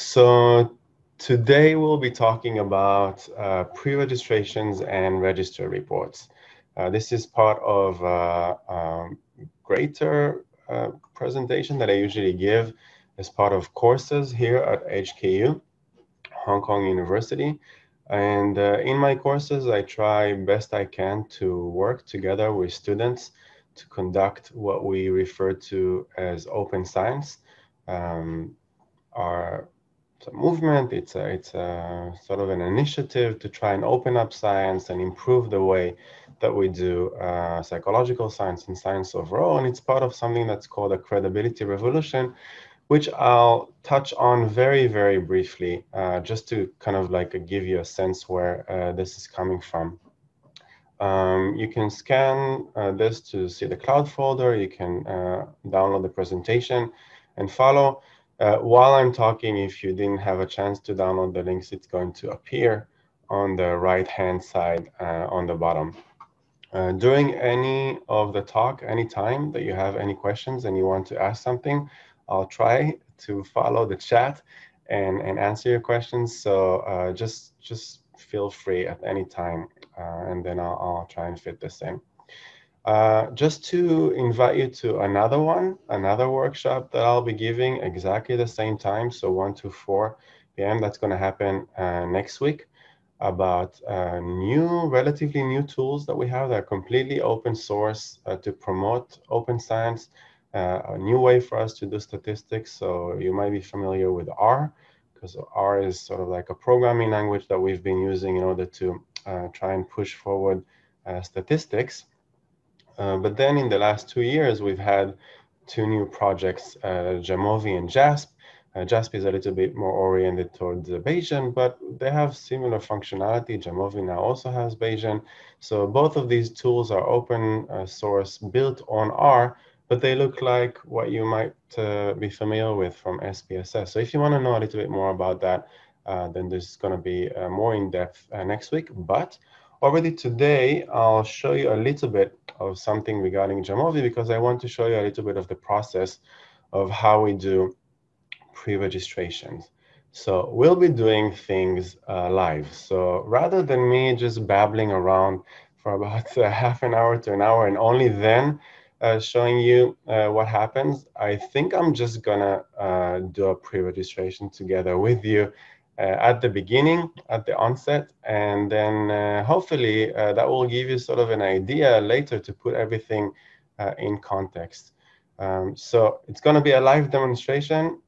So today we'll be talking about uh, pre-registrations and register reports. Uh, this is part of a uh, um, greater uh, presentation that I usually give as part of courses here at HKU, Hong Kong University. And uh, in my courses, I try best I can to work together with students to conduct what we refer to as open science. Um, our movement, it's a, it's a sort of an initiative to try and open up science and improve the way that we do uh, psychological science and science overall. And it's part of something that's called a credibility revolution, which I'll touch on very, very briefly, uh, just to kind of like give you a sense where uh, this is coming from. Um, you can scan uh, this to see the cloud folder. You can uh, download the presentation and follow. Uh, while I'm talking, if you didn't have a chance to download the links, it's going to appear on the right-hand side uh, on the bottom. Uh, during any of the talk, any time that you have any questions and you want to ask something, I'll try to follow the chat and, and answer your questions. So uh, just, just feel free at any time uh, and then I'll, I'll, try and fit this in. Uh, just to invite you to another one, another workshop that I'll be giving exactly the same time, so 1 to 4 p.m. That's going to happen uh, next week about uh, new, relatively new tools that we have that are completely open source uh, to promote open science, uh, a new way for us to do statistics. So you might be familiar with R, because R is sort of like a programming language that we've been using in order to uh, try and push forward statistics. Uh, but then in the last two years, we've had two new projects, Jamovi and JASP. JASP is a little bit more oriented towards Bayesian, but they have similar functionality. Jamovi now also has Bayesian. So both of these tools are open source built on R, but they look like what you might uh, be familiar with from SPSS. So if you want to know a little bit more about that, uh, then there's going to be uh, more in depth uh, next week. But already today, I'll show you a little bit of something regarding Jamovi because I want to show you a little bit of the process of how we do pre-registrations. So we'll be doing things uh, live. So rather than me just babbling around for about half an hour to an hour and only then uh, showing you uh, what happens, I think I'm just gonna uh, do a pre-registration together with you at the beginning, at the onset, and then uh, hopefully uh, that will give you sort of an idea later to put everything in context. Um, so it's gonna be a live demonstration.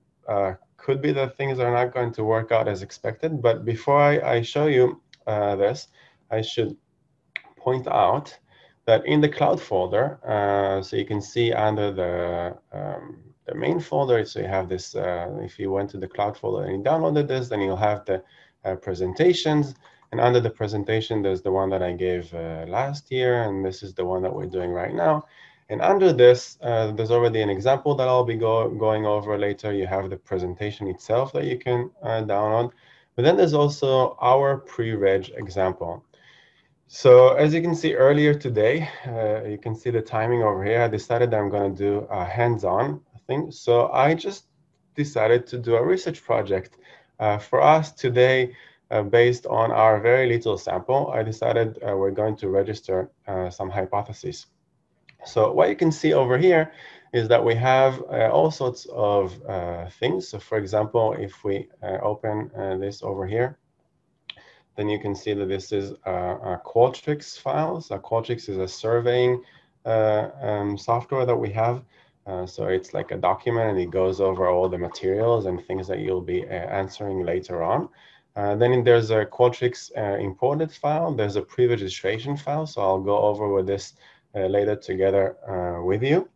could be that things are not going to work out as expected, but before I, I show you this, I should point out that in the cloud folder, uh, so you can see under the, um, the main folder, so you have this, uh, if you went to the cloud folder and you downloaded this, then you'll have the uh, presentations. And under the presentation, there's the one that I gave uh, last year, and this is the one that we're doing right now. And under this, uh, there's already an example that I'll be go going over later. You have the presentation itself that you can uh, download. But then there's also our pre-reg example. So as you can see earlier today, uh, you can see the timing over here. I decided that I'm going to do a hands-on thing. So I just decided to do a research project. Uh, for us today, uh, based on our very little sample, I decided uh, we're going to register uh, some hypotheses. So what you can see over here is that we have uh, all sorts of things. So for example, if we open this over here, then you can see that this is a, Qualtrics files. A Qualtrics is a surveying uh, um, software that we have. Uh, so it's like a document and it goes over all the materials and things that you'll be uh, answering later on. Uh, then there's a Qualtrics uh, imported file. There's a pre-registration file. So I'll go over with this uh, later together with you.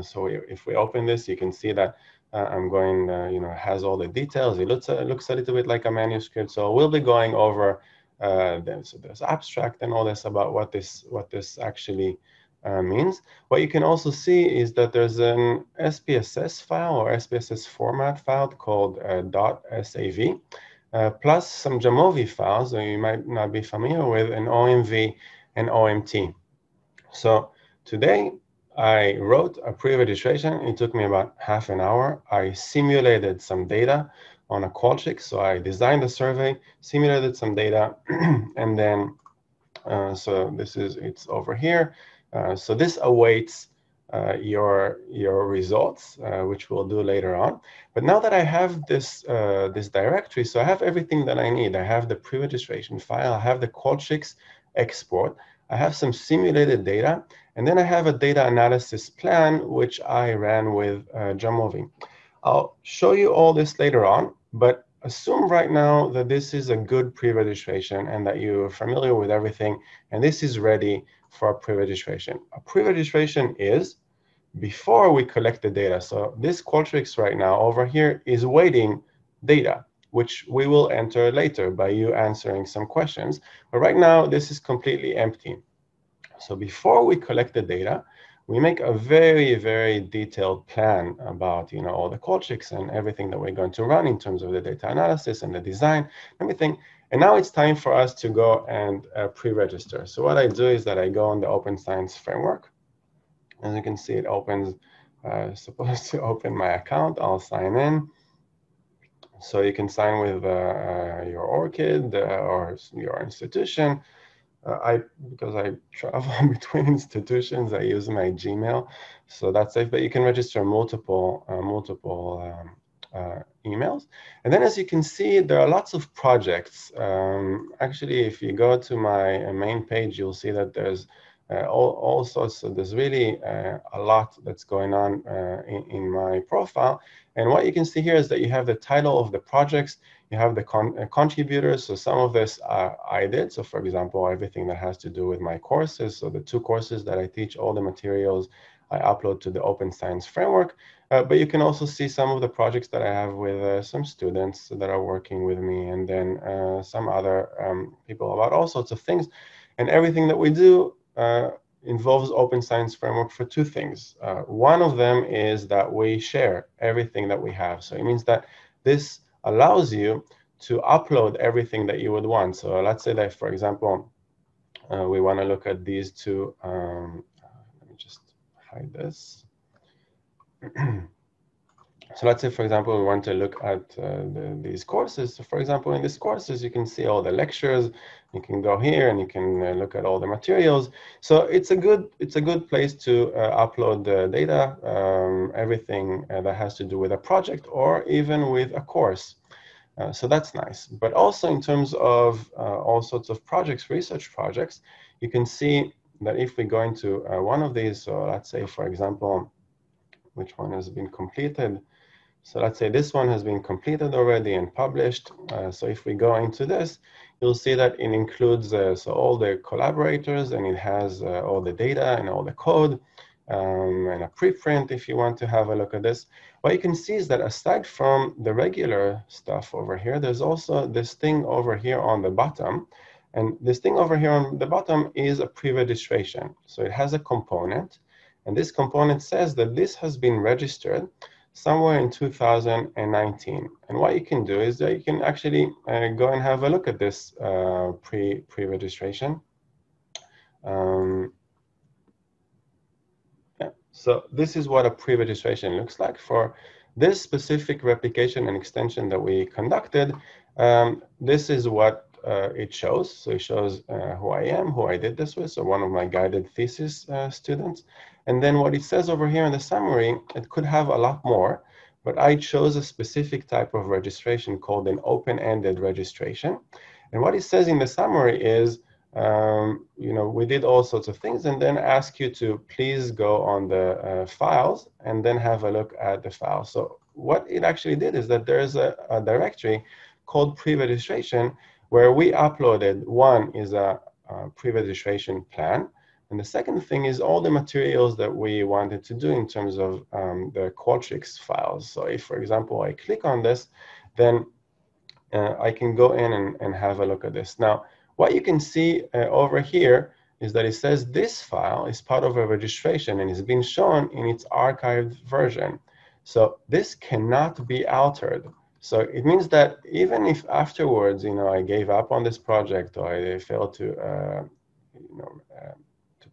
so if we open this, you can see that uh, I'm going, uh, you know, has all the details. It looks, uh, looks a little bit like a manuscript. So we'll be going over uh, this, this abstract and all this about what this, what this actually uh, means. What you can also see is that there's an SPSS file or SPSS format file called uh, .sav, plus some Jamovi files that you might not be familiar with, an OMV and OMT. So today, I wrote a pre-registration. It took me about half an hour. I simulated some data on a Qualtrics. So I designed the survey, simulated some data, and then, uh, so this is, it's over here. Uh, so this awaits uh, your your results, uh, which we'll do later on. But now that I have this this directory, so I have everything that I need. I have the pre-registration file. I have the Qualtrics export. I have some simulated data, and then I have a data analysis plan, which I ran with uh, Jamovi. I'll show you all this later on, but assume right now that this is a good pre-registration and that you're familiar with everything, and this is ready for a pre-registration. A pre-registration is before we collect the data. So this Qualtrics right now over here is waiting data, which we will enter later by you answering some questions. But right now, this is completely empty. So before we collect the data, we make a very, very detailed plan about you know all the Qualtrics and everything that we're going to run in terms of the data analysis and the design, everything. And now it's time for us to go and uh, pre-register. So what I do is that I go on the Open Science Framework. As you can see, it opens, uh, supposed to open my account. I'll sign in. So you can sign with uh, uh your ORCID uh, or your institution. Uh, I because I travel between institutions, I use my Gmail, so that's safe. But you can register multiple multiple um, uh, emails, and then as you can see, there are lots of projects. Um, actually, if you go to my uh, main page, you'll see that there's uh, all, all sorts. So there's really uh, a lot that's going on in, in my profile. And what you can see here is that you have the title of the projects you have the con uh, contributors. So some of this uh, I did. So for example, everything that has to do with my courses. So the two courses that I teach, all the materials I upload to the Open Science Framework. Uh, but you can also see some of the projects that I have with uh, some students that are working with me and then uh, some other um, people about all sorts of things. And everything that we do uh, involves Open Science Framework for two things. one of them is that we share everything that we have. So it means that this allows you to upload everything that you would want. So let's say that, for example, uh, we want to look at these two. Um, let me just hide this. so let's say, for example, we want to look at uh, the, these courses. So for example, in these courses, you can see all the lectures. You can go here and you can uh, look at all the materials. So it's a good it's a good place to uh, upload the data, um, everything uh, that has to do with a project or even with a course. Uh, so that's nice. But also in terms of uh, all sorts of projects, research projects, you can see that if we go into one of these, so let's say, for example, which one has been completed. So let's say this one has been completed already and published. Uh, so if we go into this, you'll see that it includes uh, so all the collaborators and it has uh, all the data and all the code um, and a preprint if you want to have a look at this. What you can see is that aside from the regular stuff over here, there's also this thing over here on the bottom. And this thing over here on the bottom is a pre-registration. So it has a component. And this component says that this has been registered somewhere in 2019. And what you can do is that you can actually uh, go and have a look at this uh, pre, pre-registration. Um, so this is what a pre-registration looks like for this specific replication and extension that we conducted. Um, this is what uh, it shows. So it shows uh, who I am, who I did this with, so one of my guided thesis uh, students. And then what it says over here in the summary, it could have a lot more, but I chose a specific type of registration called an open-ended registration. And what it says in the summary is um, you know, we did all sorts of things and then ask you to please go on the uh, files and then have a look at the file. So what it actually did is that there's a, a directory called pre-registration where we uploaded, one is a, a pre-registration plan, and the second thing is all the materials that we wanted to do in terms of um, the Qualtrics files. So if, for example, I click on this, then uh, I can go in and, and have a look at this. Now, what you can see uh, over here is that it says this file is part of a registration and is being shown in its archived version. So this cannot be altered. So it means that even if afterwards, you know, I gave up on this project or I failed to, uh, you know, uh,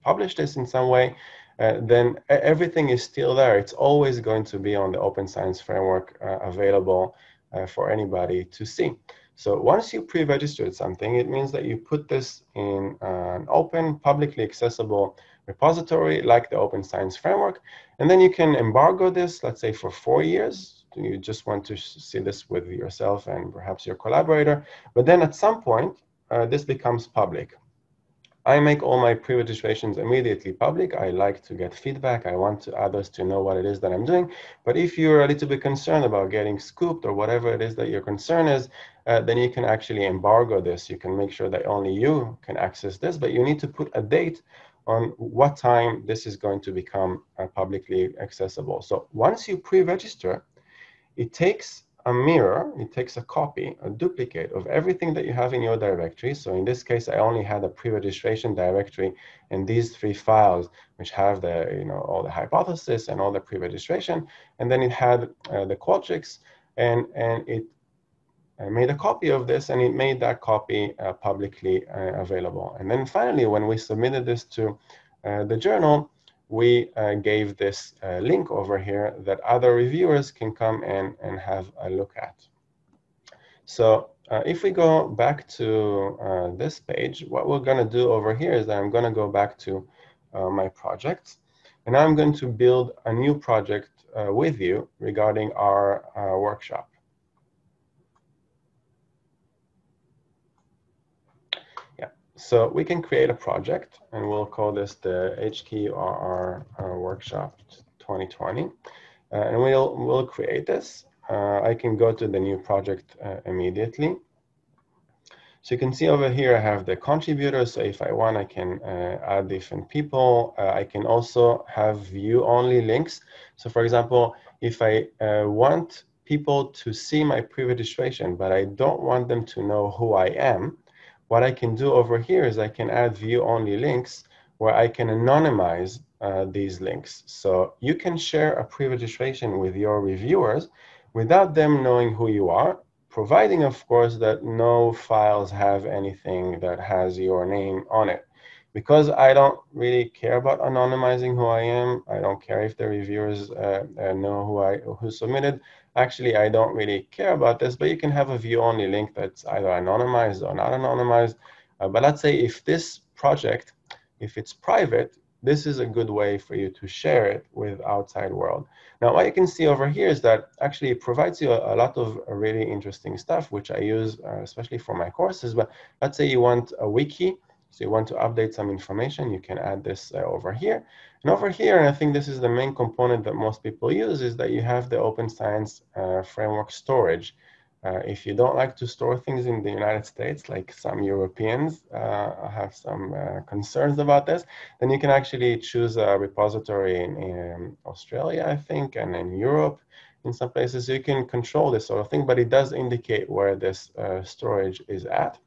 publish this in some way, uh, then everything is still there. It's always going to be on the Open Science Framework uh, available uh, for anybody to see. So once you pre-registered something, it means that you put this in an open, publicly accessible repository like the Open Science Framework, and then you can embargo this, let's say for four years. You just want to see this with yourself and perhaps your collaborator. But then at some point, uh, this becomes public. I make all my pre-registrations immediately public. I like to get feedback. I want to others to know what it is that I'm doing. But if you're a little bit concerned about getting scooped or whatever it is that your concern is, uh, then you can actually embargo this. You can make sure that only you can access this, but you need to put a date on what time this is going to become uh, publicly accessible. So once you pre-register, it takes a mirror, it takes a copy, a duplicate of everything that you have in your directory. So in this case, I only had a pre-registration directory and these three files, which have the, you know, all the hypothesis and all the pre-registration. And then it had uh, the Qualtrics and, and it uh, made a copy of this and it made that copy uh, publicly uh, available. And then finally, when we submitted this to uh, the journal, we uh, gave this uh, link over here that other reviewers can come in and have a look at. So uh, if we go back to uh, this page, what we're going to do over here is that I'm going to go back to uh, my project. And I'm going to build a new project uh, with you regarding our workshop. So we can create a project and we'll call this the HKURR uh, Workshop 2020. Uh, and we'll, we'll create this. Uh, I can go to the new project uh, immediately. So you can see over here, I have the contributors. So if I want, I can uh, add different people. Uh, I can also have view only links. So for example, if I want people to see my pre-registration, but I don't want them to know who I am, what I can do over here is I can add view only links where I can anonymize uh, these links. So you can share a pre-registration with your reviewers without them knowing who you are, providing of course that no files have anything that has your name on it. Because I don't really care about anonymizing who I am, I don't care if the reviewers uh, uh, know who I who submitted, actually, I don't really care about this, but you can have a view-only link that's either anonymized or not anonymized. Uh, but let's say if this project, if it's private, this is a good way for you to share it with outside world. Now, what you can see over here is that actually it provides you a, a lot of really interesting stuff, which I use uh, especially for my courses. But let's say you want a wiki, so you want to update some information, you can add this uh, over here. And over here, and I think this is the main component that most people use, is that you have the Open Science uh, Framework storage. Uh, if you don't like to store things in the United States, like some Europeans uh, have some uh, concerns about this, then you can actually choose a repository in, in, Australia, I think, and in Europe. In some places, you can control this sort of thing, but it does indicate where this uh, storage is at.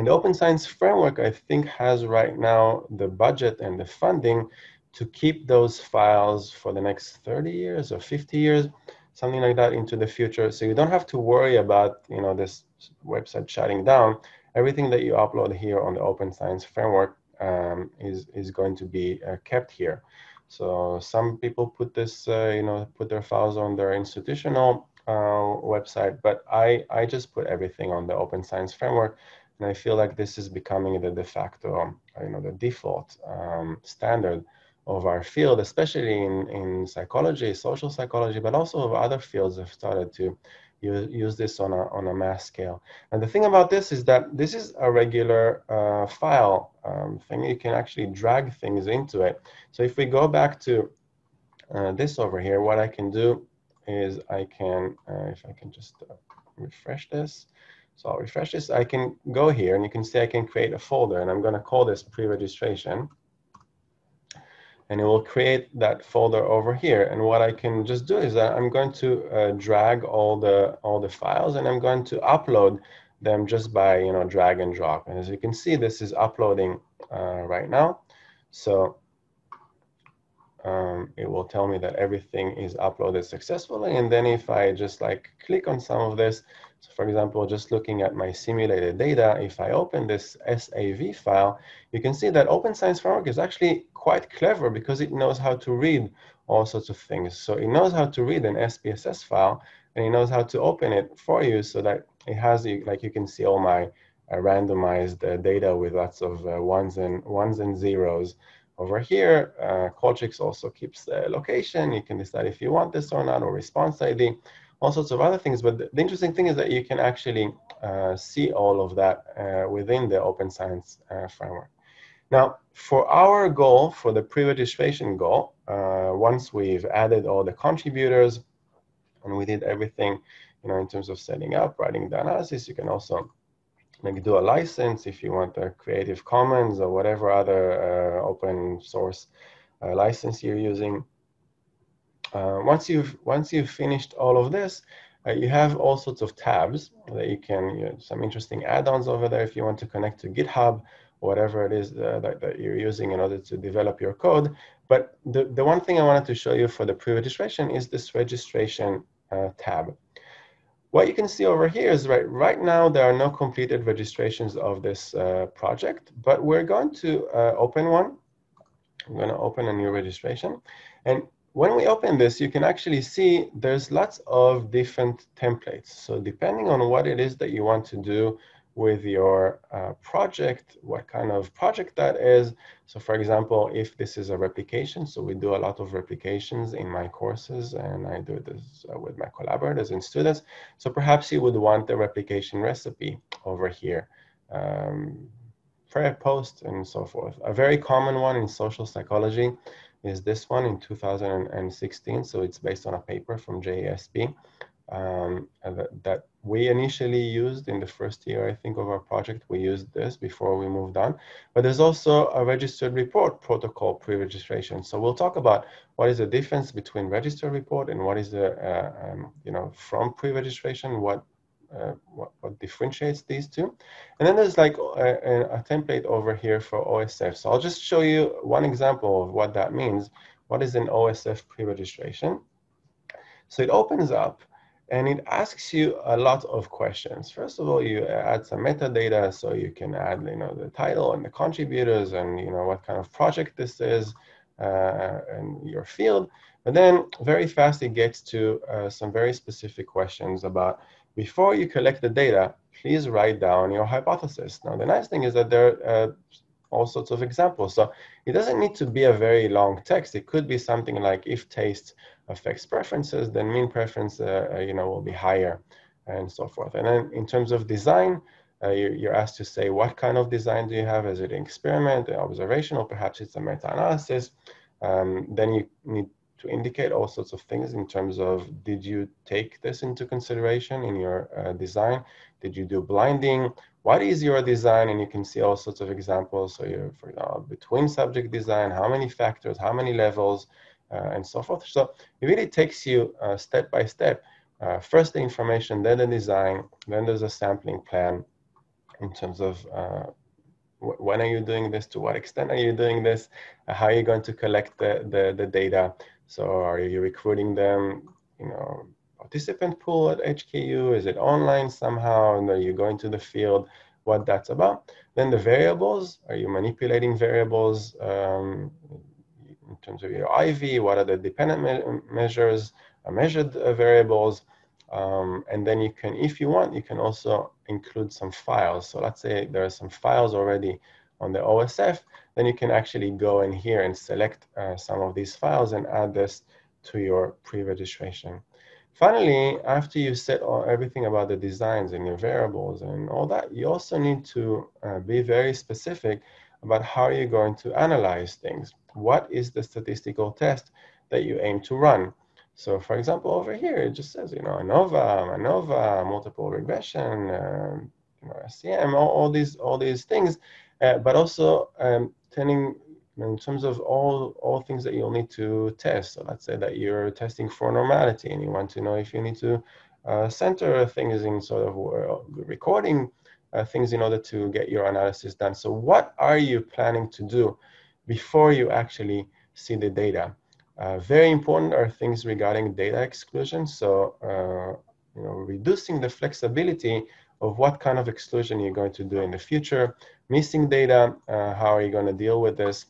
And the Open Science Framework, I think, has right now the budget and the funding to keep those files for the next 30 years or 50 years, something like that into the future. So you don't have to worry about, you know, this website shutting down. Everything that you upload here on the Open Science Framework um, is, is going to be uh, kept here. So some people put this, uh, you know, put their files on their institutional uh, website, but I, I just put everything on the Open Science Framework and I feel like this is becoming the de facto, you know, the default um, standard of our field, especially in, in psychology, social psychology, but also of other fields have started to use, use this on a, on a mass scale. And the thing about this is that this is a regular uh, file um, thing. You can actually drag things into it. So if we go back to uh, this over here, what I can do is I can, uh, if I can just uh, refresh this, so I'll refresh this. I can go here and you can see I can create a folder and I'm going to call this pre-registration. And it will create that folder over here. And what I can just do is that I'm going to uh, drag all the all the files and I'm going to upload them just by you know drag and drop. And as you can see, this is uploading uh, right now. So um, it will tell me that everything is uploaded successfully. And then if I just like click on some of this, so for example, just looking at my simulated data, if I open this SAV file, you can see that Open Science Framework is actually quite clever because it knows how to read all sorts of things. So it knows how to read an SPSS file and it knows how to open it for you so that it has, like you can see all my uh, randomized uh, data with lots of uh, ones and ones and zeros. Over here, uh, Qualtrics also keeps the location. You can decide if you want this or not, or response ID, all sorts of other things. But the, the interesting thing is that you can actually uh, see all of that uh, within the Open Science uh, framework. Now, for our goal, for the pre-registration goal, uh, once we've added all the contributors and we did everything, you know, in terms of setting up, writing the analysis, you can also like do a license if you want a Creative Commons or whatever other uh, open source uh, license you're using. Uh, once you've once you've finished all of this, uh, you have all sorts of tabs that you can you know, some interesting add-ons over there if you want to connect to GitHub, whatever it is uh, that, that you're using in order to develop your code. But the, the one thing I wanted to show you for the pre-registration is this registration uh, tab what you can see over here is right, right now there are no completed registrations of this uh, project, but we're going to open one. I'm going to open a new registration. And when we open this, you can actually see there's lots of different templates. So depending on what it is that you want to do with your uh, project, what kind of project that is. So for example, if this is a replication, so we do a lot of replications in my courses and I do this uh, with my collaborators and students. So perhaps you would want the replication recipe over here. Um, a post and so forth. A very common one in social psychology is this one in 2016. So it's based on a paper from JESP um, that, we initially used in the first year, I think, of our project. We used this before we moved on. But there's also a registered report protocol pre-registration. So we'll talk about what is the difference between registered report and what is the, uh, um, you know, from pre-registration, what, uh, what, what, differentiates these two. And then there's like a, a template over here for OSF. So I'll just show you one example of what that means. What is an OSF pre-registration? So it opens up and it asks you a lot of questions. First of all, you add some metadata, so you can add, you know, the title and the contributors, and you know what kind of project this is, uh, and your field. But then, very fast, it gets to uh, some very specific questions about before you collect the data. Please write down your hypothesis. Now, the nice thing is that there are uh, all sorts of examples. So it doesn't need to be a very long text. It could be something like if taste affects preferences, then mean preference, uh, uh, you know, will be higher and so forth. And then in terms of design, uh, you're asked to say what kind of design do you have? Is it an experiment, an observational, perhaps it's a meta-analysis. Um, then you need to indicate all sorts of things in terms of did you take this into consideration in your uh, design? Did you do blinding? What is your design? And you can see all sorts of examples. So you're, for example, between subject design, how many factors, how many levels, uh, and so forth. So it really takes you uh, step by step. Uh, first the information, then the design, then there's a sampling plan in terms of when are you doing this, to what extent are you doing this, how are you going to collect the, the, the data. So are you recruiting them, you know, participant pool at HKU? Is it online somehow? And are you going to the field? What that's about. Then the variables, are you manipulating variables? Um, in terms of your IV, what are the dependent me measures, uh, measured uh, variables, um, and then you can, if you want, you can also include some files. So let's say there are some files already on the OSF, then you can actually go in here and select uh, some of these files and add this to your pre-registration. Finally, after you set all, everything about the designs and your variables and all that, you also need to uh, be very specific about how you're going to analyze things. What is the statistical test that you aim to run? So for example, over here, it just says, you know, ANOVA, ANOVA, multiple regression, um, you know, SEM, all, all, these, all these things, uh, but also um, telling in terms of all, all things that you'll need to test. So let's say that you're testing for normality and you want to know if you need to uh, center things in sort of uh, recording uh, things in order to get your analysis done. So what are you planning to do before you actually see the data? Uh, very important are things regarding data exclusion. So, uh, you know, reducing the flexibility of what kind of exclusion you're going to do in the future, missing data, uh, how are you going to deal with this,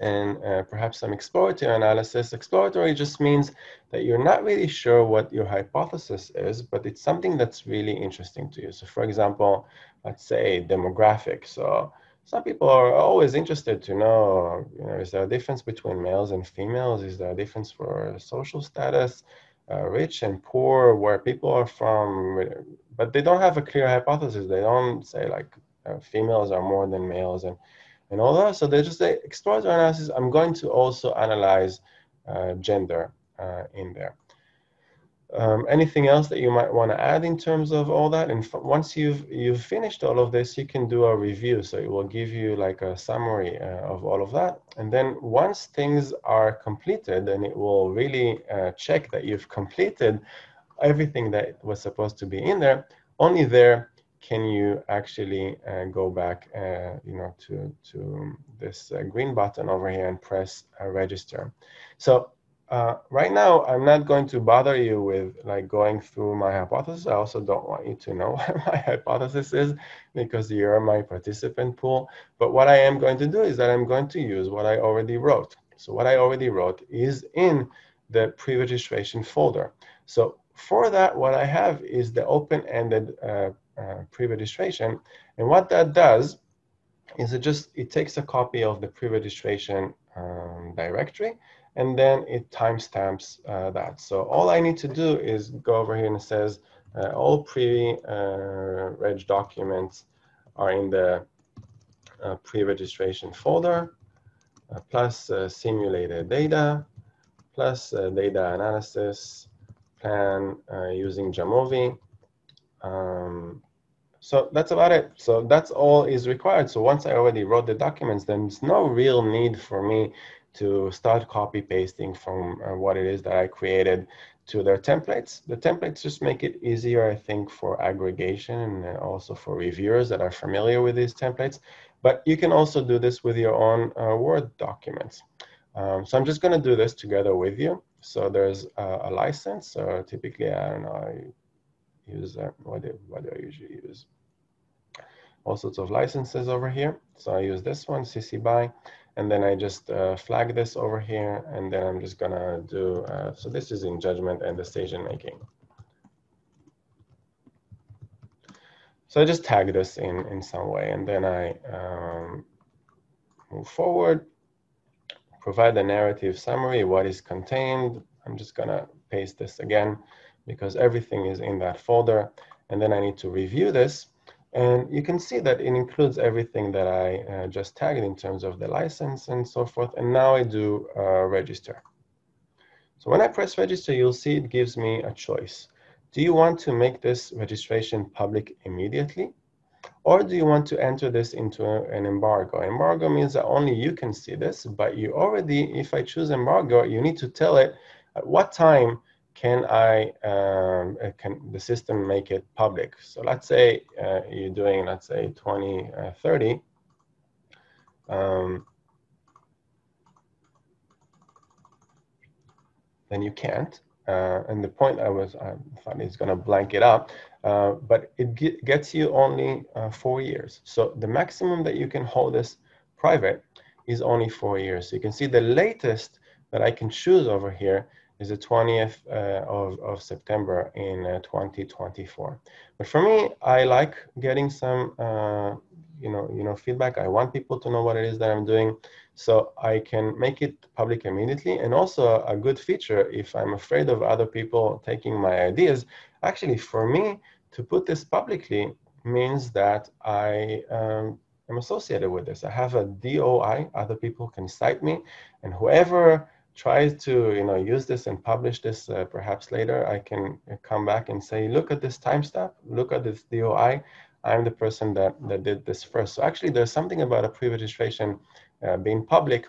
and uh, perhaps some exploratory analysis. Exploratory just means that you're not really sure what your hypothesis is, but it's something that's really interesting to you. So for example, let's say demographics. So some people are always interested to know, you know, is there a difference between males and females? Is there a difference for social status, uh, rich and poor, where people are from? But they don't have a clear hypothesis. They don't say like uh, females are more than males and, and all that. So they just say exploratory analysis. I'm going to also analyze uh, gender uh, in there. Um, anything else that you might want to add in terms of all that? And once you've you've finished all of this, you can do a review. So it will give you like a summary uh, of all of that. And then once things are completed, then it will really uh, check that you've completed everything that was supposed to be in there. Only there can you actually uh, go back, uh, you know, to to this uh, green button over here and press register. So uh, right now, I'm not going to bother you with like going through my hypothesis. I also don't want you to know what my hypothesis is because you're my participant pool. But what I am going to do is that I'm going to use what I already wrote. So what I already wrote is in the pre-registration folder. So for that, what I have is the open-ended uh, uh, pre-registration. And what that does is it just, it takes a copy of the pre-registration um, directory and then it timestamps uh, that. So all I need to do is go over here and it says uh, all pre-reg documents are in the uh, pre-registration folder, uh, plus uh, simulated data, plus data analysis plan using Jamovi. Um, so that's about it. So that's all is required. So once I already wrote the documents, then there's no real need for me to start copy pasting from uh, what it is that I created to their templates. The templates just make it easier, I think, for aggregation and also for reviewers that are familiar with these templates. But you can also do this with your own uh, Word documents. Um, so I'm just going to do this together with you. So there's a, license. So typically, I don't know, I use, uh, what, what do I usually use? All sorts of licenses over here. So I use this one, CC BY and then I just uh, flag this over here, and then I'm just gonna do, uh, so this is in judgment and decision making. So I just tag this in, in some way, and then I um, move forward, provide the narrative summary, what is contained. I'm just gonna paste this again because everything is in that folder. And then I need to review this and you can see that it includes everything that I uh, just tagged in terms of the license and so forth. And now I do uh, register. So when I press register, you'll see it gives me a choice. Do you want to make this registration public immediately? Or do you want to enter this into a, an embargo? Embargo means that only you can see this, but you already, if I choose embargo, you need to tell it at what time can I, um, uh, can the system make it public? So let's say uh, you're doing, let's say 2030. Uh, um, then you can't. Uh, and the point I was, I thought it's going to blank it up, uh, but it get, gets you only uh, four years. So the maximum that you can hold this private is only four years. So you can see the latest that I can choose over here is the 20th uh, of, of September in uh, 2024. But for me, I like getting some, uh, you know, you know, feedback. I want people to know what it is that I'm doing, so I can make it public immediately. And also a good feature, if I'm afraid of other people taking my ideas, actually for me to put this publicly means that I um, am associated with this. I have a DOI. Other people can cite me, and whoever tries to you know use this and publish this uh, perhaps later, I can come back and say, look at this time timestamp, look at this DOI. I'm the person that, that did this first. So actually, there's something about a pre-registration uh, being public,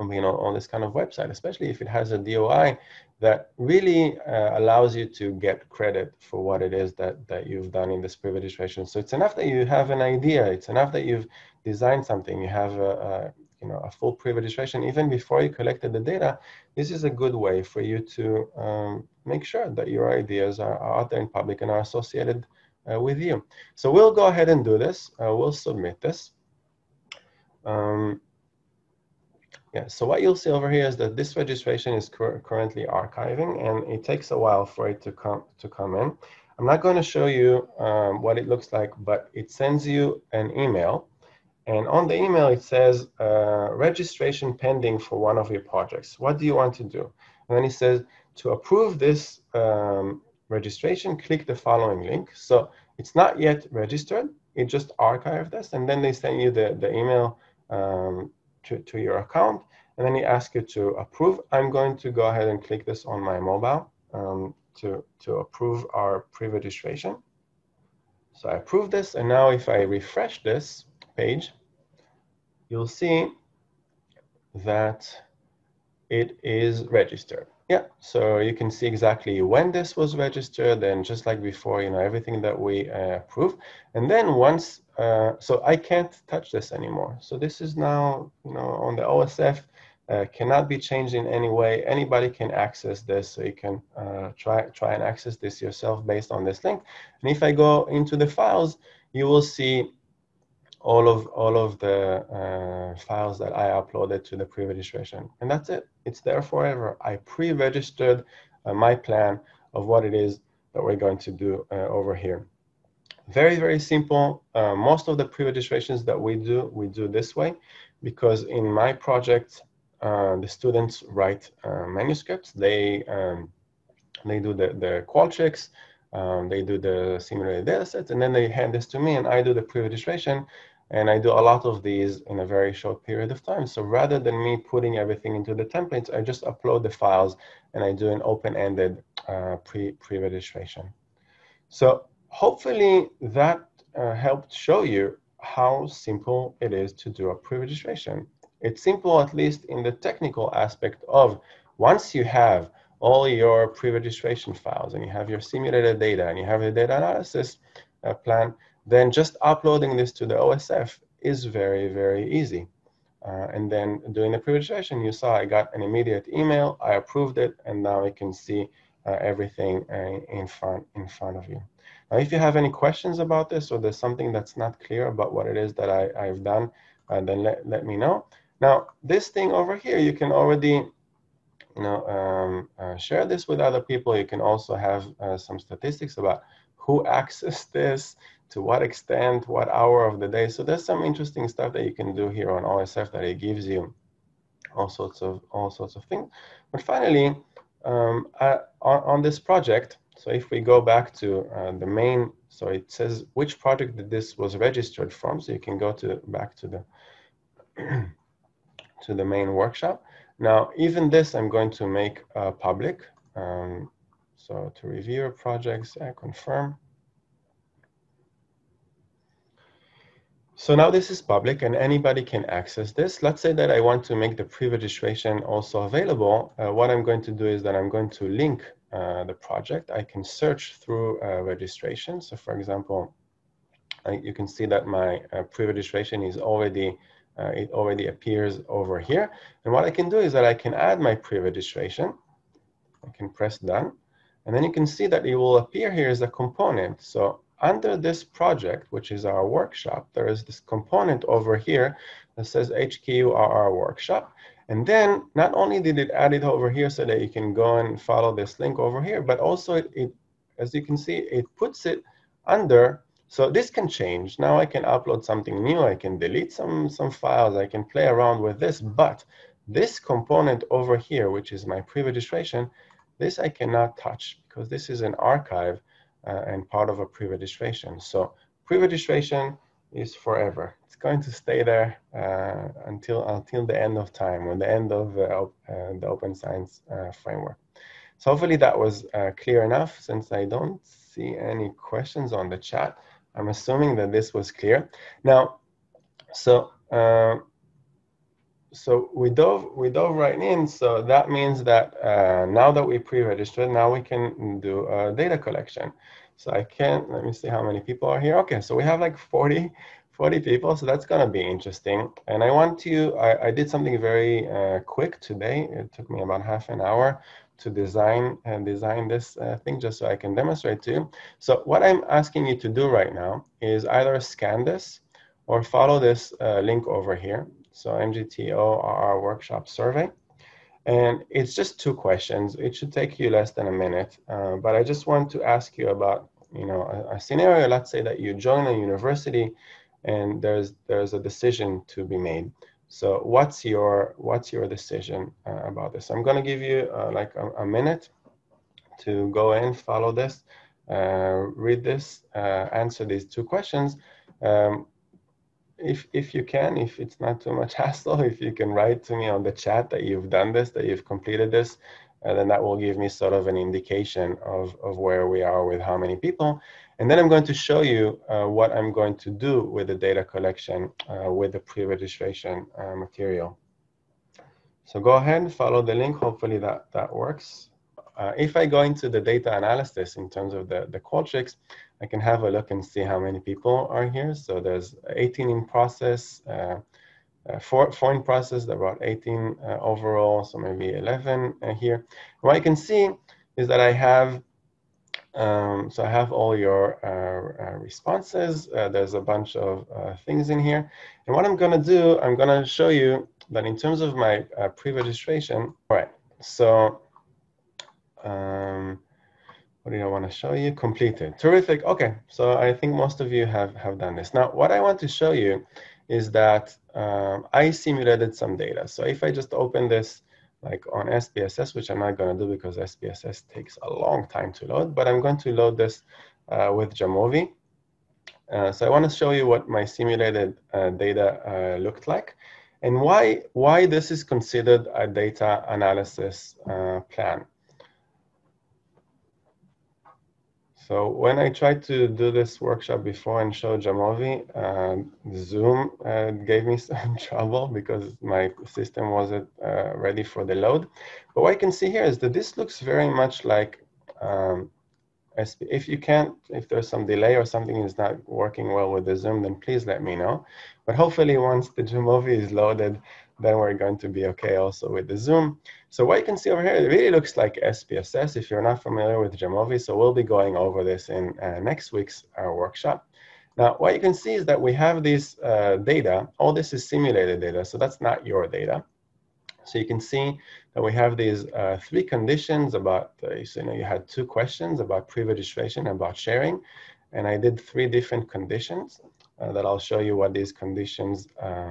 you know, on this kind of website, especially if it has a DOI that really uh, allows you to get credit for what it is that, that you've done in this pre-registration. So it's enough that you have an idea. It's enough that you've designed something. You have a, a you know a full pre-registration even before you collected the data, this is a good way for you to um, make sure that your ideas are, out there in public and are associated uh, with you. So we'll go ahead and do this. Uh, we'll submit this. Um, yeah, so what you'll see over here is that this registration is cur currently archiving and it takes a while for it to come to come in. I'm not going to show you um, what it looks like, but it sends you an email. And on the email, it says uh, registration pending for one of your projects. What do you want to do? And then it says to approve this um, registration, click the following link. So it's not yet registered. It just archived this. And then they send you the, the email um, to, to your account, and then you ask you to approve. I'm going to go ahead and click this on my mobile um, to, to approve our pre-registration. So I approve this, and now if I refresh this page, you'll see that it is registered. Yeah, so you can see exactly when this was registered and just like before, you know, everything that we uh, approve. And then once, uh, so I can't touch this anymore. So this is now, you know, on the OSF, uh, cannot be changed in any way. Anybody can access this, so you can uh, try, try and access this yourself based on this link. And if I go into the files, you will see all of all of the uh, files that I uploaded to the pre-registration, and that's it. It's there forever. I pre-registered uh, my plan of what it is that we're going to do uh, over here. Very very simple. Uh, most of the pre-registrations that we do, we do this way, because in my project, uh, the students write uh, manuscripts. They um, they do the the Qualtrics. Um, they do the simulated data sets, and then they hand this to me, and I do the pre-registration and I do a lot of these in a very short period of time. So rather than me putting everything into the templates, I just upload the files and I do an open-ended uh, pre, pre-registration. So hopefully that uh, helped show you how simple it is to do a pre-registration. It's simple, at least in the technical aspect of once you have all your pre-registration files and you have your simulated data and you have the data analysis uh, plan, then just uploading this to the OSF is very, very easy. Uh, and then doing the pre-registration, you saw I got an immediate email, I approved it, and now I can see uh, everything uh, in front in front of you. Now, if you have any questions about this or there's something that's not clear about what it is that I, I've done, uh, then let, let me know. Now, this thing over here, you can already you know, um, uh, share this with other people. You can also have uh, some statistics about who accessed this, to what extent, what hour of the day. So there's some interesting stuff that you can do here on OSF that it gives you all sorts of all sorts of things. But finally, um, on, on, this project, so if we go back to uh, the main, so it says which project that this was registered from. So you can go to back to the to the main workshop. Now, even this, I'm going to make uh, public. Um, so to review projects, I confirm. So now this is public and anybody can access this. Let's say that I want to make the pre-registration also available. Uh, what I'm going to do is that I'm going to link uh, the project. I can search through uh, registration. So for example, I, you can see that my uh, pre-registration is already, uh, it already appears over here. And what I can do is that I can add my pre-registration. I can press done. And then you can see that it will appear here as a component. So under this project, which is our workshop, there is this component over here that says HKURR workshop. And then not only did it add it over here so that you can go and follow this link over here, but also it, it as you can see, it puts it under so this can change. Now I can upload something new. I can delete some, some files. I can play around with this. But this component over here, which is my pre-registration, this I cannot touch because this is an archive uh, and part of a pre-registration. So pre-registration is forever. It's going to stay there uh, until until the end of time, or the end of uh, the Open Science framework. So hopefully that was clear enough. Since I don't see any questions on the chat, I'm assuming that this was clear. Now, so uh, so we dove we dove right in. So that means that uh, now that we pre-registered, now we can do a data collection. So I can let me see how many people are here. Okay, so we have like 40 40 people, so that's gonna be interesting. And I want to, I, I did something very uh, quick today. It took me about half an hour to design and design this uh, thing just so I can demonstrate to you. So what I'm asking you to do right now is either scan this or follow this uh, link over here. So MGTO workshop survey. And it's just two questions. It should take you less than a minute. Uh, but I just want to ask you about, you know, a, a scenario. Let's say that you join a university and there's there's a decision to be made. So what's your what's your decision uh, about this? I'm going to give you uh, like a, a, minute to go in, follow this, uh, read this, uh, answer these two questions. Um, if if you can, if it's not too much hassle, if you can write to me on the chat that you've done this, that you've completed this, and then that will give me sort of an indication of, of where we are with how many people. And then I'm going to show you uh, what I'm going to do with the data collection uh, with the pre-registration uh, material. So go ahead and follow the link. Hopefully that, that works. Uh, if I go into the data analysis in terms of the, the Qualtrics, I can have a look and see how many people are here. So there's 18 in process, uh, uh, four, four in process, about 18 uh, overall, so maybe 11 uh, here. What I can see is that I have, um, so I have all your uh, uh, responses. There's a bunch of things in here. And what I'm gonna do, I'm gonna show you that in terms of my pre-registration, all right, so um, what do I want to show you? Completed. Terrific. Okay, so I think most of you have, have done this. Now, what I want to show you is that um, I simulated some data. So if I just open this like on SPSS, which I'm not going to do because SPSS takes a long time to load, but I'm going to load this uh, with Jamovi. Uh, so I want to show you what my simulated uh, data uh, looked like and why, why this is considered a data analysis uh, plan. So when I tried to do this workshop before and show Jamovi, uh, Zoom uh, gave me some trouble because my system wasn't uh, ready for the load. But what I can see here is that this looks very much like um, if you can't, if there's some delay or something is not working well with the Zoom, then please let me know. But hopefully once the Jamovi is loaded, then we're going to be okay also with the zoom. So what you can see over here, it really looks like SPSS if you're not familiar with Jamovi. So we'll be going over this in uh, next week's uh, workshop. Now, what you can see is that we have this uh, data. All this is simulated data, so that's not your data. So you can see that we have these uh, three conditions about, uh, so, you know, you had two questions about pre-registration about sharing. And I did three different conditions uh, that I'll show you what these conditions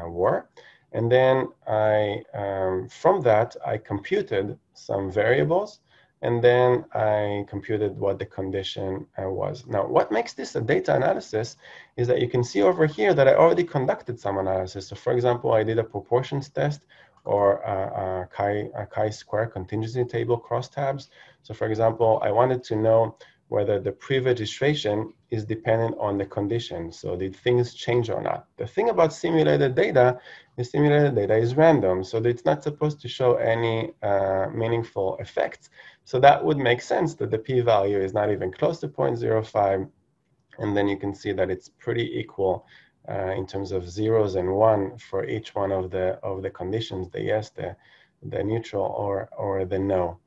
were. And then I, um, from that, I computed some variables and then I computed what the condition uh, was. Now, what makes this a data analysis is that you can see over here that I already conducted some analysis. So for example, I did a proportions test or a, a, chi, a chi-square contingency table crosstabs. So for example, I wanted to know whether the pre-registration is dependent on the condition. So did things change or not? The thing about simulated data is simulated data is random. So it's not supposed to show any uh, meaningful effects. So that would make sense that the p-value is not even close to 0.05. And then you can see that it's pretty equal uh, in terms of zeros and one for each one of the of the conditions, the yes, the, the neutral, or, or the no.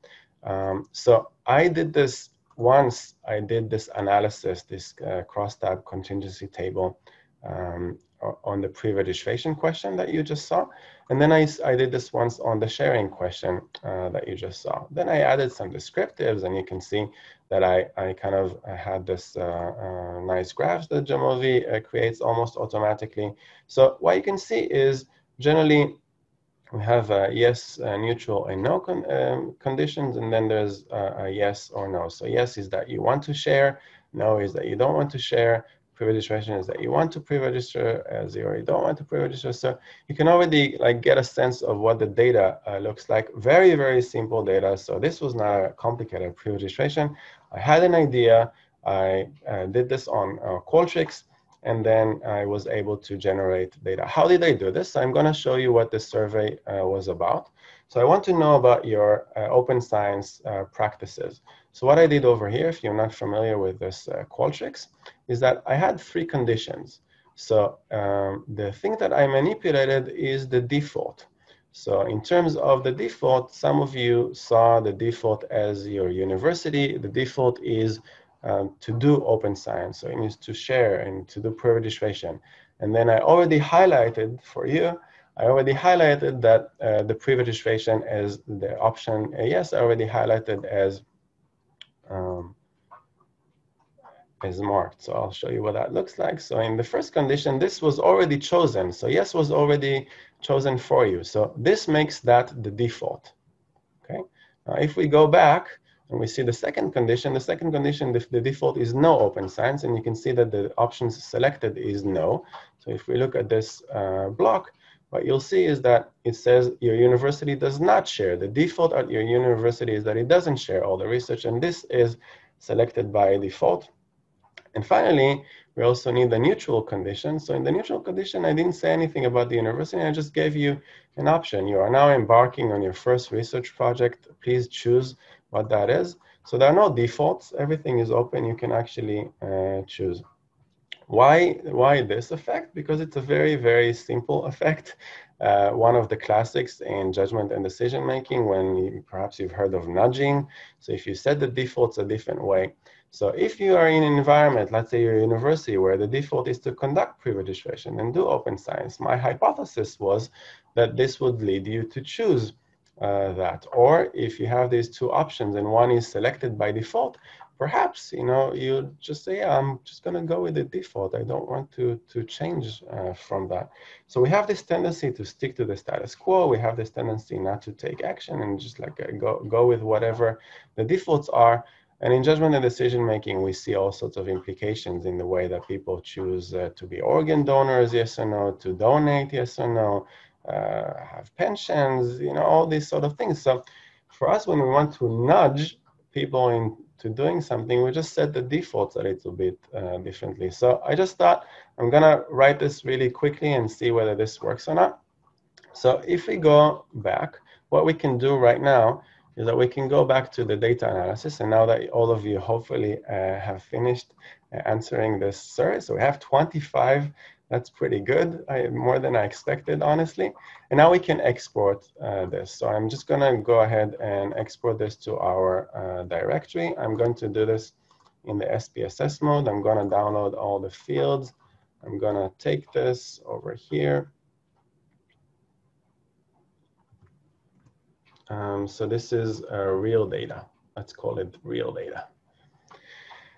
Um, so I did this once I did this analysis, this uh, crosstab contingency table um, on the pre-registration question that you just saw. And then I, I did this once on the sharing question uh, that you just saw. Then I added some descriptives and you can see that I, I kind of had this uh, uh, nice graphs that Jamovi uh, creates almost automatically. So what you can see is generally we have a yes, a neutral, and no con um, conditions, and then there's a, a, yes or no. So yes is that you want to share, no is that you don't want to share, pre-registration is that you want to pre-register, uh, zero you don't want to pre-register. So you can already like get a sense of what the data uh, looks like. Very, very simple data. So this was not a complicated pre-registration. I had an idea. I uh, did this on uh, Qualtrics and then I was able to generate data. How did I do this? I'm going to show you what this survey uh, was about. So I want to know about your uh, open science uh, practices. So what I did over here, if you're not familiar with this uh, Qualtrics, is that I had three conditions. So um, the thing that I manipulated is the default. So in terms of the default, some of you saw the default as your university. The default is um, to do open science. So it means to share and to do pre-registration. And then I already highlighted for you, I already highlighted that uh, the pre-registration as the option yes, I already highlighted as um, is marked. So I'll show you what that looks like. So in the first condition, this was already chosen. So yes was already chosen for you. So this makes that the default. Okay. Now if we go back and we see the second condition, the second condition, the, the default is no open science. And you can see that the options selected is no. So if we look at this uh, block, what you'll see is that it says your university does not share. The default at your university is that it doesn't share all the research. And this is selected by default. And finally, we also need the neutral condition. So in the neutral condition, I didn't say anything about the university. I just gave you an option. You are now embarking on your first research project. Please choose what that is. So there are no defaults. Everything is open. You can actually uh, choose. Why, why this effect? Because it's a very, very simple effect. Uh, one of the classics in judgment and decision making when you, perhaps you've heard of nudging. So if you set the defaults a different way, so if you are in an environment, let's say your university, where the default is to conduct pre-registration and do open science, my hypothesis was that this would lead you to choose uh, that. Or if you have these two options and one is selected by default, perhaps you know you just say, I'm just going to go with the default. I don't want to to change uh, from that. So we have this tendency to stick to the status quo. We have this tendency not to take action and just like uh, go go with whatever the defaults are. And in judgment and decision making, we see all sorts of implications in the way that people choose uh, to be organ donors, yes or no, to donate, yes or no, have pensions, you know, all these sort of things. So for us, when we want to nudge people into doing something, we just set the defaults a little bit uh, differently. So I just thought I'm gonna write this really quickly and see whether this works or not. So if we go back, what we can do right now is that we can go back to the data analysis. And now that all of you hopefully uh, have finished uh, answering this survey, so we have 25, that's pretty good, I, more than I expected, honestly. And now we can export uh, this. So I'm just gonna go ahead and export this to our uh, directory. I'm going to do this in the SPSS mode. I'm gonna download all the fields. I'm gonna take this over here Um, so this is uh, real data. Let's call it real data.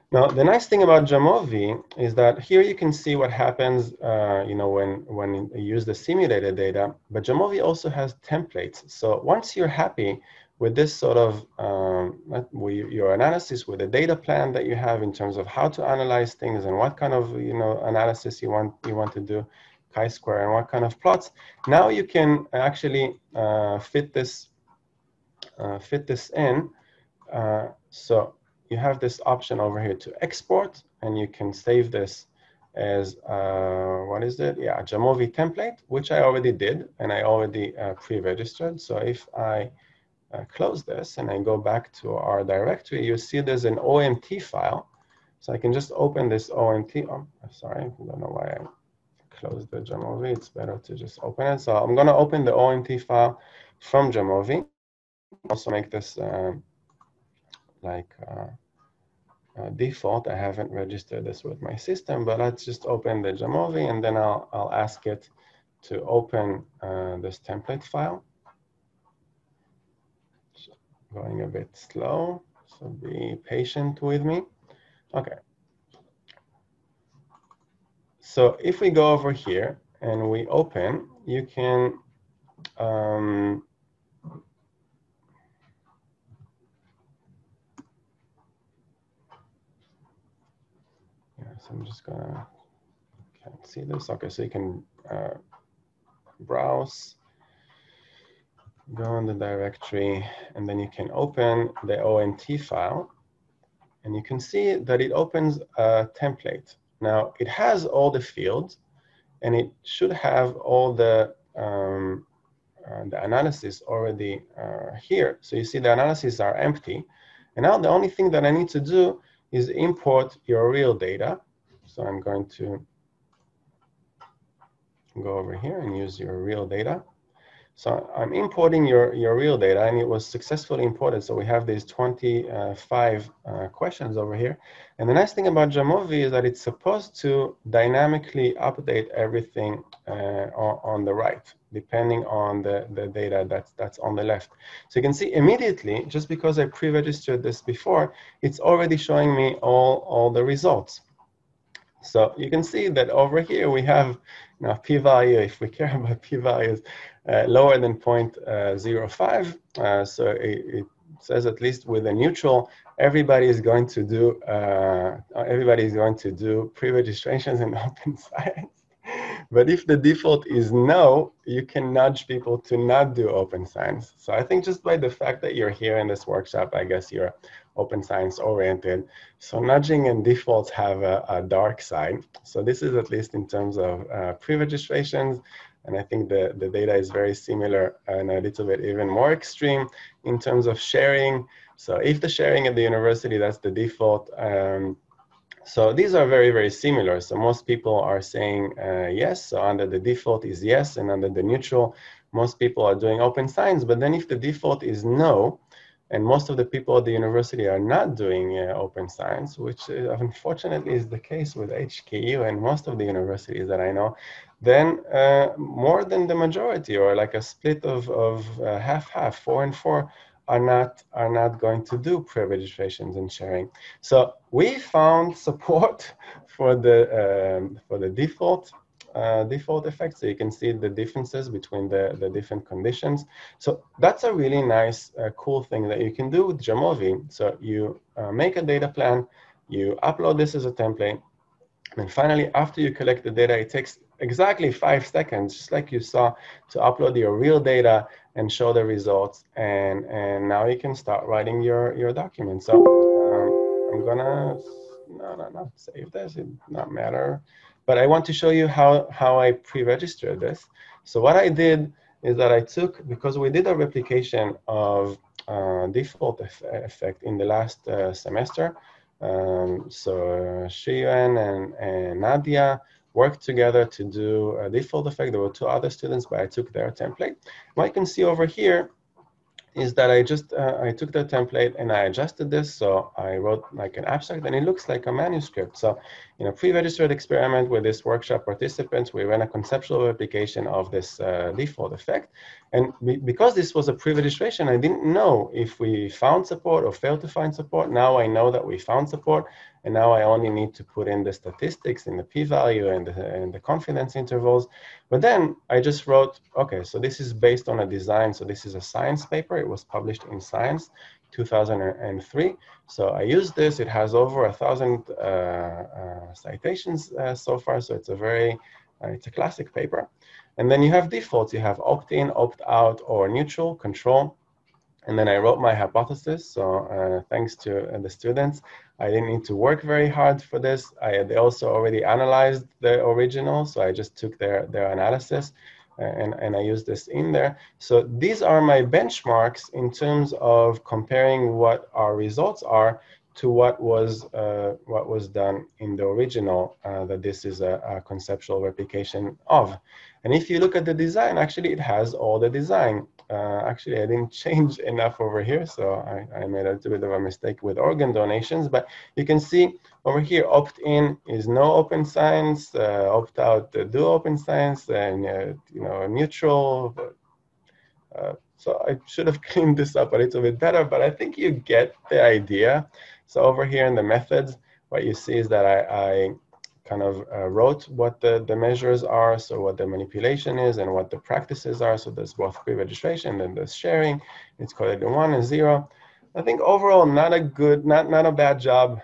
Now, the nice thing about Jamovi is that here you can see what happens, uh, you know, when, when you use the simulated data, but Jamovi also has templates. So once you're happy with this sort of um, your analysis with the data plan that you have in terms of how to analyze things and what kind of, you know, analysis you want, you want to do, chi-square and what kind of plots, now you can actually uh, fit this uh, fit this in. Uh, so you have this option over here to export, and you can save this as, uh, what is it? Yeah, Jamovi template, which I already did, and I already uh, pre-registered. So if I uh, close this and I go back to our directory, you see there's an OMT file. So I can just open this OMT. Oh, sorry, I don't know why I closed the Jamovi. It's better to just open it. So I'm to open the OMT file from Jamovi also make this uh, like uh, uh, default. I haven't registered this with my system, but let's just open the Jamovi and then I'll, I'll ask it to open uh, this template file. going a bit slow, so be patient with me. Okay. So if we go over here and we open, you can um, So I'm just gonna, can't see this. Okay, so you can uh, browse, go in the directory, and then you can open the OMT file. And you can see that it opens a template. Now, it has all the fields, and it should have all the, um, uh, the analysis already uh, here. So you see the analyses are empty. And now the only thing that I need to do is import your real data. So I'm going to go over here and use your real data. So I'm importing your, your real data and it was successfully imported. So we have these 25 uh, questions over here. And the nice thing about Jamovi is that it's supposed to dynamically update everything uh, on, on, the right, depending on the, the data that's, that's on the left. So you can see immediately, just because I pre-registered this before, it's already showing me all, all the results. So you can see that over here we have now p-value, if we care about p-values, uh, lower than uh, 0.05. Uh, so it, it, says at least with a neutral, everybody is going to do uh, everybody is going to do pre-registrations in open science. But if the default is no, you can nudge people to not do open science. So I think just by the fact that you're here in this workshop, I guess you're open science oriented. So nudging and defaults have a, a dark side. So this is at least in terms of uh, pre-registrations. And I think the, the data is very similar and a little bit even more extreme in terms of sharing. So if the sharing at the university, that's the default. Um, so these are very, very similar. So most people are saying uh, yes. So under the default is yes, and under the neutral, most people are doing open science. But then if the default is no, and most of the people at the university are not doing uh, open science, which uh, unfortunately is the case with HKU and most of the universities that I know, then uh, more than the majority or like a split of, of uh, half half, four and four, are not are not going to do pre-registrations and sharing. So we found support for the um, for the default uh, default effect. So you can see the differences between the, the different conditions. So that's a really nice, uh, cool thing that you can do with Jamovi. So you uh, make a data plan, you upload this as a template, and finally, after you collect the data, it takes exactly five seconds, just like you saw, to upload your real data and show the results. And, and now you can start writing your, your document. So um, I'm gonna, no, no, no, save this, it not matter. But I want to show you how, how I pre-registered this. So what I did is that I took, because we did a replication of uh, default effect in the last uh, semester. Um, so uh, Shiyuan and, and Nadia worked together to do a default effect. There were two other students, but I took their template. What you can see over here is that I just, uh, I took the template and I adjusted this. So I wrote like an abstract and it looks like a manuscript. So in a pre-registered experiment with this workshop participants, we ran a conceptual replication of this uh, default effect. And be because this was a pre-registration, I didn't know if we found support or failed to find support. Now I know that we found support and now I only need to put in the statistics and the p-value and the, and the confidence intervals. But then I just wrote, okay, so this is based on a design. So this is a science paper. It was published in Science 2003. So I used this. It has over a thousand uh, uh, citations uh, so far. So it's a very, uh, it's a classic paper. And then you have defaults. You have opt-in, opt-out, or neutral, control. And then I wrote my hypothesis. So uh, thanks to uh, the students, I didn't need to work very hard for this. I, they also already analyzed the original. So I just took their, their analysis and, and I use this in there. So these are my benchmarks in terms of comparing what our results are to what was uh, what was done in the original uh, that this is a, a, conceptual replication of. And if you look at the design, actually it has all the design. Uh, actually, I didn't change enough over here, so I, I, made a little bit of a mistake with organ donations. But you can see over here, opt-in is no open science, uh, opt-out uh, do open science, and uh, you know neutral. Uh, so I should have cleaned this up a little bit better, but I think you get the idea. So over here in the methods, what you see is that I, I kind of uh, wrote what the, the measures are, so what the manipulation is and what the practices are. So there's both pre-registration and there's sharing. It's coded in one and zero. I think overall, not a good, not, not a bad job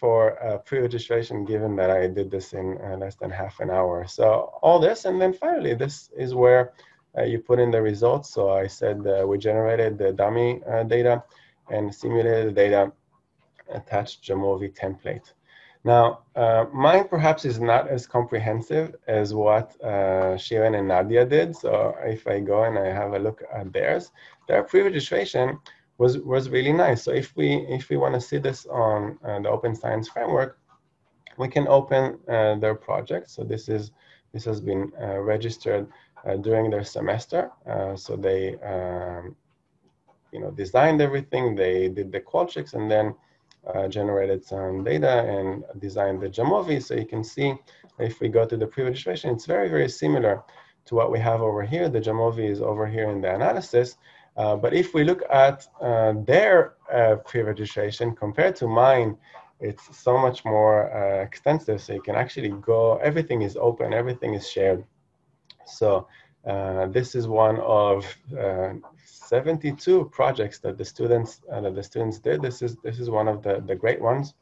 for uh, pre-registration, given that I did this in uh, less than half an hour. So all this, and then finally, this is where uh, you put in the results. So I said we generated the dummy uh, data and simulated the data attached Jamovi template. Now, uh, mine perhaps is not as comprehensive as what uh, Shiren and Nadia did. So if I go and I have a look at theirs, their pre-registration was, was really nice. So if we, if we want to see this on uh, the Open Science Framework, we can open uh, their project. So this is This has been uh, registered uh, during their semester. Uh, so they, um, you know, designed everything. They did the Qualtrics and then uh, generated some data and designed the Jamovi. So you can see if we go to the pre-registration, it's very, very similar to what we have over here. The Jamovi is over here in the analysis. Uh, but if we look at uh, their uh, pre-registration compared to mine, it's so much more uh, extensive. So you can actually go, everything is open, everything is shared. So uh, this is one of uh, 72 projects that the students that the students did. This is this is one of the the great ones.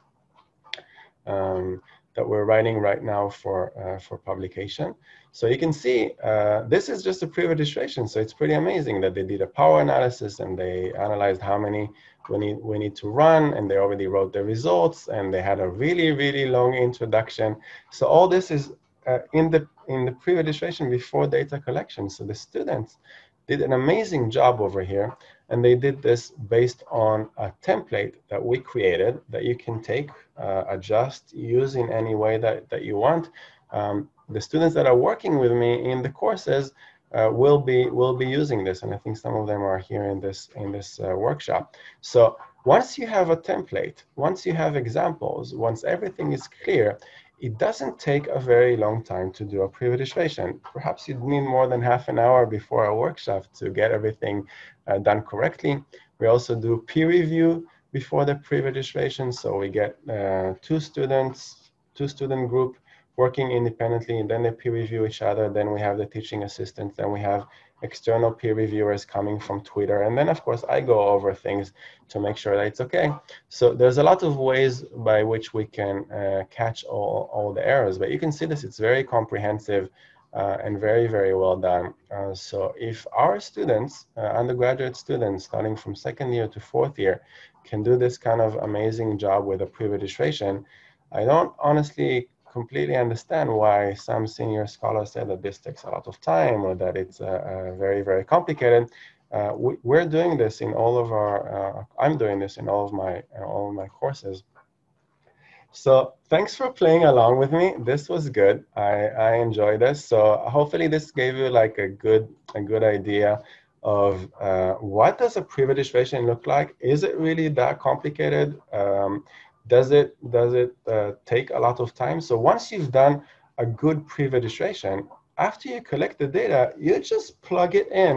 Um, that we're writing right now for, uh, for publication. So you can see uh, this is just a pre-registration. So it's pretty amazing that they did a power analysis and they analyzed how many we need, we need to run and they already wrote the results and they had a really, really long introduction. So all this is uh, in the, in the pre-registration before data collection. So the students did an amazing job over here and they did this based on a template that we created that you can take, uh, adjust, use in any way that, that you want. Um, the students that are working with me in the courses uh, will be will be using this, and I think some of them are here in this in this uh, workshop. So once you have a template, once you have examples, once everything is clear, it doesn't take a very long time to do a pre-registration. Perhaps you'd need more than half an hour before a workshop to get everything uh, done correctly. We also do peer review before the pre-registration. So we get uh, two students, two student group working independently, and then they peer review each other. Then we have the teaching assistants, then we have external peer reviewers coming from Twitter. And then, of course, I go over things to make sure that it's okay. So there's a lot of ways by which we can uh, catch all, all the errors. But you can see this, it's very comprehensive uh, and very, very well done. Uh, so if our students, uh, undergraduate students, starting from second year to fourth year, can do this kind of amazing job with a pre-registration, I don't honestly completely understand why some senior scholars say that this takes a lot of time or that it's uh, uh, very, very complicated. Uh, we, are doing this in all of our, uh, I'm doing this in all of my, all of my courses. So thanks for playing along with me. This was good. I, I enjoyed this. So hopefully this gave you like a good, a good idea of uh, what does a pre-registration look like? Is it really that complicated? Um, does it does it uh, take a lot of time? So once you've done a good pre-registration, after you collect the data, you just plug it in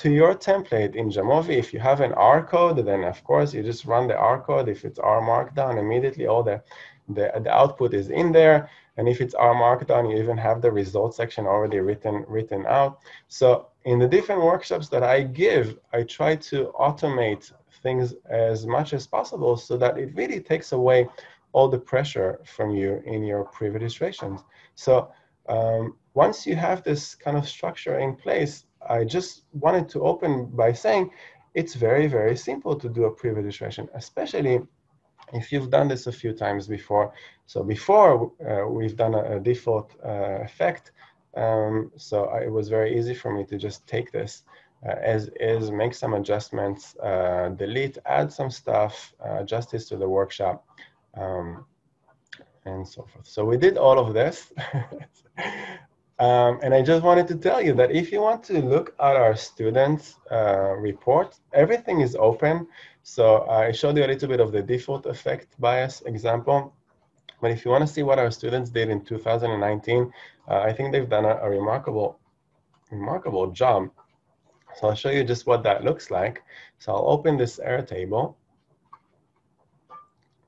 to your template in Jamovi. If you have an R code, then of course you just run the R code. If it's R Markdown, immediately all the, the, the output is in there. And if it's R Markdown, you even have the results section already written, written out. So in the different workshops that I give, I try to automate things as much as possible so that it really takes away all the pressure from you in your pre-registrations. So um, once you have this kind of structure in place, I just wanted to open by saying it's very, very simple to do a pre-registration, especially if you've done this a few times before. So before uh, we've done a, a default uh, effect, um, so I, it was very easy for me to just take this as is, make some adjustments, uh, delete, add some stuff, uh, adjust this to the workshop, um, and so forth. So we did all of this. um, and I just wanted to tell you that if you want to look at our students' uh, report, everything is open. So I showed you a little bit of the default effect bias example. But if you want to see what our students did in 2019, uh, I think they've done a, a remarkable, remarkable job. So I'll show you just what that looks like. So I'll open this Airtable.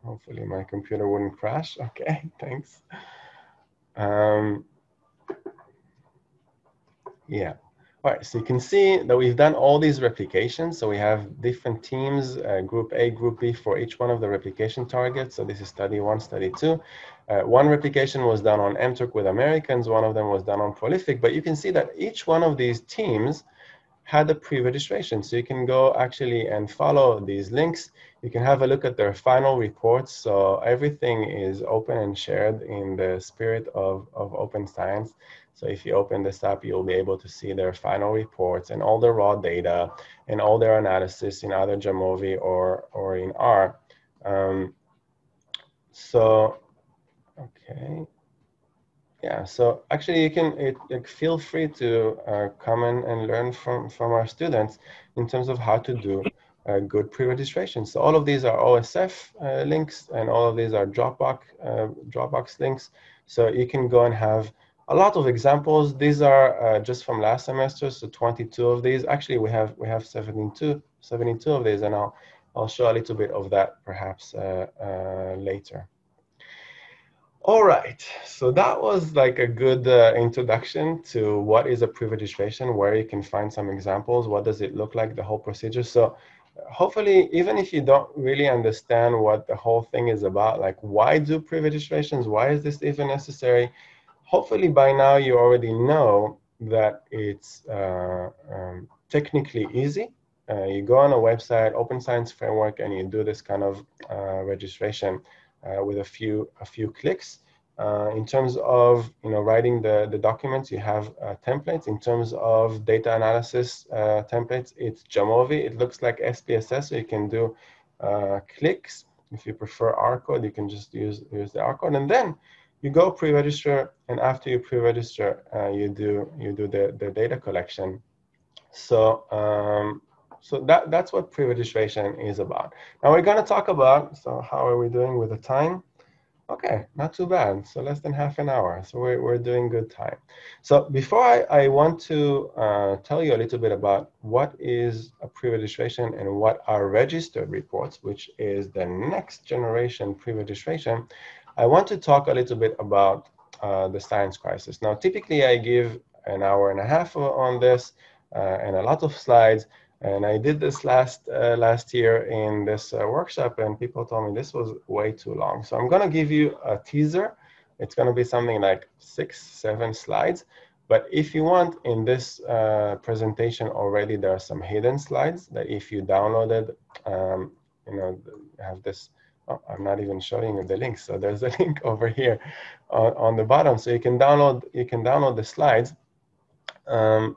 Hopefully my computer wouldn't crash. Okay, thanks. Um, yeah. All right, so you can see that we've done all these replications. So we have different teams, uh, group A, group B for each one of the replication targets. So this is study one, study two. Uh, one replication was done on mTurk with Americans. One of them was done on Prolific. But you can see that each one of these teams had a pre-registration. So you can go actually and follow these links. You can have a look at their final reports. So everything is open and shared in the spirit of, of open science. So if you open this up, you'll be able to see their final reports and all the raw data and all their analysis in either Jamovi or, or in R. Um, so, okay. Yeah, so actually you can it, it feel free to uh, come in and learn from, from our students in terms of how to do uh, good pre-registration. So all of these are OSF uh, links and all of these are Dropbox, uh, Dropbox links. So you can go and have a lot of examples. These are uh, just from last semester, so 22 of these. Actually, we have we have 72, 72 of these, and I'll I'll show a little bit of that perhaps later. All right, so that was like a good uh, introduction to what is a pre-registration, where you can find some examples, what does it look like, the whole procedure. So hopefully, even if you don't really understand what the whole thing is about, like why do pre-registrations, why is this even necessary, hopefully by now you already know that it's uh, um, technically easy. Uh, you go on a website, Open Science Framework, and you do this kind of uh, registration uh, with a few a few clicks. Uh, in terms of you know writing the, the documents, you have uh, templates. In terms of data analysis templates, it's Jamovi. It looks like SPSS, so you can do clicks. If you prefer R code, you can just use use the R code, and then you go pre-register, and after you pre-register, uh, you do you do the, the data collection. So um, so that that's what pre-registration is about. Now we're going to talk about. So how are we doing with the time? Okay, not too bad. So less than half an hour. So we're, we're doing good time. So before I, I want to uh, tell you a little bit about what is a pre-registration and what are registered reports, which is the next generation pre-registration, I want to talk a little bit about uh, the science crisis. Now, typically I give an hour and a half on this uh, and a lot of slides. And I did this last uh, last year in this uh, workshop, and people told me this was way too long. So I'm going to give you a teaser. It's going to be something like six, seven slides. But if you want, in this uh, presentation already, there are some hidden slides that if you downloaded, um, you know, have this Oh, I'm not even showing you the link. So there's a link over here on, on the bottom. So you can download you can download the slides. Um,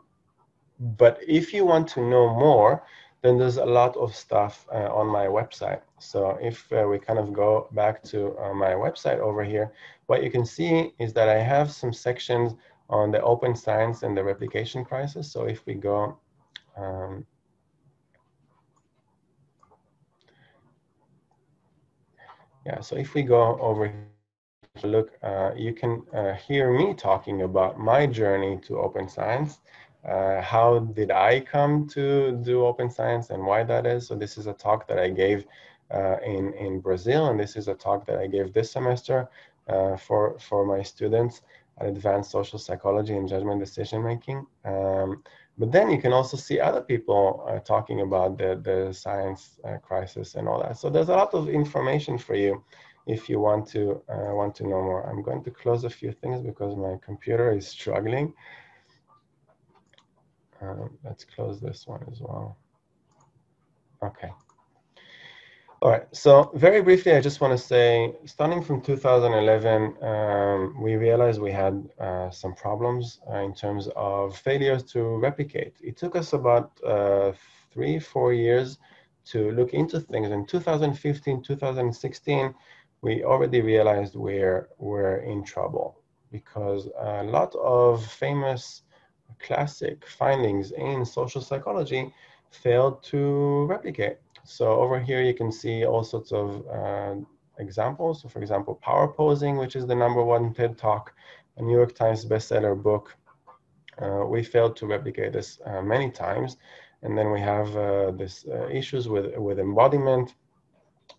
but if you want to know more, then there's a lot of stuff uh, on my website. So if uh, we kind of go back to uh, my website over here, what you can see is that I have some sections on the open science and the replication crisis. So if we go um, Yeah, so if we go over here, look, uh, you can uh, hear me talking about my journey to open science. Uh, how did I come to do open science and why that is? So this is a talk that I gave uh, in, in Brazil, and this is a talk that I gave this semester uh, for, for my students at Advanced Social Psychology and Judgment Decision Making. Um, but then you can also see other people uh, talking about the, the science uh, crisis and all that. So there's a lot of information for you if you want to uh, want to know more. I'm going to close a few things because my computer is struggling. Um, let's close this one as well. Okay. All right, so very briefly, I just want to say, starting from 2011, um, we realized we had uh, some problems uh, in terms of failures to replicate. It took us about uh, three, four years to look into things. In 2015, 2016, we already realized we're, we're in trouble because a lot of famous classic findings in social psychology failed to replicate. So over here, you can see all sorts of uh, examples. So for example, power posing, which is the number one TED Talk, a New York Times bestseller book. Uh, we failed to replicate this uh, many times. And then we have uh, this uh, issues with, with embodiment.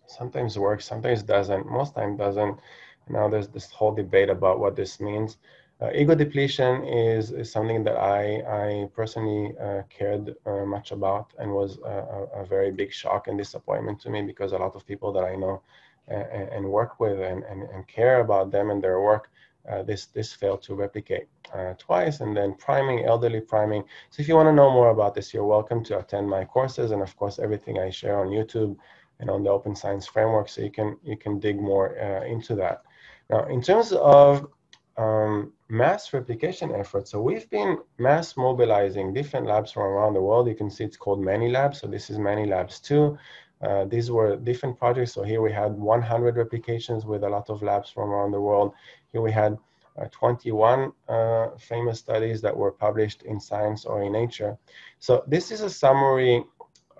Sometimes works, sometimes doesn't, most time doesn't. Now there's this whole debate about what this means. Uh, ego depletion is, is something that I, I personally uh, cared uh, much about and was a, a, very big shock and disappointment to me because a lot of people that I know and, and work with and, and, and, care about them and their work, uh, this, this failed to replicate uh, twice. And then priming, elderly priming. So if you want to know more about this, you're welcome to attend my courses and of course everything I share on YouTube and on the Open Science Framework so you can, you can dig more uh, into that. Now, in terms of um, mass replication efforts. So we've been mass mobilizing different labs from around the world. You can see it's called Many Labs. So this is Many Labs 2. Uh, these were different projects. So here we had 100 replications with a lot of labs from around the world. Here we had uh, 21 uh, famous studies that were published in Science or in Nature. So this is a summary,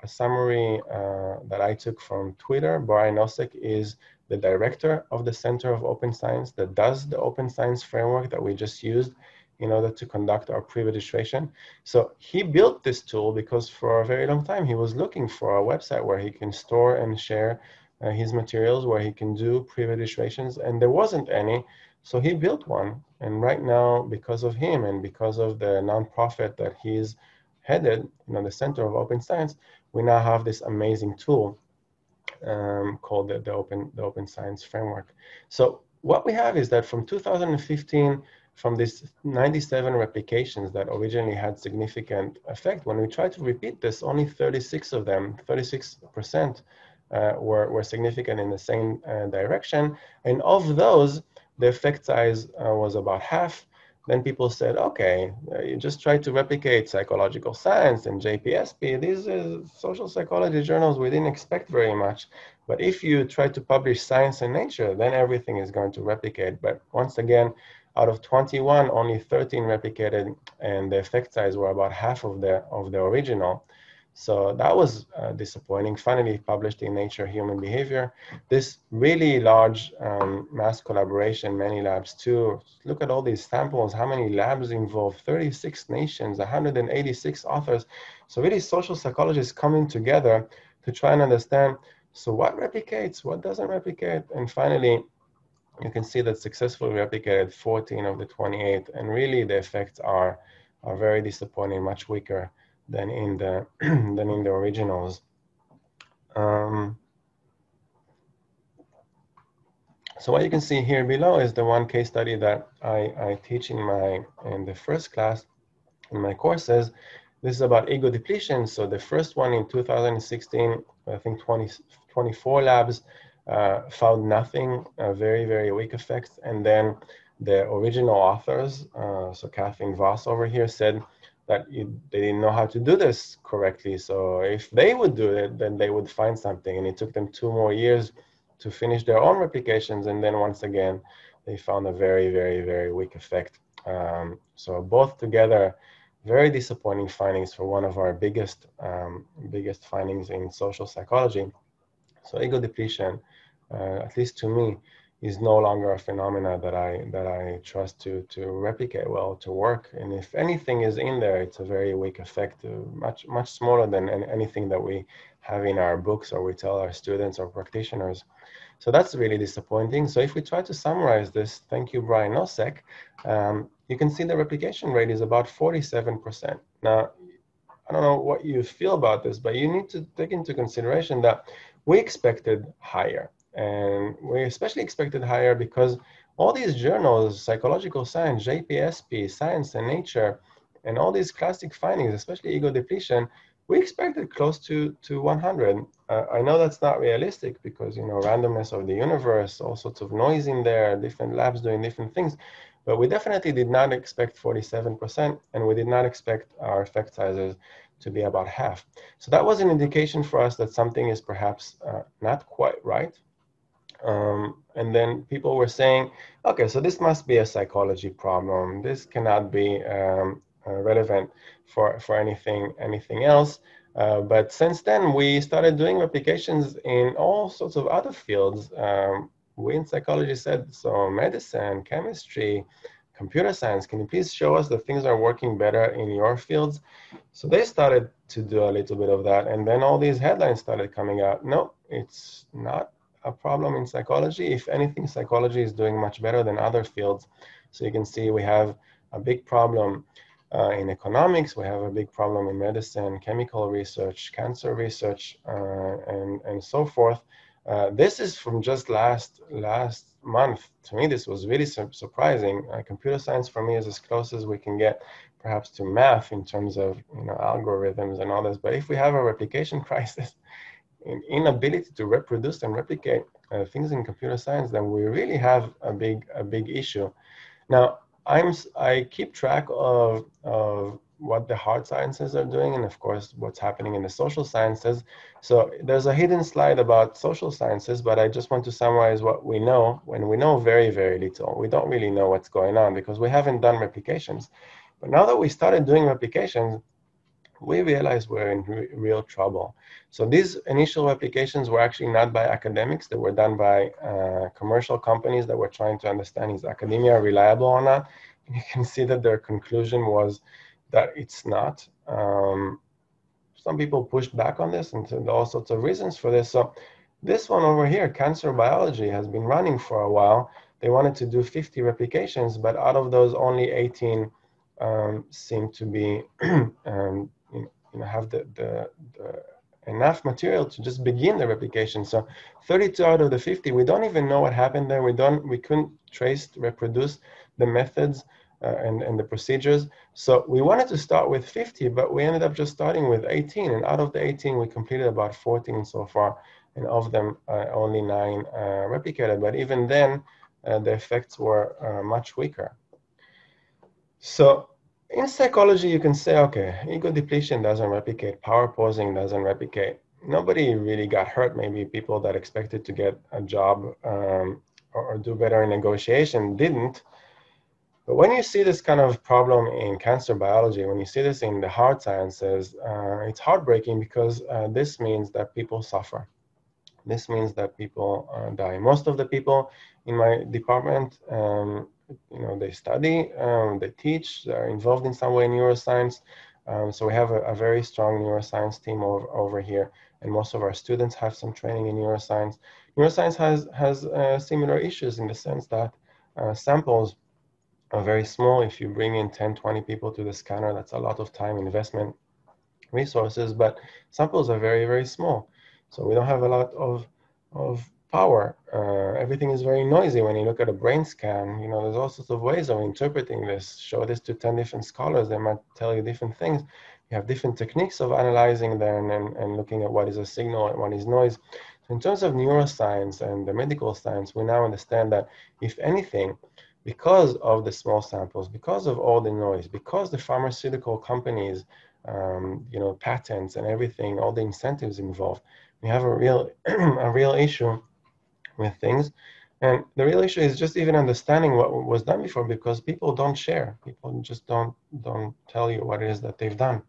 a summary uh, that I took from Twitter. Brian Nosek is the director of the Center of Open Science that does the open science framework that we just used in order to conduct our pre-registration. So he built this tool because for a very long time he was looking for a website where he can store and share uh, his materials, where he can do pre-registrations, and there wasn't any. So he built one, and right now, because of him and because of the nonprofit that he's headed, you know, the Center of Open Science, we now have this amazing tool um, called the, the, Open the Open Science Framework. So what we have is that from 2015 from these 97 replications that originally had significant effect, when we tried to repeat this, only 36 of them, 36% uh, were, were significant in the same uh, direction. And of those, the effect size uh, was about half. Then people said, okay, uh, you just try to replicate psychological science and JPSP. These are social psychology journals we didn't expect very much. But if you try to publish science and nature, then everything is going to replicate. But once again, out of 21, only 13 replicated, and the effect size were about half of the of the original. So that was uh, disappointing. Finally, published in Nature Human Behavior. This really large um, mass collaboration, Many Labs 2. Look at all these samples. How many labs involved? 36 nations, 186 authors. So really, social psychologists coming together to try and understand. So what replicates? What doesn't replicate? And finally, you can see that successfully replicated 14 of the 28, and really the effects are, are very disappointing, much weaker than in the, than in the originals. Um, so what you can see here below is the one case study that I, I teach in my in the first class in my courses. This is about ego depletion. So the first one in 2016, I think 20, 24 labs uh, found nothing, uh, very, very weak effects. And then the original authors, uh, so Kathleen Vohs over here said that they didn't know how to do this correctly. So if they would do it, then they would find something. And it took them two more years to finish their own replications. And then once again, they found a very, very, very weak effect. Um, so both together, very disappointing findings for one of our biggest, um, biggest findings in social psychology. So ego depletion, uh, at least to me, is no longer a phenomena that I that I trust to to replicate well to work. And if anything is in there, it's a very weak effect, uh, much much smaller than anything that we have in our books or we tell our students or practitioners. So that's really disappointing. So if we try to summarize this, thank you, Brian Nosek, um, you can see the replication rate is about 47%. Now, I don't know what you feel about this, but you need to take into consideration that we expected higher. And we especially expected higher because all these journals, psychological science, JPSP, science and nature, and all these classic findings, especially ego depletion, we expected close to, to 100. Uh, I know that's not realistic because, you know, randomness of the universe, all sorts of noise in there, different labs doing different things. But we definitely did not expect 47%, and we did not expect our effect sizes to be about half. So that was an indication for us that something is perhaps uh, not quite right. Um, and then people were saying, okay, so this must be a psychology problem. This cannot be um, uh, relevant for, for anything, anything else. Uh, but since then, we started doing replications in all sorts of other fields. Um, we in psychology said, so medicine, chemistry, computer science, can you please show us that things are working better in your fields? So they started to do a little bit of that. And then all these headlines started coming out. No, it's not a problem in psychology. If anything, psychology is doing much better than other fields. So you can see we have a big problem uh, in economics, we have a big problem in medicine, chemical research, cancer research, uh, and, and so forth. Uh, this is from just last last month. To me, this was really su surprising. Uh, computer science for me is as close as we can get, perhaps, to math in terms of you know algorithms and all this. But if we have a replication crisis, inability to reproduce and replicate uh, things in computer science, then we really have a big a big issue. Now, I'm I keep track of of what the hard sciences are doing and of course what's happening in the social sciences. So there's a hidden slide about social sciences, but I just want to summarize what we know when we know very, very little. We don't really know what's going on because we haven't done replications. But now that we started doing replications, we realized we're in re real trouble. So these initial replications were actually not by academics. They were done by uh, commercial companies that were trying to understand is academia reliable or not. And you can see that their conclusion was that it's not. Um, some people pushed back on this and said all sorts of reasons for this. So this one over here, cancer biology, has been running for a while. They wanted to do 50 replications, but out of those, only 18 um, seem to be um, you know, have the, the, the, enough material to just begin the replication. So 32 out of the 50, we don't even know what happened there. We don't, we couldn't trace, reproduce the methods uh, and, and the procedures. So we wanted to start with 50, but we ended up just starting with 18. And out of the 18, we completed about 14 so far. And of them, uh, only nine uh, replicated. But even then, uh, the effects were uh, much weaker. So in psychology, you can say, okay, ego depletion doesn't replicate, power posing doesn't replicate. Nobody really got hurt. Maybe people that expected to get a job um, or, or, do better in negotiation didn't. But when you see this kind of problem in cancer biology, when you see this in the hard sciences, uh, it's heartbreaking because uh, this means that people suffer. This means that people uh, die. Most of the people in my department um, you know, they study, um, they teach, they're involved in some way in neuroscience. Um, so we have a, a, very strong neuroscience team over, over here, and most of our students have some training in neuroscience. Neuroscience has, has uh, similar issues in the sense that uh, samples are very small. If you bring in 10, 20 people to the scanner, that's a lot of time, investment, resources, but samples are very, very small. So we don't have a lot of, of power. Uh, everything is very noisy when you look at a brain scan. You know, there's all sorts of ways of interpreting this. Show this to 10 different scholars, they might tell you different things. You have different techniques of analyzing them and, and looking at what is a signal and what is noise. So in terms of neuroscience and the medical science, we now understand that if anything, because of the small samples, because of all the noise, because the pharmaceutical companies, um, you know, patents and everything, all the incentives involved, we have a real, a real issue with things. And the real issue is just even understanding what was done before because people don't share. People just don't don't tell you what it is that they've done.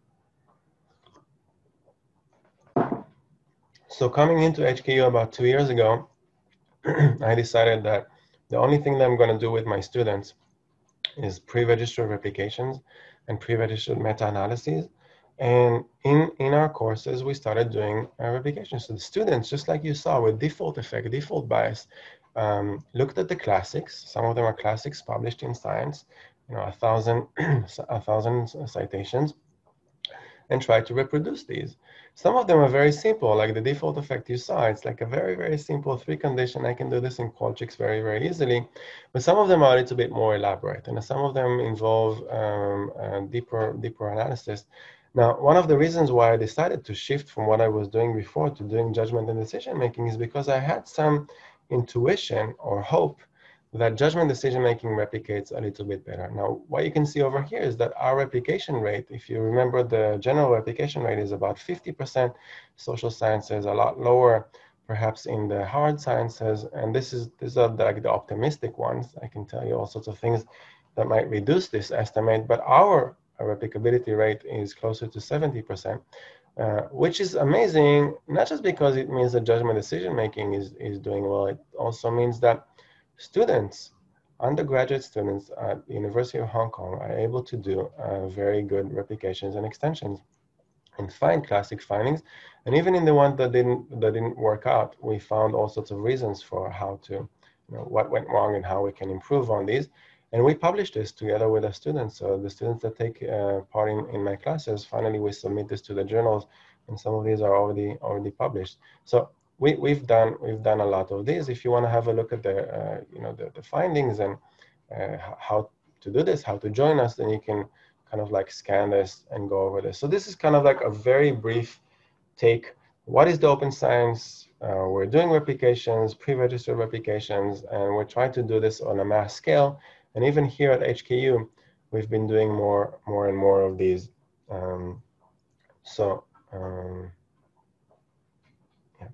So coming into HKU about two years ago, I decided that the only thing that I'm going to do with my students is pre-registered replications and pre-registered meta-analyses and in, in our courses, we started doing uh, replications. So the students, just like you saw with default effect, default bias, um, looked at the classics. Some of them are classics published in Science, you know, a thousand, a thousand citations, and tried to reproduce these. Some of them are very simple, like the default effect you saw. It's like a very, very simple three condition. I can do this in Qualtrics very, very easily. But some of them are a little bit more elaborate, and some of them involve um, deeper, deeper analysis. Now, one of the reasons why I decided to shift from what I was doing before to doing judgment and decision making is because I had some intuition or hope that judgment decision making replicates a little bit better. Now, what you can see over here is that our replication rate, if you remember the general replication rate is about 50%, social sciences a lot lower, perhaps in the hard sciences, and this is these are like the optimistic ones. I can tell you all sorts of things that might reduce this estimate, but our replicability rate is closer to 70%, uh, which is amazing, not just because it means that judgment decision making is, is doing well, it also means that students, undergraduate students at the University of Hong Kong are able to do uh, very good replications and extensions and find classic findings. And even in the ones that didn't, that didn't work out, we found all sorts of reasons for how to, you know, what went wrong and how we can improve on these. And we publish this together with the students. So the students that take uh, part in, in my classes, finally we submit this to the journals and some of these are already already published. So we, we've done we've done a lot of these. If you want to have a look at the uh, you know the, the findings and uh, how to do this, how to join us, then you can kind of like scan this and go over this. So this is kind of like a very brief take. What is the open science? Uh, we're doing replications, pre-registered replications, and we're trying to do this on a mass scale and even here at HKU, we've been doing more, more and more of these Um, so, um, yeah.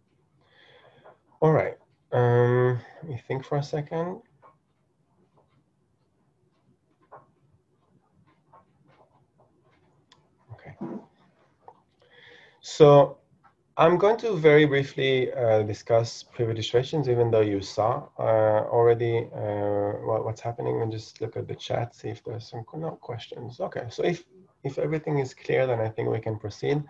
All right. Um, let me think for a second. Okay. So I'm going to very briefly uh, discuss pre-registrations, even though you saw uh, already uh, what, what's happening. And just look at the chat, see if there's some no questions. Okay, so if if everything is clear, then I think we can proceed.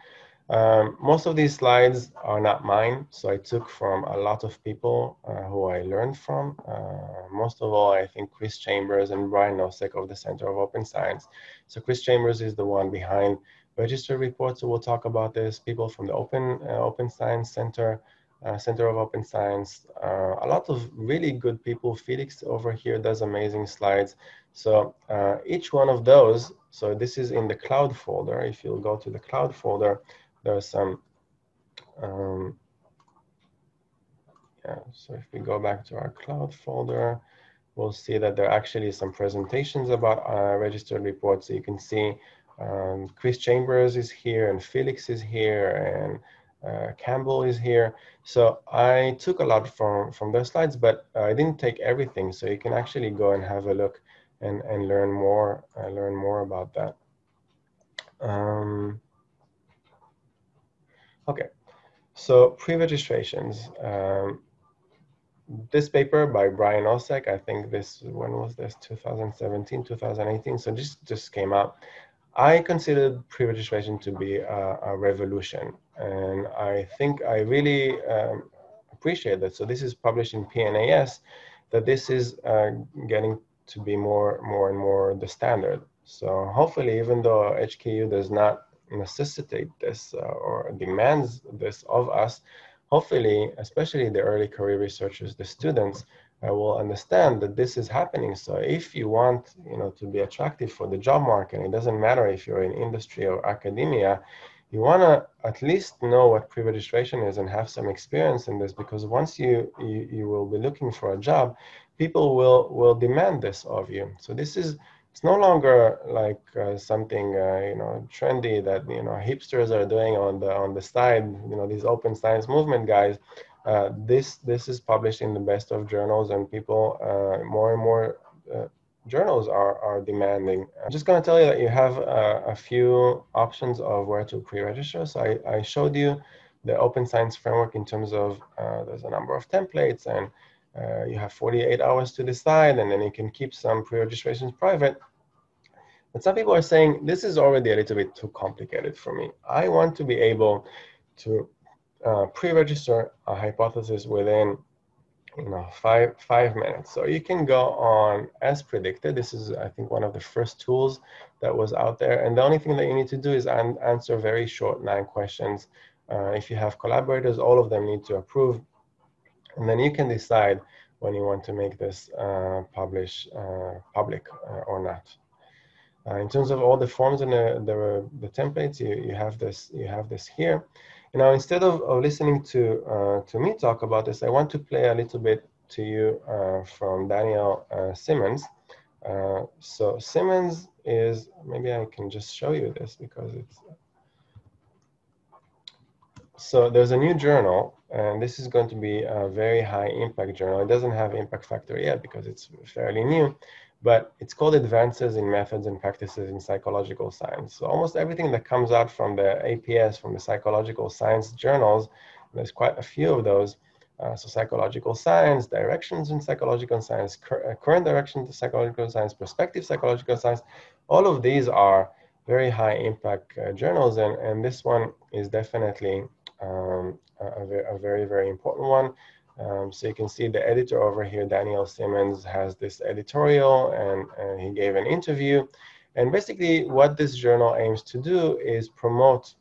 Um, most of these slides are not mine, so I took from a lot of people uh, who I learned from. Uh, most of all, I think Chris Chambers and Brian Nosek of the Center of Open Science. So Chris Chambers is the one behind register reports. So we'll talk about this. People from the Open uh, Open Science Center, uh, Center of Open Science, uh, a lot of really good people. Felix over here does amazing slides. So uh, each one of those, so this is in the cloud folder. If you'll go to the cloud folder, there's some, um, yeah, so if we go back to our cloud folder, we'll see that there are actually some presentations about uh, registered reports. So you can see um, Chris Chambers is here and Felix is here and uh, Campbell is here. So I took a lot from, from those slides, but I didn't take everything. So you can actually go and have a look and, and learn more, uh, learn more about that. Um, okay, so pre-registrations. Um, this paper by Brian Nosek, I think this, when was this, 2017, 2018, so just, just came out. I considered pre-registration to be a, a, revolution, and I think I really um, appreciate that. So this is published in PNAS, that this is uh, getting to be more, more and more the standard. So hopefully, even though HKU does not necessitate this uh, or demands this of us, hopefully, especially the early career researchers, the students, uh, will understand that this is happening. So if you want, you know, to be attractive for the job market, it doesn't matter if you're in industry or academia, you want to at least know what pre-registration is and have some experience in this because once you, you, you will be looking for a job, people will will demand this of you. So this is it's no longer like uh, something uh, you know trendy that you know hipsters are doing on the on the side. You know these open science movement guys uh, this this is published in the best of journals, and people uh, more and more uh, journals are are demanding. I'm just going to tell you that you have uh, a few options of where to pre-register. So I, I showed you the Open Science framework in terms of uh, there's a number of templates and you have 48 hours to decide and then you can keep some pre-registrations private. But some people are saying this is already a little bit too complicated for me. I want to be able to uh, pre-register a hypothesis within you know five five minutes. So you can go on as predicted. This is i think one of the first tools that was out there. And the only thing that you need to do is an answer very short nine questions. Uh, if you have collaborators all of them need to approve. And then you can decide when you want to make this uh, publish uh, public uh, or not. Uh, in terms of all the forms and the, the, the templates you, you have this you have this here now, instead of, of listening to, uh, to me talk about this, I want to play a little bit to you uh, from Daniel uh, Simons. Uh, so Simons is, maybe I can just show you this because it's, so there's a new journal, and this is going to be a very high impact journal. It doesn't have impact factor yet because it's fairly new, but it's called Advances in Methods and Practices in Psychological Science. So almost everything that comes out from the APS, from the psychological science journals, there's quite a few of those. Uh, so psychological science, directions in psychological science, cur uh, current directions to psychological science, prospective psychological science, all of these are very high impact uh, journals. And, and this one is definitely um, a, a, very, very important one. Um, so you can see the editor over here, Daniel Simons, has this editorial and, and he gave an interview. And basically what this journal aims to do is promote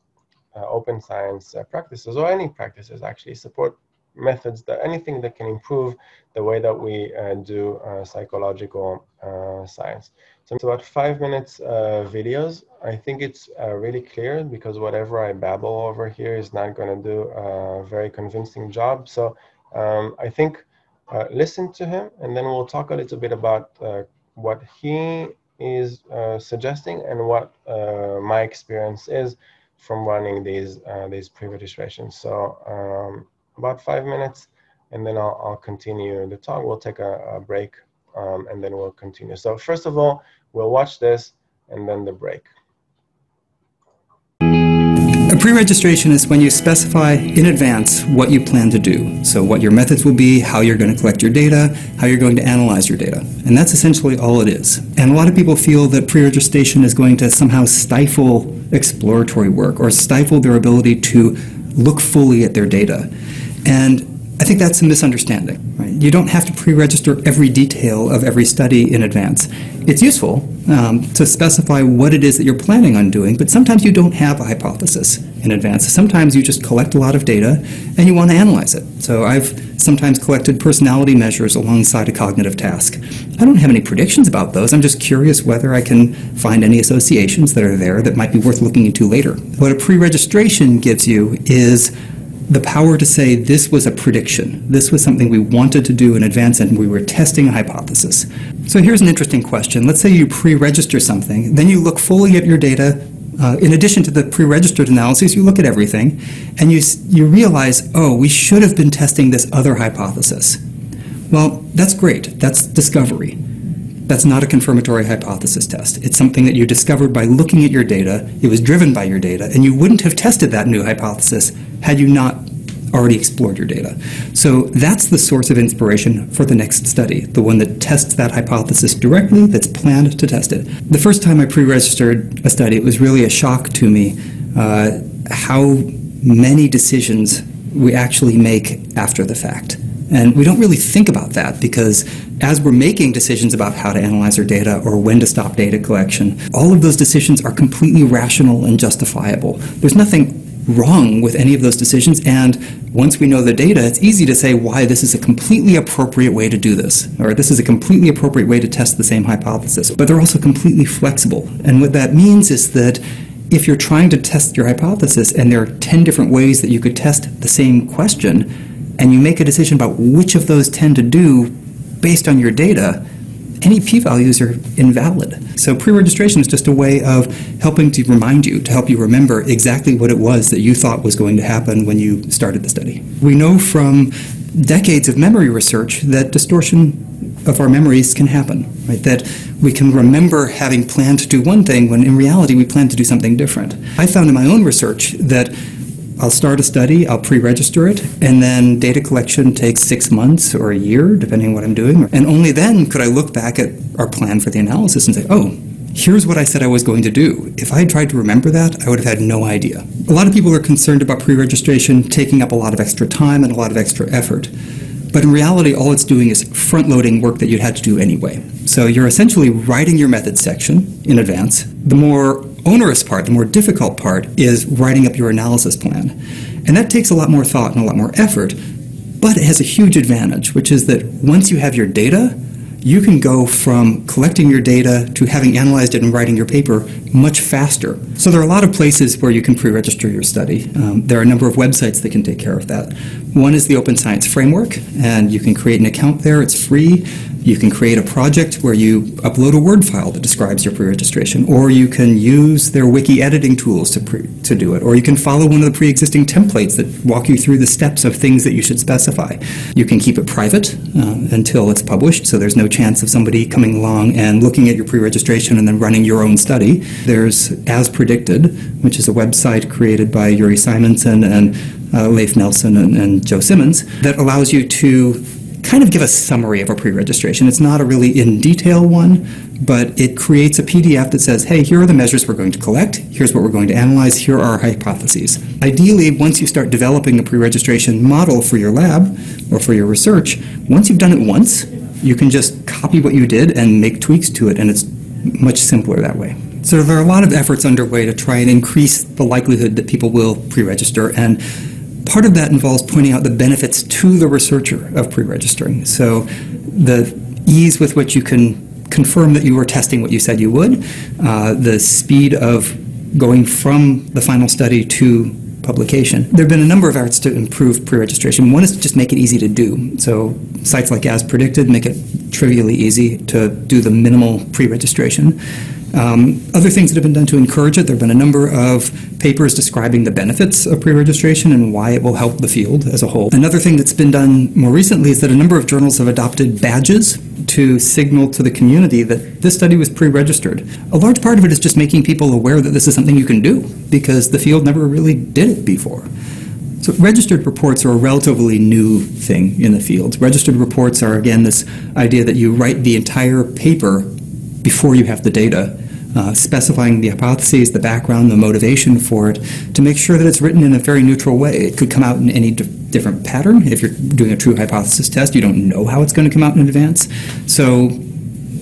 uh, open science uh, practices or any practices actually support methods that anything that can improve the way that we uh, do uh, psychological uh, science. So it's about five minutes uh, videos. I think it's really clear because whatever I babble over here is not going to do a very convincing job. So um, I think uh, listen to him, and then we'll talk a little bit about uh, what he is uh, suggesting and what uh, my experience is from running these uh, these pre-registrations. So um, about five minutes, and then I'll, I'll continue the talk. We'll take a, a break, um, and then we'll continue. So first of all, we'll watch this, and then the break. Pre-registration is when you specify in advance what you plan to do. So what your methods will be, how you're going to collect your data, how you're going to analyze your data. And that's essentially all it is. And a lot of people feel that pre-registration is going to somehow stifle exploratory work or stifle their ability to look fully at their data. And I think that's a misunderstanding. Right? You don't have to pre-register every detail of every study in advance. It's useful um, to specify what it is that you're planning on doing, but sometimes you don't have a hypothesis in advance. Sometimes you just collect a lot of data and you want to analyze it. So I've sometimes collected personality measures alongside a cognitive task. I don't have any predictions about those. I'm just curious whether I can find any associations that are there that might be worth looking into later. What a pre-registration gives you is the power to say this was a prediction. This was something we wanted to do in advance and we were testing a hypothesis. So here's an interesting question. Let's say you pre register something, then you look fully at your data. Uh, in addition to the pre registered analyses, you look at everything and you, you realize, oh, we should have been testing this other hypothesis. Well, that's great. That's discovery. That's not a confirmatory hypothesis test. It's something that you discovered by looking at your data, it was driven by your data, and you wouldn't have tested that new hypothesis had you not already explored your data. So that's the source of inspiration for the next study, the one that tests that hypothesis directly, that's planned to test it. The first time I pre registered a study, it was really a shock to me uh, how many decisions we actually make after the fact. And we don't really think about that because as we're making decisions about how to analyze our data or when to stop data collection, all of those decisions are completely rational and justifiable. There's nothing wrong with any of those decisions. And once we know the data, it's easy to say why this is a completely appropriate way to do this, or this is a completely appropriate way to test the same hypothesis. But they're also completely flexible. And what that means is that if you're trying to test your hypothesis and there are 10 different ways that you could test the same question, and you make a decision about which of those 10 to do based on your data, any p-values are invalid. So pre-registration is just a way of helping to remind you, to help you remember exactly what it was that you thought was going to happen when you started the study. We know from decades of memory research that distortion of our memories can happen, right? That we can remember having planned to do one thing when in reality we plan to do something different. I found in my own research that I'll start a study, I'll pre-register it, and then data collection takes six months or a year, depending on what I'm doing. And only then could I look back at our plan for the analysis and say, oh, here's what I said I was going to do. If I had tried to remember that, I would have had no idea. A lot of people are concerned about pre-registration taking up a lot of extra time and a lot of extra effort. But in reality, all it's doing is front loading work that you'd had to do anyway. So you're essentially writing your methods section in advance. The more onerous part, the more difficult part, is writing up your analysis plan. And that takes a lot more thought and a lot more effort, but it has a huge advantage, which is that once you have your data, you can go from collecting your data to having analyzed it and writing your paper much faster. So there are a lot of places where you can pre-register your study. Um, there are a number of websites that can take care of that. One is the Open Science Framework, and you can create an account there. It's free. You can create a project where you upload a Word file that describes your pre-registration, or you can use their wiki editing tools to, to do it, or you can follow one of the pre-existing templates that walk you through the steps of things that you should specify. You can keep it private uh, until it's published, so there's no chance of somebody coming along and looking at your pre-registration and then running your own study. There's As Predicted, which is a website created by Uri Simonsohn and uh, Leif Nelson and, and Joe Simmons that allows you to kind of give a summary of a pre-registration. It's not a really in detail one, but it creates a PDF that says, hey, here are the measures we're going to collect, here's what we're going to analyze, here are our hypotheses. Ideally, once you start developing a pre-registration model for your lab or for your research, once you've done it once, you can just copy what you did and make tweaks to it, and it's much simpler that way. So there are a lot of efforts underway to try and increase the likelihood that people will pre-register, and part of that involves pointing out the benefits to the researcher of pre-registering. So the ease with which you can confirm that you were testing what you said you would, uh, the speed of going from the final study to publication. There have been a number of efforts to improve pre-registration. One is to just make it easy to do. So sites like As Predicted make it trivially easy to do the minimal pre-registration. Um, other things that have been done to encourage it, there have been a number of papers describing the benefits of pre-registration and why it will help the field as a whole. Another thing that's been done more recently is that a number of journals have adopted badges to signal to the community that this study was pre-registered. A large part of it is just making people aware that this is something you can do because the field never really did it before. So registered reports are a relatively new thing in the field. Registered reports are, again, this idea that you write the entire paper before you have the data uh, specifying the hypotheses, the background, the motivation for it, to make sure that it's written in a very neutral way. It could come out in any different pattern. If you're doing a true hypothesis test, you don't know how it's going to come out in advance. So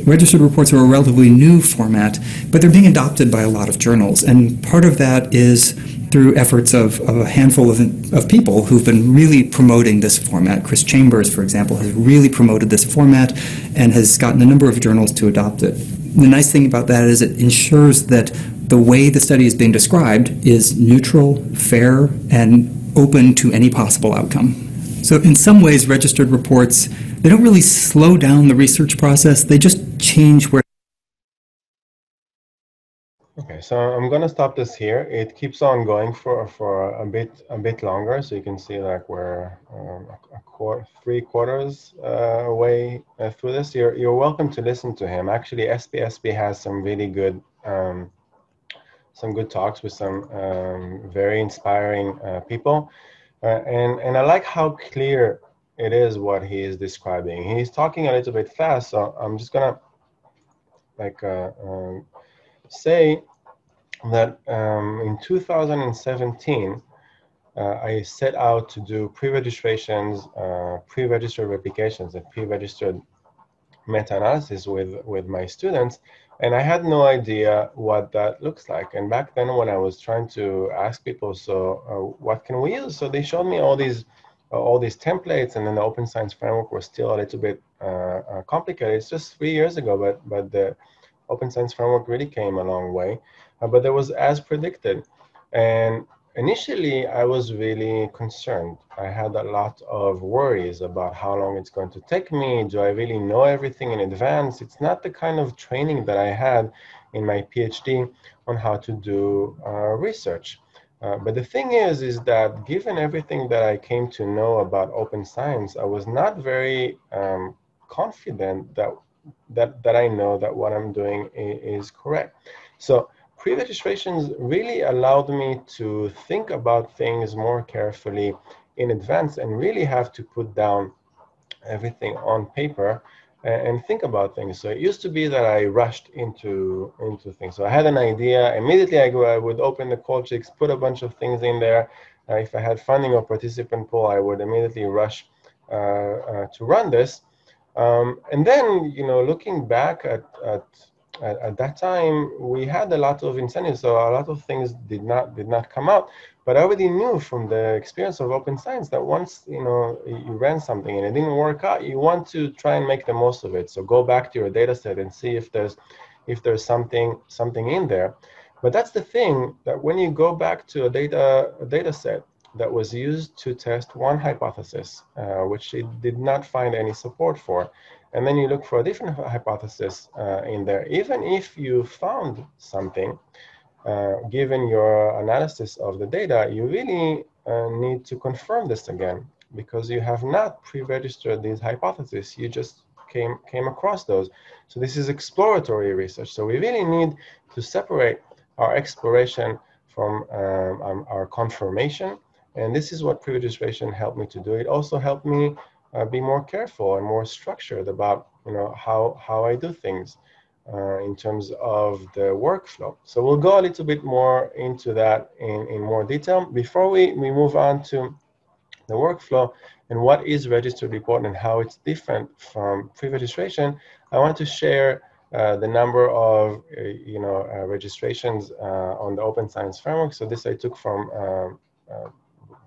registered reports are a relatively new format, but they're being adopted by a lot of journals. And part of that is through efforts of, of, a handful of, of people who've been really promoting this format. Chris Chambers, for example, has really promoted this format and has gotten a number of journals to adopt it the nice thing about that is it ensures that the way the study is being described is neutral, fair, and open to any possible outcome. So in some ways, registered reports, they don't really slow down the research process, they just change where so I'm gonna stop this here. It keeps on going for for a bit a bit longer, so you can see like we're um, a, quarter, three quarters uh, uh, through this. You're you're welcome to listen to him. Actually, SPSP has some really good um, some good talks with some um, very inspiring uh, people, uh, and and I like how clear it is what he is describing. He's talking a little bit fast, so I'm just gonna like. Uh, um, say that um, in 2017, uh, I set out to do pre-registrations, uh, pre-registered replications, and pre-registered meta-analysis with, with my students. And I had no idea what that looks like. And back then when I was trying to ask people, so uh, what can we use? So they showed me all these uh, all these templates and then the open science framework was still a little bit uh, uh, complicated. It's just three years ago, but, but the open science framework really came a long way, but that was as predicted. And initially, I was really concerned. I had a lot of worries about how long it's going to take me. Do I really know everything in advance? It's not the kind of training that I had in my PhD on how to do uh, research. Uh, but the thing is, is that given everything that I came to know about open science, I was not very um, confident that that, that I know that what I'm doing is, is correct. So pre-registrations really allowed me to think about things more carefully in advance and really have to put down everything on paper and think about things. So it used to be that I rushed into into things. So I had an idea, immediately I, go, I would open the Qualtrics, put a bunch of things in there. Uh, if I had funding or participant pool, I would immediately rush uh, uh, to run this. Um, and then, you know, looking back at, at, at, at, that time, we had a lot of incentives, so a lot of things did not did not come out. But I already knew from the experience of open science that once you know you ran something and it didn't work out, you want to try and make the most of it. So go back to your data set and see if there's if there's something something in there. But that's the thing that when you go back to a data a data set, that was used to test one hypothesis, uh, which it did not find any support for. And then you look for a different hypothesis uh, in there. Even if you found something, uh, given your analysis of the data, you really uh, need to confirm this again because you have not pre-registered these hypotheses. You just came, came across those. So this is exploratory research. So we really need to separate our exploration from um, our confirmation and this is what pre-registration helped me to do. It also helped me uh, be more careful and more structured about you know how how I do things uh, in terms of the workflow. So we'll go a little bit more into that in, in more detail. Before we, we move on to the workflow and what is registered report and how it's different from pre-registration, I want to share uh, the number of uh, you know uh, registrations uh, on the Open Science Framework. So this I took from um, uh,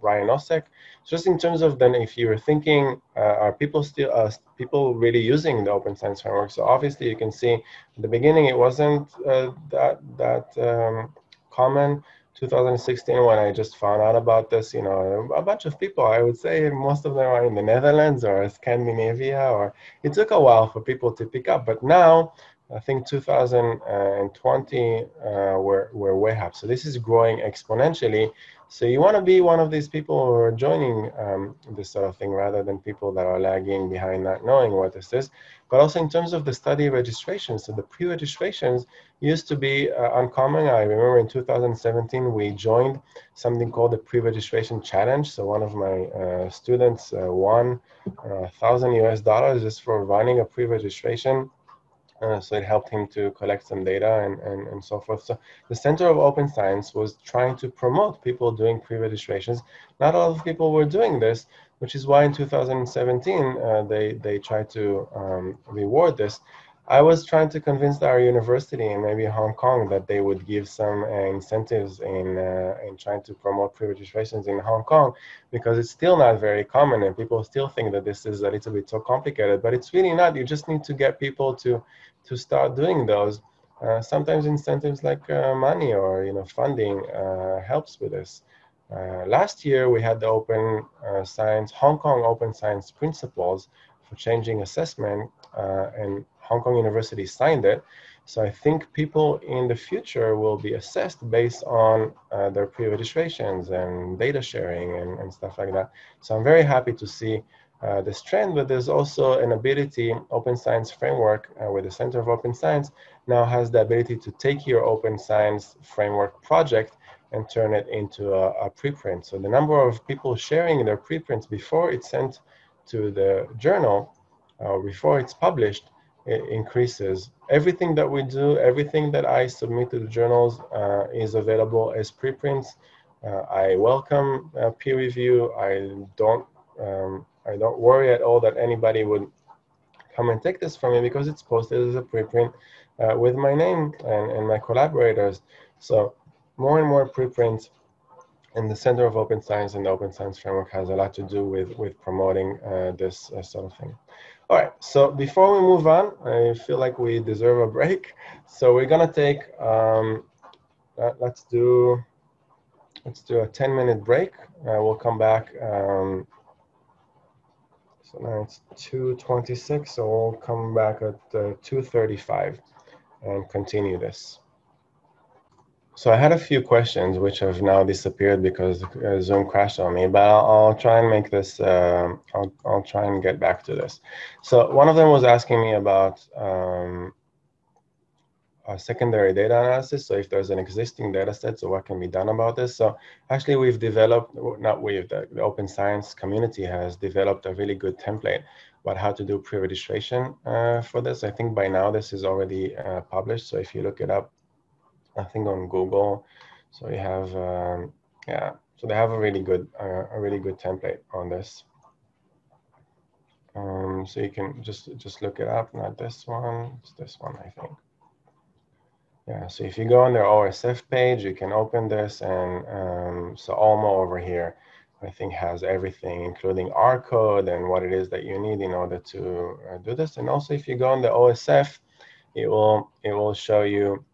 Brian Nosek. Just in terms of then, if you're thinking, uh, are people still uh, people really using the Open Science Framework? So obviously, you can see at the beginning it wasn't uh, that that um, common. 2016 when I just found out about this, you know, a bunch of people, I would say most of them are in the Netherlands or Scandinavia, or it took a while for people to pick up. But now, I think 2020, uh, we're, we're way up. So this is growing exponentially. So you want to be one of these people who are joining um, this sort of thing rather than people that are lagging behind not knowing what this is. But also in terms of the study registrations, so the pre-registrations used to be uh, uncommon. I remember in 2017 we joined something called the pre-registration challenge. So one of my uh, students uh, won a uh, thousand US dollars just for running a pre-registration uh, so it helped him to collect some data and, and, and so forth. So the Center of Open Science was trying to promote people doing pre-registrations. Not a lot of people were doing this, which is why in 2017 uh, they, they tried to um, reward this. I was trying to convince our university and maybe Hong Kong that they would give some uh, incentives in uh, in trying to promote pre-registrations in Hong Kong because it's still not very common and people still think that this is a little bit so complicated, but it's really not. You just need to get people to to start doing those. Uh, sometimes incentives like uh, money or you know funding uh, helps with this. Uh, last year we had the Open Science Hong Kong Open Science Principles for changing assessment and Hong Kong University signed it. So I think people in the future will be assessed based on uh, their pre-registrations and data sharing and, and, stuff like that. So I'm very happy to see uh, this trend, but there's also an ability, Open Science Framework uh, with the Center of Open Science now has the ability to take your Open Science Framework project and turn it into a, a preprint. So the number of people sharing their preprints before it's sent to the journal, uh, before it's published, increases. Everything that we do, everything that I submit to the journals uh, is available as preprints. Uh, I welcome uh, peer review. I don't, um, I don't worry at all that anybody would come and take this from me because it's posted as a preprint uh, with my name and, and my collaborators. So more and more preprints and the Center of Open Science and the Open Science Framework has a lot to do with, with promoting uh, this uh, sort of thing. All right, so before we move on, I feel like we deserve a break. So we're gonna take, um, uh, let's do, let's do a 10 minute break. Uh, we'll come back. Um, so now it's 2.26, so we'll come back at uh, 2.35 and continue this. So I had a few questions which have now disappeared because uh, Zoom crashed on me, but I'll, I'll try and make this, uh, I'll, I'll try and get back to this. So one of them was asking me about um, secondary data analysis. So if there's an existing data set, so what can be done about this? So actually we've developed, not we, the, the open science community has developed a really good template about how to do pre-registration uh, for this. I think by now this is already uh, published. So if you look it up, I think on Google. So you have, um, yeah, so they have a really good, uh, a really good template on this. Um, so you can just just look it up. Not this one, it's this one, I think. Yeah. So if you go on their OSF page, you can open this, and um, so Alma over here, I think has everything, including R code and what it is that you need in order to uh, do this. And also, if you go on the OSF, it will it will show you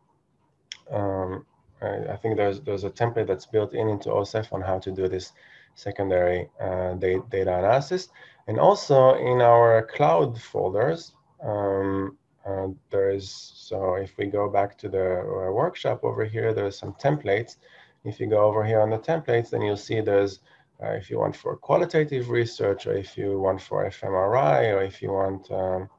um, I, I, think there's there's a template that's built in into OSF on how to do this secondary uh, data, data analysis. And also in our cloud folders, um, uh, there is, so if we go back to the uh, workshop over here, there's some templates. If you go over here on the templates, then you'll see there's, uh, if you want for qualitative research, or if you want for fMRI, or if you want um,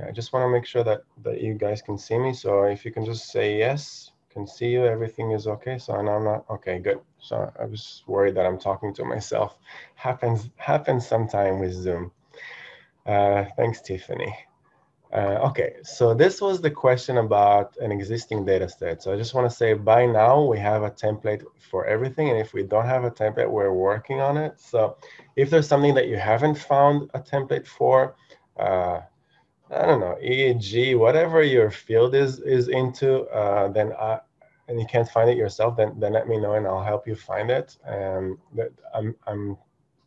yeah, I just want to make sure that, that you guys can see me. So if you can just say yes, can see you, everything is okay. So know I'm not, okay, good. So I was worried that I'm talking to myself. Happens, happens sometime with Zoom. Uh, thanks, Tiffany. Uh, okay, so this was the question about an existing data set. So I just want to say by now we have a template for everything. And if we don't have a template, we're working on it. So if there's something that you haven't found a template for, uh, I don't know, EEG, whatever your field is is into, uh, then I, and you can't find it yourself, then then let me know and I'll help you find it. And that I'm I'm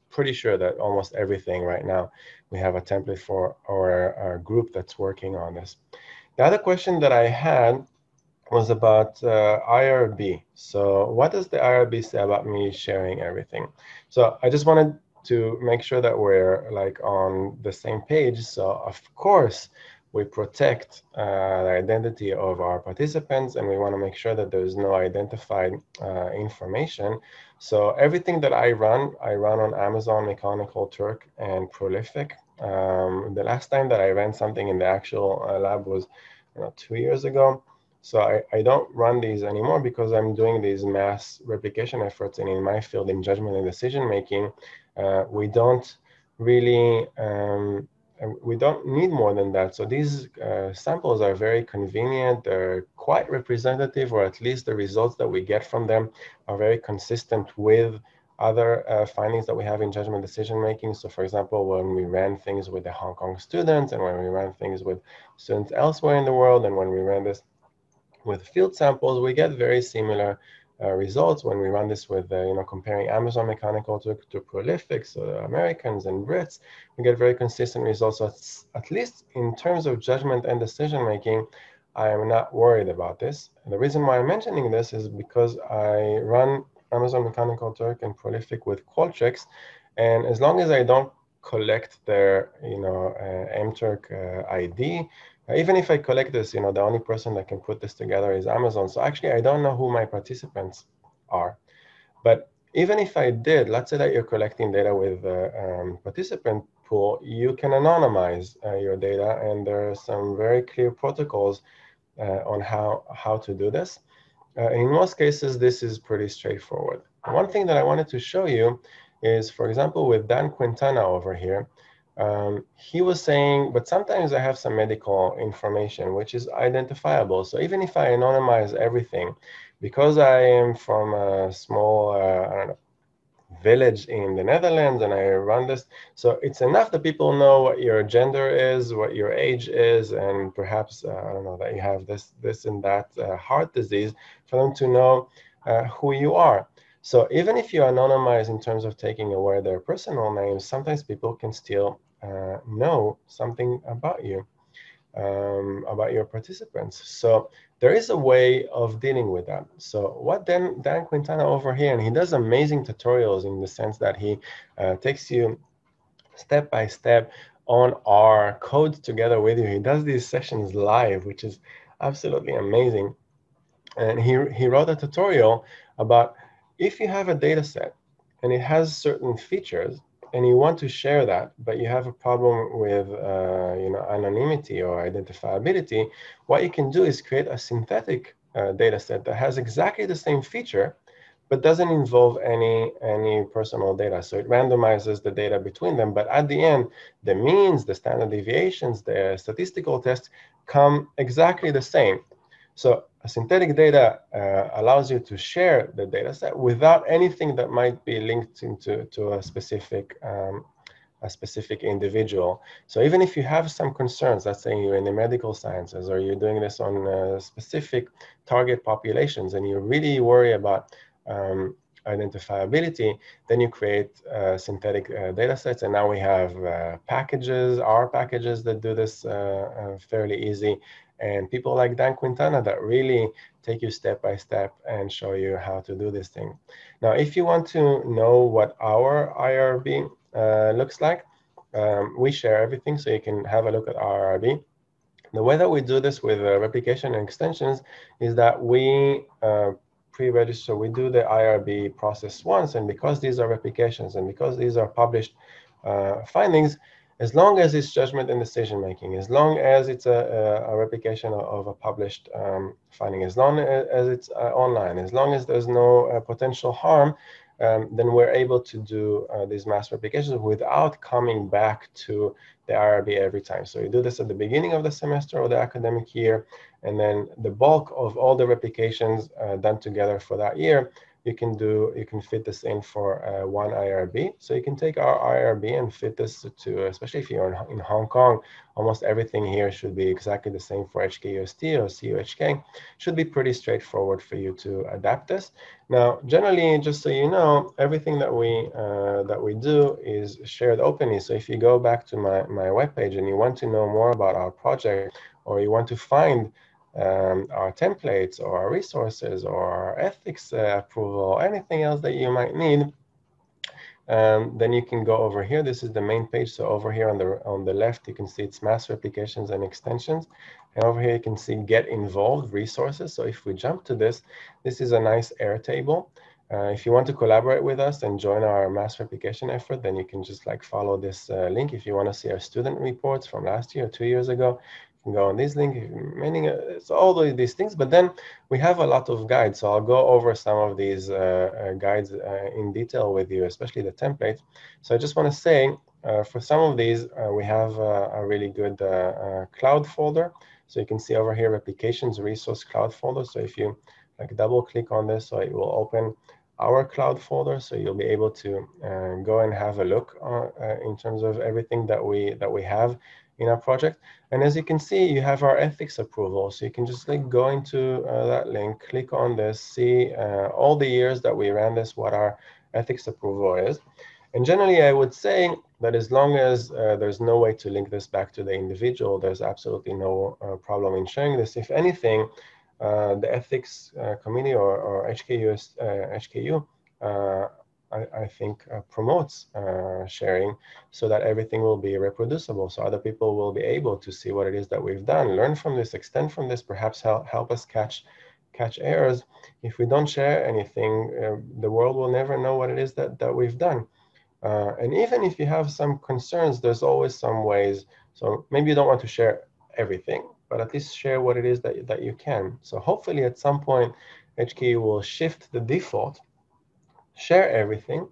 pretty sure that almost everything right now we have a template for our, our group that's working on this. The other question that I had was about uh, IRB. So what does the IRB say about me sharing everything? So I just wanted to make sure that we're like on the same page. So of course, we protect uh, the identity of our participants and we want to make sure that there's no identified uh, information. So everything that I run, I run on Amazon, Mechanical Turk, and Prolific. Um, the last time that I ran something in the actual uh, lab was you know, two years ago. So I, I don't run these anymore because I'm doing these mass replication efforts. And in my field, in judgment and decision making, uh, we don't really um, we don't need more than that. So these uh, samples are very convenient. They're quite representative, or at least the results that we get from them are very consistent with other uh, findings that we have in judgment decision making. So for example, when we ran things with the Hong Kong students and when we ran things with students elsewhere in the world and when we ran this with field samples, we get very similar uh, results when we run this with, uh, you know, comparing Amazon Mechanical to, to Prolific, so Americans and Brits, we get very consistent results. So at least in terms of judgment and decision making, I am not worried about this. And the reason why I'm mentioning this is because I run Amazon Mechanical Turk and Prolific with Qualtrics, and as long as I don't collect their, you know, uh, MTurk uh, ID, even if I collect this, you know, the only person that can put this together is Amazon. So actually, I don't know who my participants are. But even if I did, let's say that you're collecting data with a um, participant pool, you can anonymize uh, your data. And there are some very clear protocols uh, on how, how to do this. Uh, in most cases, this is pretty straightforward. One thing that I wanted to show you is, for example, with Dan Quintana over here, um, he was saying, but sometimes I have some medical information which is identifiable. So even if I anonymize everything, because I am from a small, uh, know, village in the Netherlands and I run this, so it's enough that people know what your gender is, what your age is, and perhaps uh, I don't know that you have this, this and that uh, heart disease for them to know uh, who you are. So even if you anonymize in terms of taking away their personal names, sometimes people can still uh, know something about you, um, about your participants. So there is a way of dealing with that. So what Dan, Dan Quintana over here, and he does amazing tutorials in the sense that he uh, takes you step by step on R code together with you. He does these sessions live, which is absolutely amazing. And he, he wrote a tutorial about if you have a data set and it has certain features and you want to share that, but you have a problem with uh, you know anonymity or identifiability, what you can do is create a synthetic uh, data set that has exactly the same feature, but doesn't involve any any personal data. So it randomizes the data between them, but at the end, the means, the standard deviations, the statistical tests come exactly the same. So synthetic data uh, allows you to share the data set without anything that might be linked into to a specific um, a specific individual. So even if you have some concerns, let's say you're in the medical sciences or you're doing this on uh, specific target populations and you really worry about um, identifiability, then you create uh, synthetic uh, data sets. And now we have uh, packages, R packages that do this uh, uh, fairly easy and people like Dan Quintana that really take you step by step and show you how to do this thing. Now, if you want to know what our IRB uh, looks like, um, we share everything so you can have a look at our IRB. The way that we do this with uh, replication and extensions is that we uh, pre-register, we do the IRB process once, and because these are replications and because these are published uh, findings, as long as it's judgment and decision making, as long as it's a, a, a replication of a published um, finding, as long as it's uh, online, as long as there's no uh, potential harm, um, then we're able to do uh, these mass replications without coming back to the IRB every time. So you do this at the beginning of the semester or the academic year, and then the bulk of all the replications uh, done together for that year you can do you can fit this in for uh, one IRB. So you can take our IRB and fit this to, especially if you're in, in, Hong Kong, almost everything here should be exactly the same for HKUST or CUHK. Should be pretty straightforward for you to adapt this. Now, generally, just so you know, everything that we uh, that we do is shared openly. So if you go back to my my webpage and you want to know more about our project, or you want to find um, our templates or our resources or our ethics uh, approval, anything else that you might need, um, then you can go over here. This is the main page. So over here on the on the left, you can see it's master applications and extensions. And over here, you can see get involved resources. So if we jump to this, this is a nice Airtable. Uh, if you want to collaborate with us and join our master application effort, then you can just like follow this uh, link. If you want to see our student reports from last year, two years ago, can go on this link, meaning uh, it's all these things. But then we have a lot of guides. So I'll go over some of these uh, uh, guides uh, in detail with you, especially the template. So I just want to say uh, for some of these, uh, we have a really good cloud folder. So you can see over here, applications resource cloud folder. So if you like double click on this, so it will open our cloud folder. So you'll be able to go and have a look in terms of everything that we that we have in our project. And as you can see, you have our ethics approval. So you can just like go into uh, that link, click on this, see uh, all the years that we ran this, what our ethics approval is. And generally, I would say that as long as uh, there's no way to link this back to the individual, there's absolutely no uh, problem in sharing this. If anything, uh, the ethics uh, committee or, or HKU, HKU I, I think uh, promotes uh, sharing so that everything will be reproducible. So other people will be able to see what it is that we've done, learn from this, extend from this, perhaps help, help us catch catch errors. If we don't share anything, uh, the world will never know what it is that, that we've done. Uh, and even if you have some concerns, there's always some ways. So maybe you don't want to share everything, but at least share what it is that, that you can. So hopefully at some point, HKU will shift the default share everything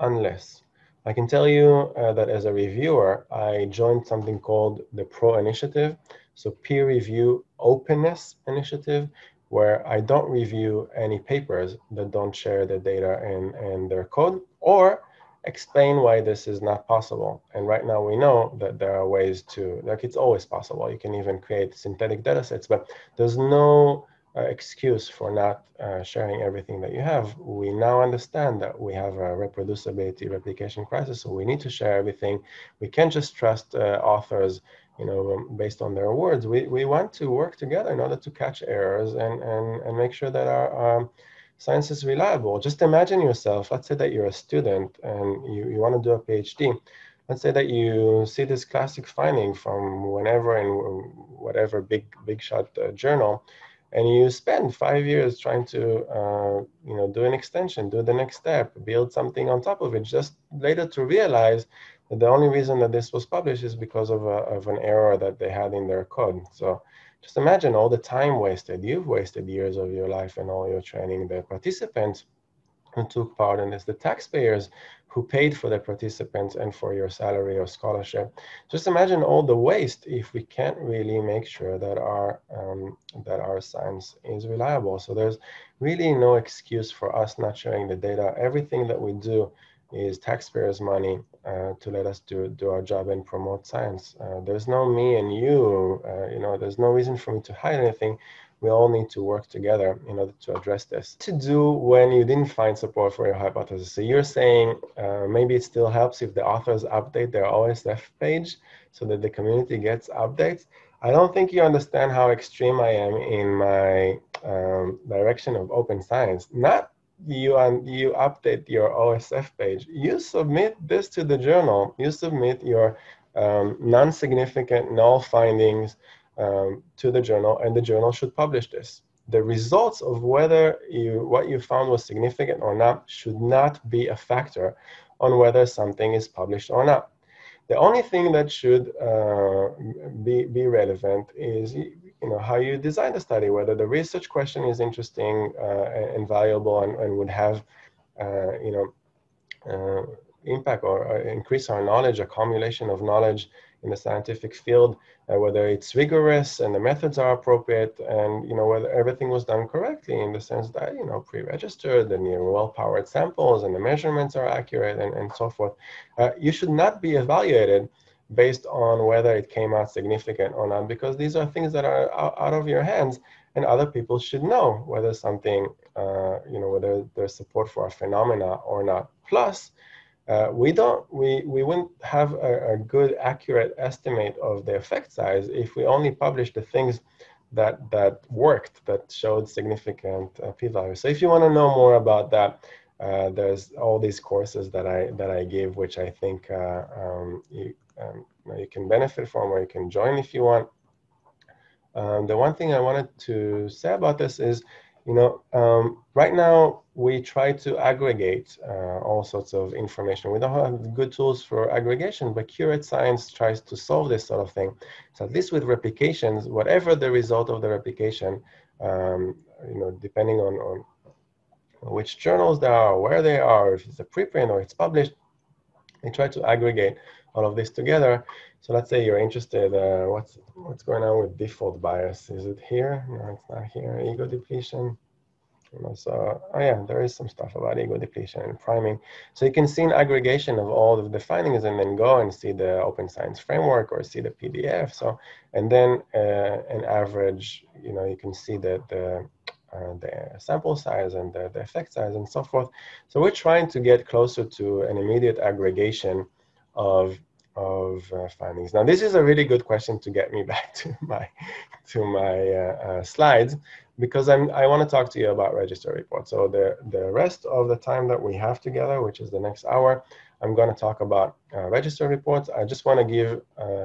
unless. I can tell you uh, that as a reviewer, I joined something called the PRO Initiative, so peer review openness initiative, where I don't review any papers that don't share the data and, and their code, or explain why this is not possible. And right now we know that there are ways to, like it's always possible. You can even create synthetic data sets, but there's no excuse for not uh, sharing everything that you have. We now understand that we have a reproducibility replication crisis, so we need to share everything. We can't just trust uh, authors, you know, um, based on their words. We, we want to work together in order to catch errors and, and, and make sure that our um, science is reliable. Just imagine yourself, let's say that you're a student and you, you want to do a PhD. Let's say that you see this classic finding from whenever and whatever big, big shot uh, journal, and you spend five years trying to uh, you know do an extension do the next step build something on top of it just later to realize that the only reason that this was published is because of, a, of an error that they had in their code. So just imagine all the time wasted. You've wasted years of your life and all your training. The participants who took part in this the taxpayers who paid for the participants and for your salary or scholarship. Just imagine all the waste if we can't really make sure that our um, that our science is reliable. So there's really no excuse for us not sharing the data. Everything that we do is taxpayers' money uh, to let us do do our job and promote science. Uh, there's no me and you. Uh, you know, there's no reason for me to hide anything we all need to work together in order to address this. To do when you didn't find support for your hypothesis. So you're saying uh, maybe it still helps if the authors update their OSF page so that the community gets updates. I don't think you understand how extreme I am in my um, direction of open science. Not you and you update your OSF page. You submit this to the journal. You submit your um, non-significant null findings um, to the journal, and the journal should publish this. The results of whether you, what you found was significant or not should not be a factor on whether something is published or not. The only thing that should uh, be, be relevant is you know, how you design the study, whether the research question is interesting uh, and valuable and, and would have uh, you know, uh, impact or, or increase our knowledge, accumulation of knowledge in the scientific field, uh, whether it's rigorous and the methods are appropriate, and you know whether everything was done correctly in the sense that you know pre-registered and you well-powered samples and the measurements are accurate and, and so forth. Uh, you should not be evaluated based on whether it came out significant or not, because these are things that are out of your hands, and other people should know whether something, uh, you know, whether there's support for a phenomena or not. Plus, uh, we don't we we wouldn't have a, a, good accurate estimate of the effect size if we only publish the things that that worked, that showed significant uh, p-value. So if you want to know more about that, uh, there's all these courses that I that I give, which I think uh, um, you, um, you can benefit from, or you can join if you want. Um, the one thing I wanted to say about this is, you know, um, right now we try to aggregate uh, all sorts of information. We don't have good tools for aggregation, but Curate Science tries to solve this sort of thing. So at least with replications, whatever the result of the replication, um, you know, depending on, on which journals they are, where they are, if it's a preprint or it's published, they try to aggregate all of this together. So let's say you're interested, uh, what's, what's going on with default bias? Is it here? No, it's not here. Ego depletion. so, oh yeah, there is some stuff about ego depletion and priming. So you can see an aggregation of all of the findings and then go and see the open science framework or see the PDF. So, and then uh, an average, you know, you can see that the, uh, the sample size and the, the effect size and so forth. So we're trying to get closer to an immediate aggregation of of uh, findings. Now, this is a really good question to get me back to my to my uh, uh, slides because I'm I want to talk to you about register reports. So the the rest of the time that we have together, which is the next hour, I'm going to talk about uh, register reports. I just want to give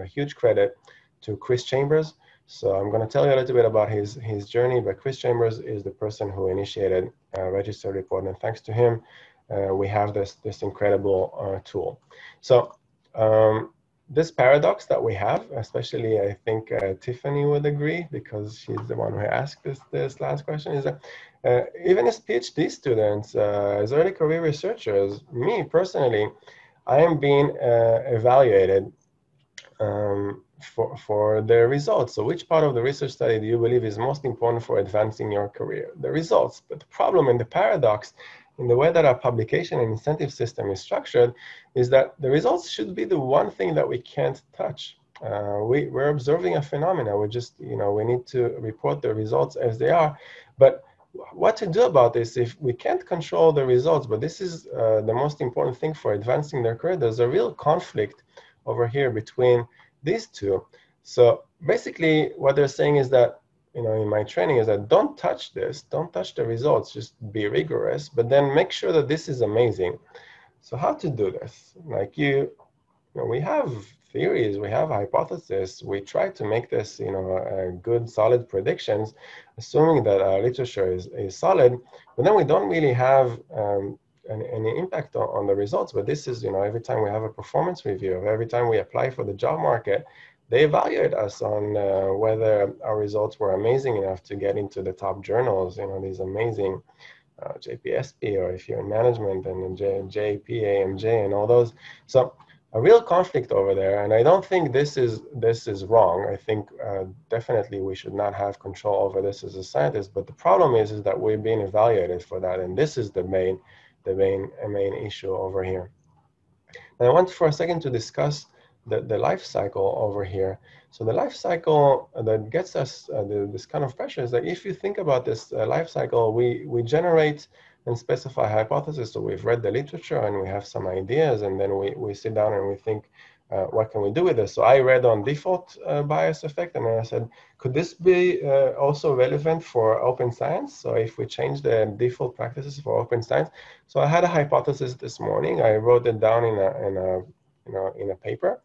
huge credit to Chris Chambers. So I'm going to tell you a little bit about his his journey. But Chris Chambers is the person who initiated uh, register report, and thanks to him, we have this, this incredible uh, tool. So um, this paradox that we have, especially I think uh, Tiffany would agree because she's the one who asked this, this last question, is that uh, even as PhD students, uh, as early career researchers, me personally, I am being uh, evaluated um, for, for the results. So which part of the research study do you believe is most important for advancing your career? The results. But the problem and the paradox in the way that our publication and incentive system is structured is that the results should be the one thing that we can't touch. Uh, we, we're observing a phenomena. We just, you know, we need to report the results as they are. But what to do about this if we can't control the results, but this is uh, the most important thing for advancing their career. There's a real conflict over here between these two. So basically what they're saying is that you know in my training is that don't touch this don't touch the results just be rigorous but then make sure that this is amazing. So how to do this? Like you, you know, we have theories we have hypotheses we try to make this you know good solid predictions assuming that our literature is, is solid but then we don't really have um, impact on, on the results. But this is you know every time we have a performance review every time we apply for the job market they evaluate us on uh, whether our results were amazing enough to get into the top journals, you know, these amazing uh, JPSP, or if you're in management and J, JP, AMJ, and all those. So a real conflict over there, and I don't think this is this is wrong. I think uh, definitely we should not have control over this as a scientist. But the problem is, is that we're being evaluated for that, and this is the main the main main issue over here. And I want for a second to discuss the, the life cycle over here. So the life cycle that gets us uh, the, this kind of pressure is that if you think about this uh, life cycle, we, we generate and specify hypotheses. So we've read the literature and we have some ideas and then we, we sit down and we think, uh, what can we do with this? So I read on default uh, bias effect and I said, could this be uh, also relevant for open science? So if we change the default practices for open science. So I had a hypothesis this morning. I wrote it down in a, in a you know, in a paper.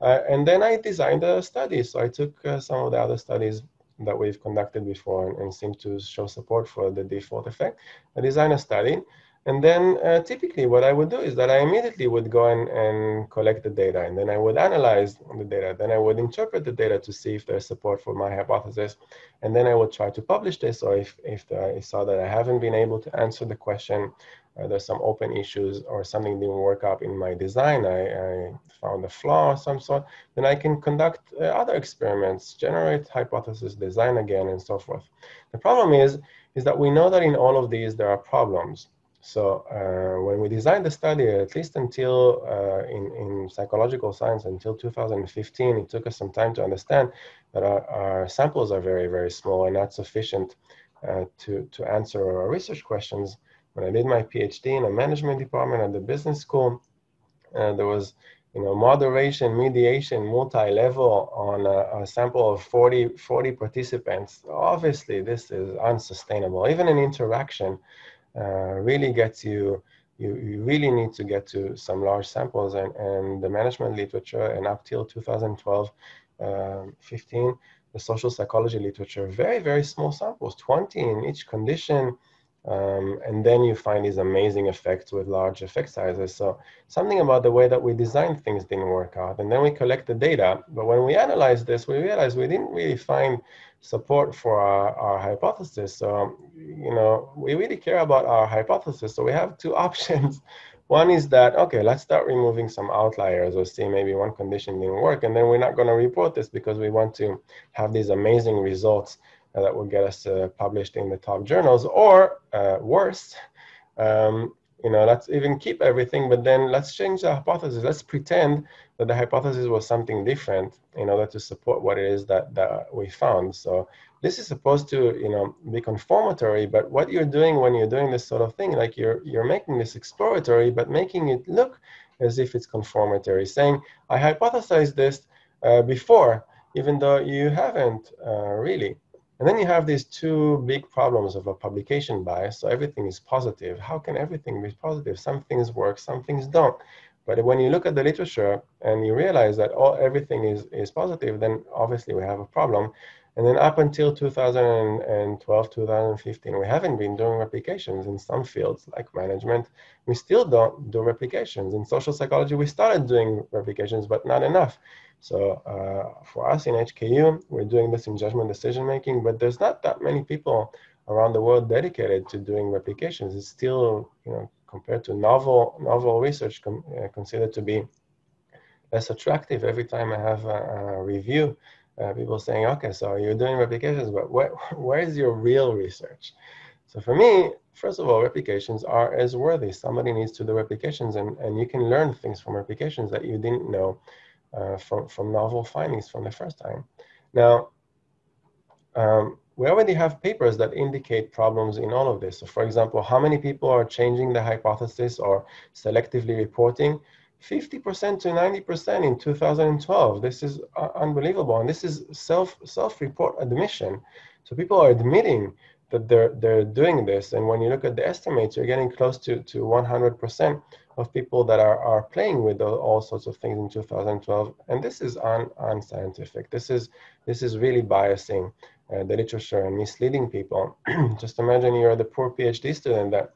Uh, and then I designed a study. So I took uh, some of the other studies that we've conducted before and, and to show support for the default effect. I designed a study. And then uh, typically what I would do is that I immediately would go and, and collect the data and then I would analyze the data. Then I would interpret the data to see if there's support for my hypothesis. And then I would try to publish this or if, if I saw that I haven't been able to answer the question uh, there's some open issues or something didn't work out in my design, I, I found a flaw of some sort, then I can conduct uh, other experiments, generate hypothesis, design again, and so forth. The problem is, is that we know that in all of these there are problems. So uh, when we designed the study, at least until uh, in, in psychological science, until 2015, it took us some time to understand that our, our samples are very, very small and not sufficient uh, to, to answer our research questions when I did my PhD in a management department at the business school, uh, there was you know, moderation, mediation, multi-level on a, a, sample of 40, 40 participants, obviously this is unsustainable. Even an interaction really gets you, you, you really need to get to some large samples. And, and the management literature and up till 2012, um, 15, the social psychology literature, very, very small samples, 20 in each condition, um, and then you find these amazing effects with large effect sizes. So something about the way that we designed things didn't work out. And then we collect the data. But when we analyze this, we realized we didn't really find support for our, our hypothesis. So, you know, we really care about our hypothesis. So we have two options. One is that, okay, let's start removing some outliers or see maybe one condition didn't work. And then we're not going to report this because we want to have these amazing results that will get us uh, published in the top journals, or uh, worse, um, you know, let's even keep everything, but then let's change the hypothesis. Let's pretend that the hypothesis was something different in order to support what it is that, that we found. So this is supposed to, you know, be confirmatory, but what you're doing when you're doing this sort of thing, like you're, you're making this exploratory, but making it look as if it's confirmatory, saying, I hypothesized this uh, before, even though you haven't uh, really. And then you have these two big problems of a publication bias. So everything is positive. How can everything be positive? Some things work, some things don't. But when you look at the literature and you realize that all everything is, is positive, then obviously we have a problem. And then up until 2012, 2015, we haven't been doing replications in some fields like management. We still don't do replications. In social psychology, we started doing replications, but not enough. So uh, for us in HKU, we're doing this in judgment decision making, but there's not that many people around the world dedicated to doing replications. It's still, you know, compared to novel novel research, uh, considered to be less attractive. Every time I have a, a review, uh, people saying, "Okay, so you're doing replications, but where where is your real research?" So for me, first of all, replications are as worthy. Somebody needs to do replications, and, and you can learn things from replications that you didn't know uh, from, from novel findings from the first time. Now, um, we already have papers that indicate problems in all of this. So for example, how many people are changing the hypothesis or selectively reporting? 50% to 90% in 2012. This is uh, unbelievable. And this is self, self-report admission. So people are admitting that they're, they're doing this. And when you look at the estimates, you're getting close to, to 100% of people that are, are playing with all sorts of things in 2012. And this is un, unscientific. This is, this is really biasing uh, the literature and misleading people. Just imagine you're the poor PhD student that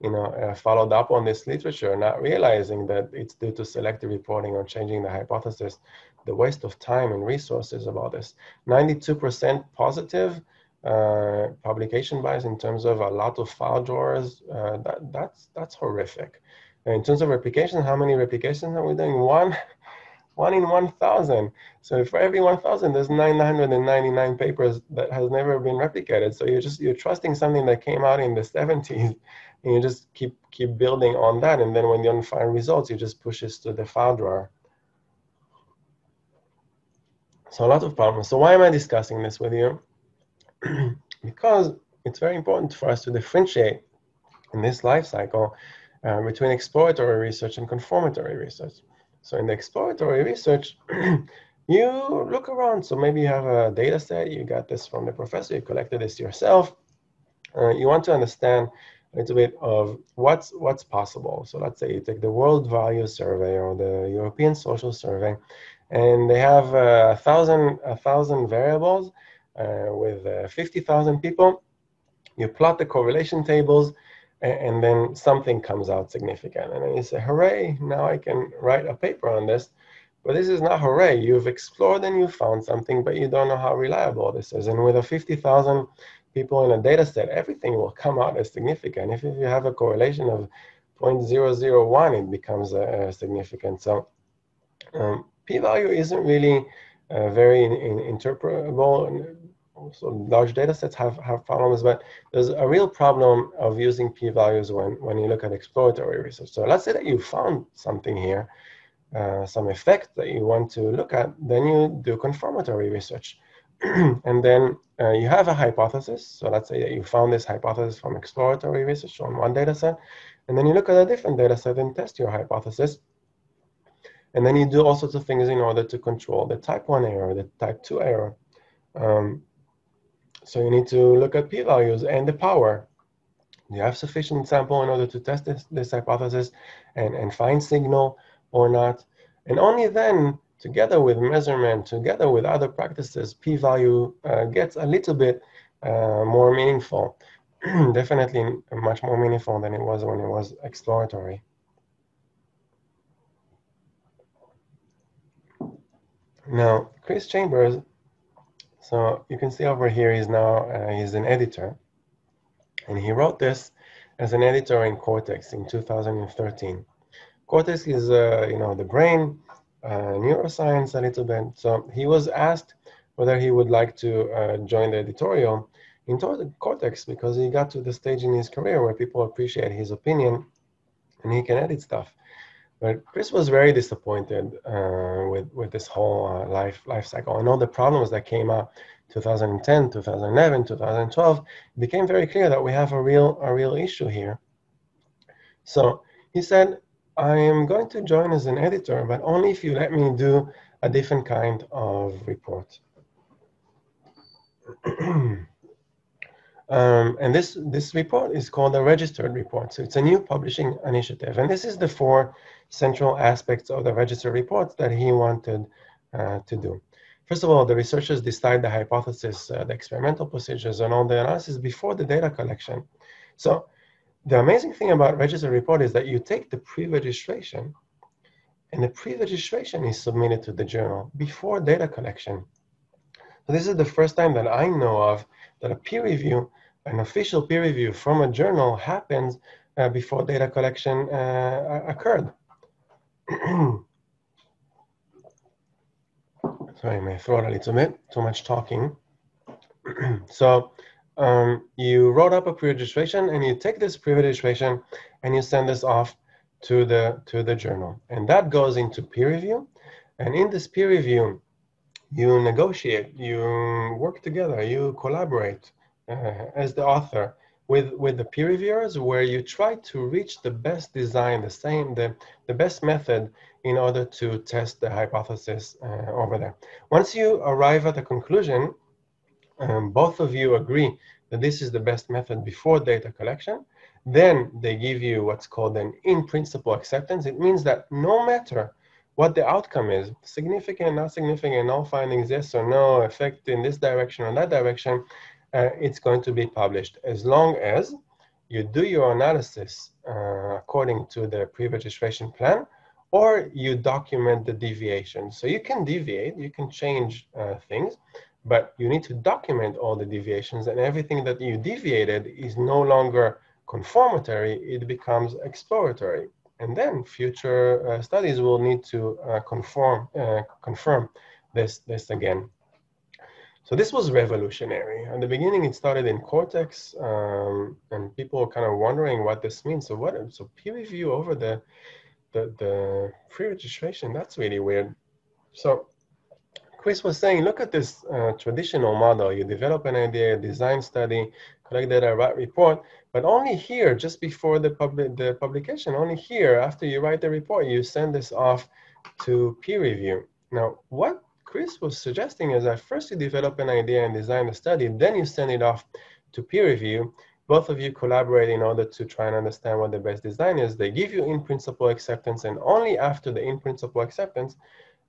you know, uh, followed up on this literature, not realizing that it's due to selective reporting or changing the hypothesis, the waste of time and resources about this. 92% positive uh, publication bias in terms of a lot of file drawers, uh, that, that's, that's horrific. And in terms of replication, how many replications are we doing? One, one in 1,000. So for every 1,000, there's 999 papers that has never been replicated. So you're just, you're trusting something that came out in the 70s and you just keep, keep building on that. And then when you don't find results, you just push it to the file drawer. So a lot of problems. So why am I discussing this with you? because it's very important for us to differentiate in this life cycle uh, between exploratory research and confirmatory research. So in the exploratory research, you look around. So maybe you have a data set, you got this from the professor, you collected this yourself. Uh, you want to understand a little bit of what's what's possible. So let's say you take the World Value Survey or the European Social Survey, and they have uh, a thousand a thousand variables, with uh, 50,000 people. You plot the correlation tables, and, then something comes out significant. And then you say, hooray, now I can write a paper on this. But this is not hooray. You've explored and you found something, but you don't know how reliable this is. And with a 50,000 people in a data set, everything will come out as significant. If, if you have a correlation of 0.001, it becomes uh, significant. So um, p-value isn't really uh, very in, in interpretable so large data sets have, have problems, but there's a real problem of using p-values when, when you look at exploratory research. So let's say that you found something here, uh, some effect that you want to look at, then you do confirmatory research. and then uh, you have a hypothesis. So let's say that you found this hypothesis from exploratory research on one data set, and then you look at a different data set and test your hypothesis. And then you do all sorts of things in order to control the type 1 error, the type 2 error. Um, so you need to look at p-values and the power. Do you have sufficient sample in order to test this, this hypothesis and, and find signal or not? And only then, together with measurement, together with other practices, p-value uh, gets a little bit uh, more meaningful. Definitely much more meaningful than it was when it was exploratory. Now, Chris Chambers, so you can see over here, he's now, uh, he's an editor. And he wrote this as an editor in Cortex in 2013. Cortex is, uh, you know, the brain, uh, neuroscience a little bit. So he was asked whether he would like to uh, join the editorial in Cortex because he got to the stage in his career where people appreciate his opinion and he can edit stuff. But Chris was very disappointed uh, with with this whole uh, life life cycle and all the problems that came up 2010, 2011, 2012. It became very clear that we have a real a real issue here. So he said, "I am going to join as an editor, but only if you let me do a different kind of report." Um, and this, this report is called a registered report. So it's a new publishing initiative. And this is the four central aspects of the registered reports that he wanted uh, to do. First of all, the researchers decide the hypothesis, uh, the experimental procedures, and all the analysis before the data collection. So the amazing thing about registered report is that you take the pre-registration and the pre-registration is submitted to the journal before data collection. So this is the first time that I know of that a peer review, an official peer review from a journal happens uh, before data collection uh, occurred. Sorry, my throat a little bit, too much talking. so um, you wrote up a pre-registration and you take this pre-registration and you send this off to the, to the journal. And that goes into peer review. And in this peer review, you negotiate, you work together, you collaborate uh, as the author with, with the peer reviewers where you try to reach the best design, the same, the, the best method in order to test the hypothesis uh, over there. Once you arrive at a conclusion, um, both of you agree that this is the best method before data collection, then they give you what's called an in-principle acceptance. It means that no matter what the outcome is, significant, not significant, no findings, yes or no, effect in this direction or that direction, uh, it's going to be published as long as you do your analysis uh, according to the pre-registration plan or you document the deviation. So you can deviate, you can change uh, things, but you need to document all the deviations and everything that you deviated is no longer conformatory, it becomes exploratory. And then future uh, studies will need to uh, conform, uh, confirm this, this again. So this was revolutionary. At the beginning, it started in Cortex, um, and people were kind of wondering what this means. So what? So peer review over the the, the pre-registration. That's really weird. So Chris was saying, look at this uh, traditional model. You develop an idea, design study, collect data, write report, but only here, just before the, public, the publication, only here, after you write the report, you send this off to peer review. Now, what Chris was suggesting is that first you develop an idea and design a study, then you send it off to peer review. Both of you collaborate in order to try and understand what the best design is. They give you in-principle acceptance, and only after the in-principle acceptance,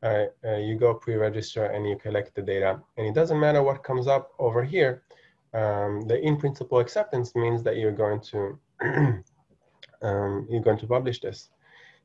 uh, uh, you go pre-register and you collect the data. And it doesn't matter what comes up over here. Um, the in-principle acceptance means that you're going to um, you're going to publish this.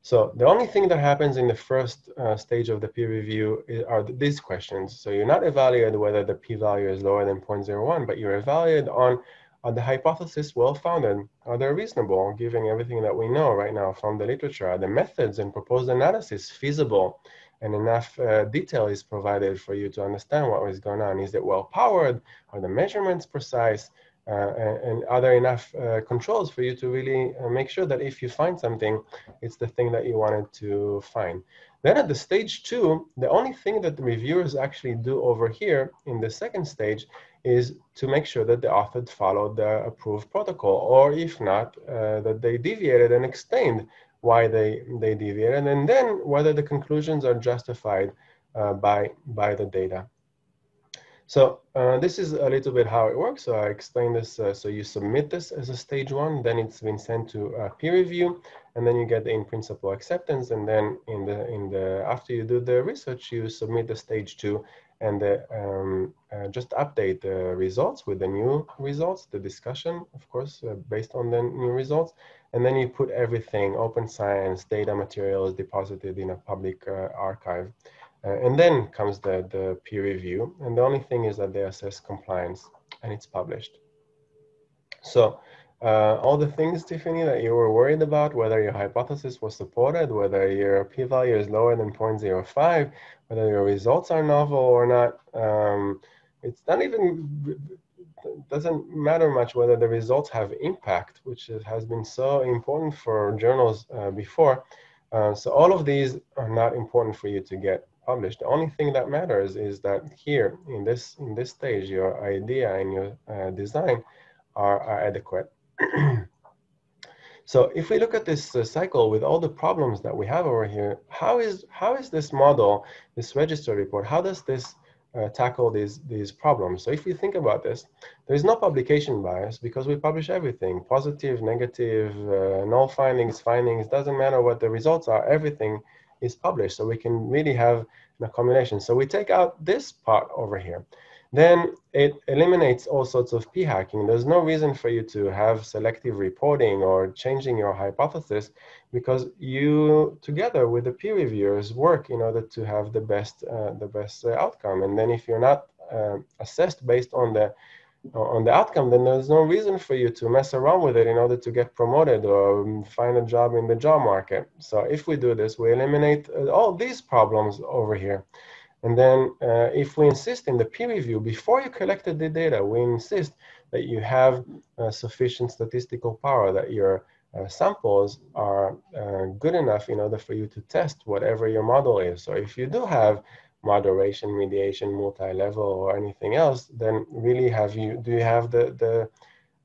So the only thing that happens in the first uh, stage of the peer review is, are these questions. So you're not evaluated whether the p-value is lower than 0.01, but you're evaluated on are the hypothesis well-founded? Are they reasonable, given everything that we know right now from the literature? Are the methods and proposed analysis feasible and enough uh, detail is provided for you to understand what is going on? Is it well-powered? Are the measurements precise? Uh, and, are there enough uh, controls for you to really uh, make sure that if you find something, it's the thing that you wanted to find. Then at the stage two, the only thing that the reviewers actually do over here in the second stage is to make sure that the author followed the approved protocol, or if not, uh, that they deviated and explained why they, they deviated, and then whether the conclusions are justified uh, by, by the data. So uh, this is a little bit how it works. So I explained this. Uh, so you submit this as a stage one, then it's been sent to uh, peer review, and then you get the in principle acceptance. And then in the in the after you do the research, you submit the stage two, and the, um, uh, just update the results with the new results, the discussion, of course, uh, based on the new results. And then you put everything, open science, data materials deposited in a public archive. Uh, and then comes the, the peer review. And the only thing is that they assess compliance and it's published. So uh, all the things, Tiffany, that you were worried about, whether your hypothesis was supported, whether your p-value is lower than 0.05, whether your results are novel or not, um, it's not even, doesn't matter much whether the results have impact, which has been so important for journals uh, before. Uh, so all of these are not important for you to get published. The only thing that matters is that here in this in this stage, your idea and your uh, design are, are adequate. so if we look at this uh, cycle with all the problems that we have over here, how is how is this model, this register report, how does this uh, tackle these these problems. So if you think about this, there is no publication bias because we publish everything: positive, negative, uh, null findings, findings. Doesn't matter what the results are. Everything is published. So we can really have an combination. So we take out this part over here. Then it eliminates all sorts of p-hacking. There's no reason for you to have selective reporting or changing your hypothesis because you, together with the peer reviewers, work in order to have the best, uh, the best uh, outcome. And then if you're not uh, assessed based on the on the outcome, then there's no reason for you to mess around with it in order to get promoted or find a job in the job market. So if we do this, we eliminate uh, all these problems over here. And then uh, if we insist in the peer review, before you collected the data, we insist that you have uh, sufficient statistical power, that your uh, samples are uh, good enough in order for you to test whatever your model is. So if you do have moderation, mediation, multi-level, or anything else, then really have you, do you have the, the,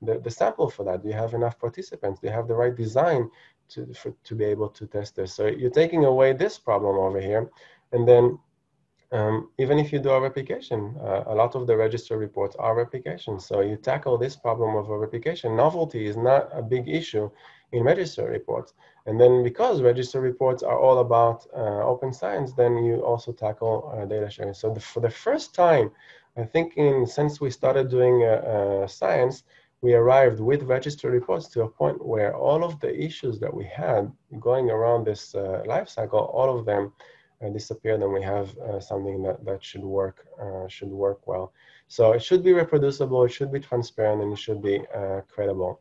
the, the, sample for that? Do you have enough participants? Do you have the right design to, for, to be able to test this? So you're taking away this problem over here. And then um, even if you do a replication, uh, a lot of the register reports are replications. So you tackle this problem of a replication. Novelty is not a big issue in register reports. And then because register reports are all about uh, open science, then you also tackle uh, data sharing. So the, for the first time, I think in since we started doing uh, uh, science, we arrived with register reports to a point where all of the issues that we had going around this uh, life cycle, all of them uh, disappeared and we have something that, that should work, should work well. So it should be reproducible, it should be transparent, and it should be credible.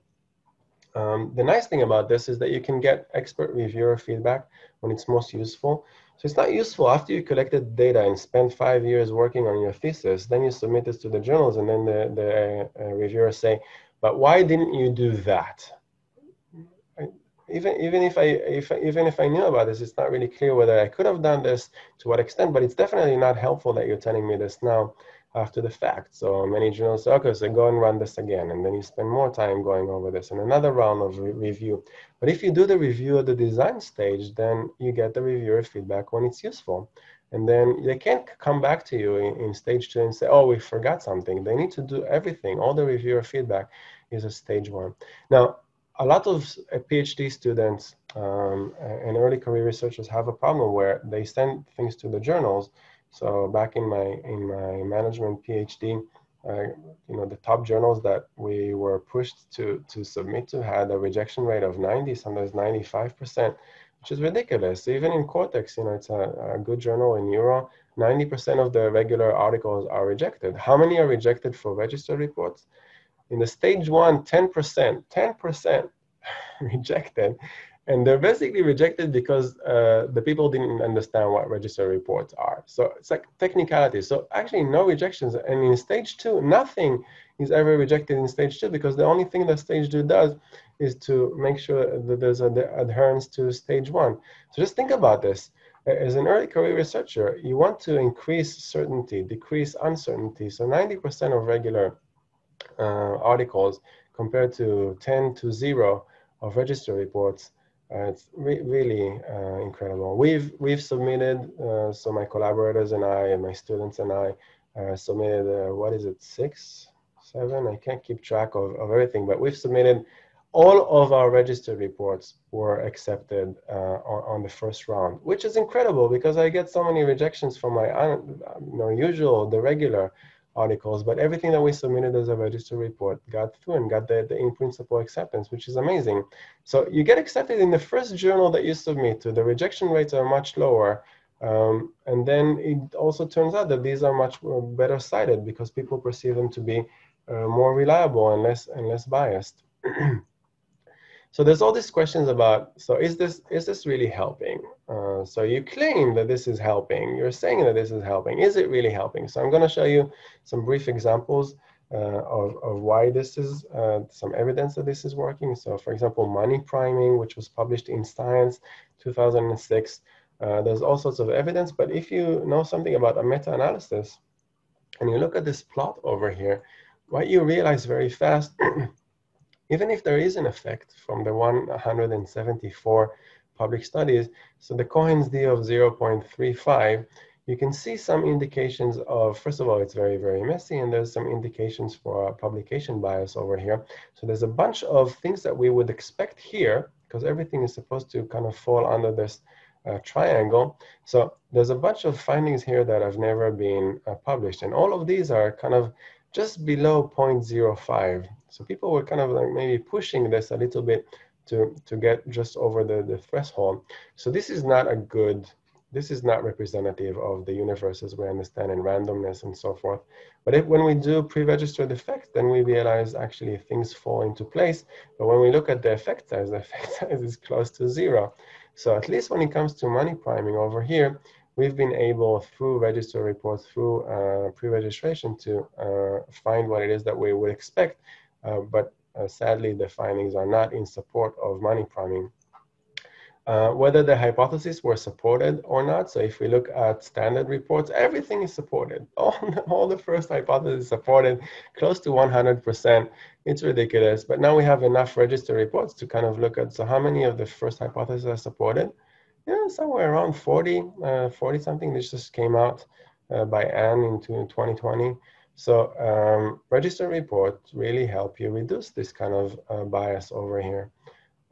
Um, the nice thing about this is that you can get expert reviewer feedback when it's most useful. So it's not useful after you collected data and spent five years working on your thesis, then you submit this to the journals and then the, the uh, reviewers say, but why didn't you do that? even even if I if even if I knew about this, it's not really clear whether I could have done this to what extent. But it's definitely not helpful that you're telling me this now after the fact. So many journals say, okay, so go and run this again. And then you spend more time going over this and another round of re review. But if you do the review at the design stage, then you get the reviewer feedback when it's useful. And then they can't come back to you in, in stage two and say, oh, we forgot something. They need to do everything. All the reviewer feedback is a stage one. Now, a lot of PhD students um, and early career researchers have a problem where they send things to the journals so back in my in my management PhD, uh, you know, the top journals that we were pushed to to submit to had a rejection rate of 90, sometimes 95 percent, which is ridiculous. Even in Cortex, you know, it's a, a good journal in Neuro. 90% of the regular articles are rejected. How many are rejected for registered reports? In the stage one, 10%, 10% rejected and they're basically rejected because uh, the people didn't understand what register reports are. So it's like technicality. So actually no rejections. And in stage two, nothing is ever rejected in stage two because the only thing that stage two does is to make sure that there's an adherence to stage one. So just think about this. As an early career researcher, you want to increase certainty, decrease uncertainty. So 90% of regular uh, articles compared to 10 to zero of register reports Uh, it's re really uh, incredible. We've we've submitted, uh, so my collaborators and I and my students and I uh, submitted, uh, what is it, six, seven? I can't keep track of, of everything, but we've submitted all of our registered reports were accepted uh, on, on, the first round, which is incredible because I get so many rejections from my you know, usual, the regular articles, but everything that we submitted as a registered report got through and got the, the in principle acceptance, which is amazing. So you get accepted in the first journal that you submit to. The rejection rates are much lower. Um, and then it also turns out that these are much better cited because people perceive them to be uh, more reliable and less and less biased. So there's all these questions about, so is this, is this really helping? Uh, so you claim that this is helping. You're saying that this is helping. Is it really helping? So I'm going to show you some brief examples uh, of, of why this is, uh, some evidence that this is working. So for example, money priming, which was published in Science 2006. Uh, there's all sorts of evidence, but if you know something about a meta-analysis and you look at this plot over here, what you realize very fast even if there is an effect from the 174 public studies, so the Cohen's d of 0.35, you can see some indications of, first of all, it's very, very messy, and there's some indications for publication bias over here. So there's a bunch of things that we would expect here, because everything is supposed to kind of fall under this uh, triangle. So there's a bunch of findings here that have never been uh, published, and all of these are kind of just below 0.05. So people were kind of like maybe pushing this a little bit to, to get just over the, the threshold. So this is not a good, this is not representative of the universe as we understand in randomness and so forth. But if, when we do pre-registered effects, then we realize actually things fall into place. But when we look at the effect size, the effect size is close to zero. So at least when it comes to money priming over here, we've been able through register reports, through uh, pre-registration to uh, find what it is that we would expect but uh, sadly, the findings are not in support of money priming. Uh, whether the hypotheses were supported or not. So if we look at standard reports, everything is supported. All, all the first hypotheses supported, close to 100%. It's ridiculous. But now we have enough register reports to kind of look at, so how many of the first hypotheses are supported? Yeah, somewhere around 40, uh, 40 something. This just came out uh, by Anne in 2020. So um, register reports really help you reduce this kind of uh, bias over here.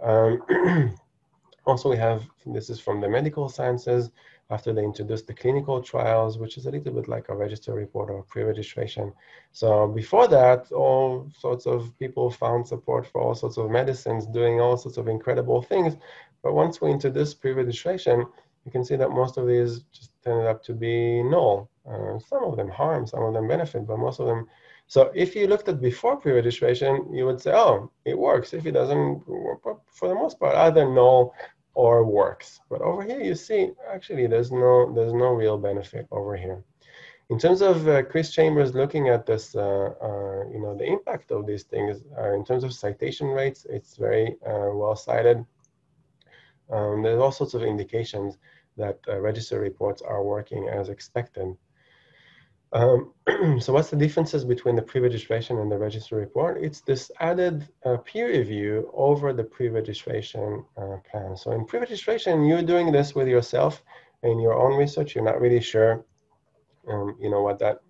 Um, also, we have, this is from the medical sciences, after they introduced the clinical trials, which is a little bit like a register report or pre-registration. So before that, all sorts of people found support for all sorts of medicines doing all sorts of incredible things. But once we introduced pre-registration, you can see that most of these just tended up to be null. Uh, some of them harm, some of them benefit, but most of them. So if you looked at before pre-registration, you would say, oh, it works. If it doesn't, for the most part, either null or works. But over here, you see, actually, there's no, there's no real benefit over here. In terms of uh, Chris Chambers looking at this, uh, uh, you know, the impact of these things, uh, in terms of citation rates, it's very uh, well cited. Um, there's all sorts of indications that uh, register reports are working as expected. Um, so what's the differences between the pre-registration and the register report? It's this added uh, peer review over the pre-registration uh, plan. So in pre-registration, you're doing this with yourself in your own research. You're not really sure, um, you know, what that,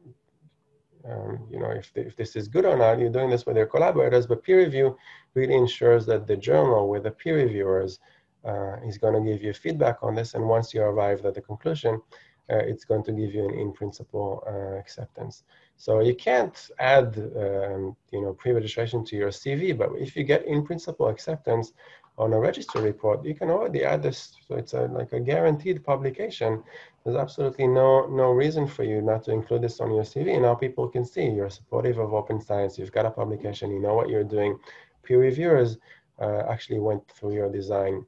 um, you know, if, the, if this is good or not. You're doing this with your collaborators, but peer review really ensures that the journal with the peer reviewers uh, is going to give you feedback on this. And once you arrive at the conclusion, uh, it's going to give you an in-principle uh, acceptance. So you can't add, um, you know, pre-registration to your CV, but if you get in-principle acceptance on a register report, you can already add this. So it's a, like a guaranteed publication. There's absolutely no no reason for you not to include this on your CV. Now people can see you're supportive of open science. You've got a publication. You know what you're doing. Peer reviewers uh, actually went through your design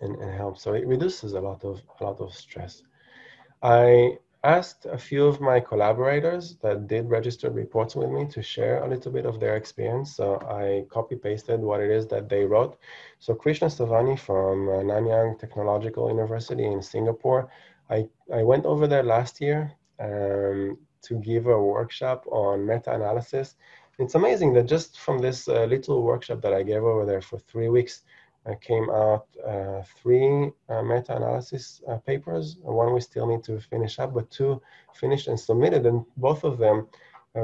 and, and help. So it reduces a lot of a lot of stress. I asked a few of my collaborators that did register reports with me to share a little bit of their experience. So I copy pasted what it is that they wrote. So Krishna Savani from uh, Nanyang Technological University in Singapore, I, I went over there last year um, to give a workshop on meta-analysis. It's amazing that just from this uh, little workshop that I gave over there for three weeks, came out uh, three uh, meta-analysis papers. One we still need to finish up, but two finished and submitted, and both of them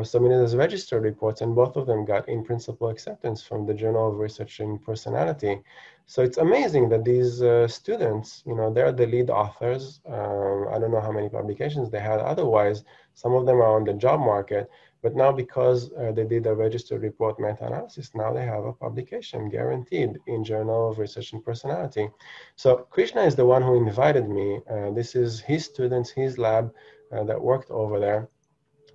submitted as registered reports, and both of them got in principle acceptance from the Journal of Research in Personality. So it's amazing that these uh, students, you know, they're the lead authors. Um, I don't know how many publications they had otherwise. Some of them are on the job market, but now because uh, they did a registered report meta-analysis, now they have a publication guaranteed in Journal of Research in Personality. So Krishna is the one who invited me. Uh, this is his students, his lab uh, that worked over there.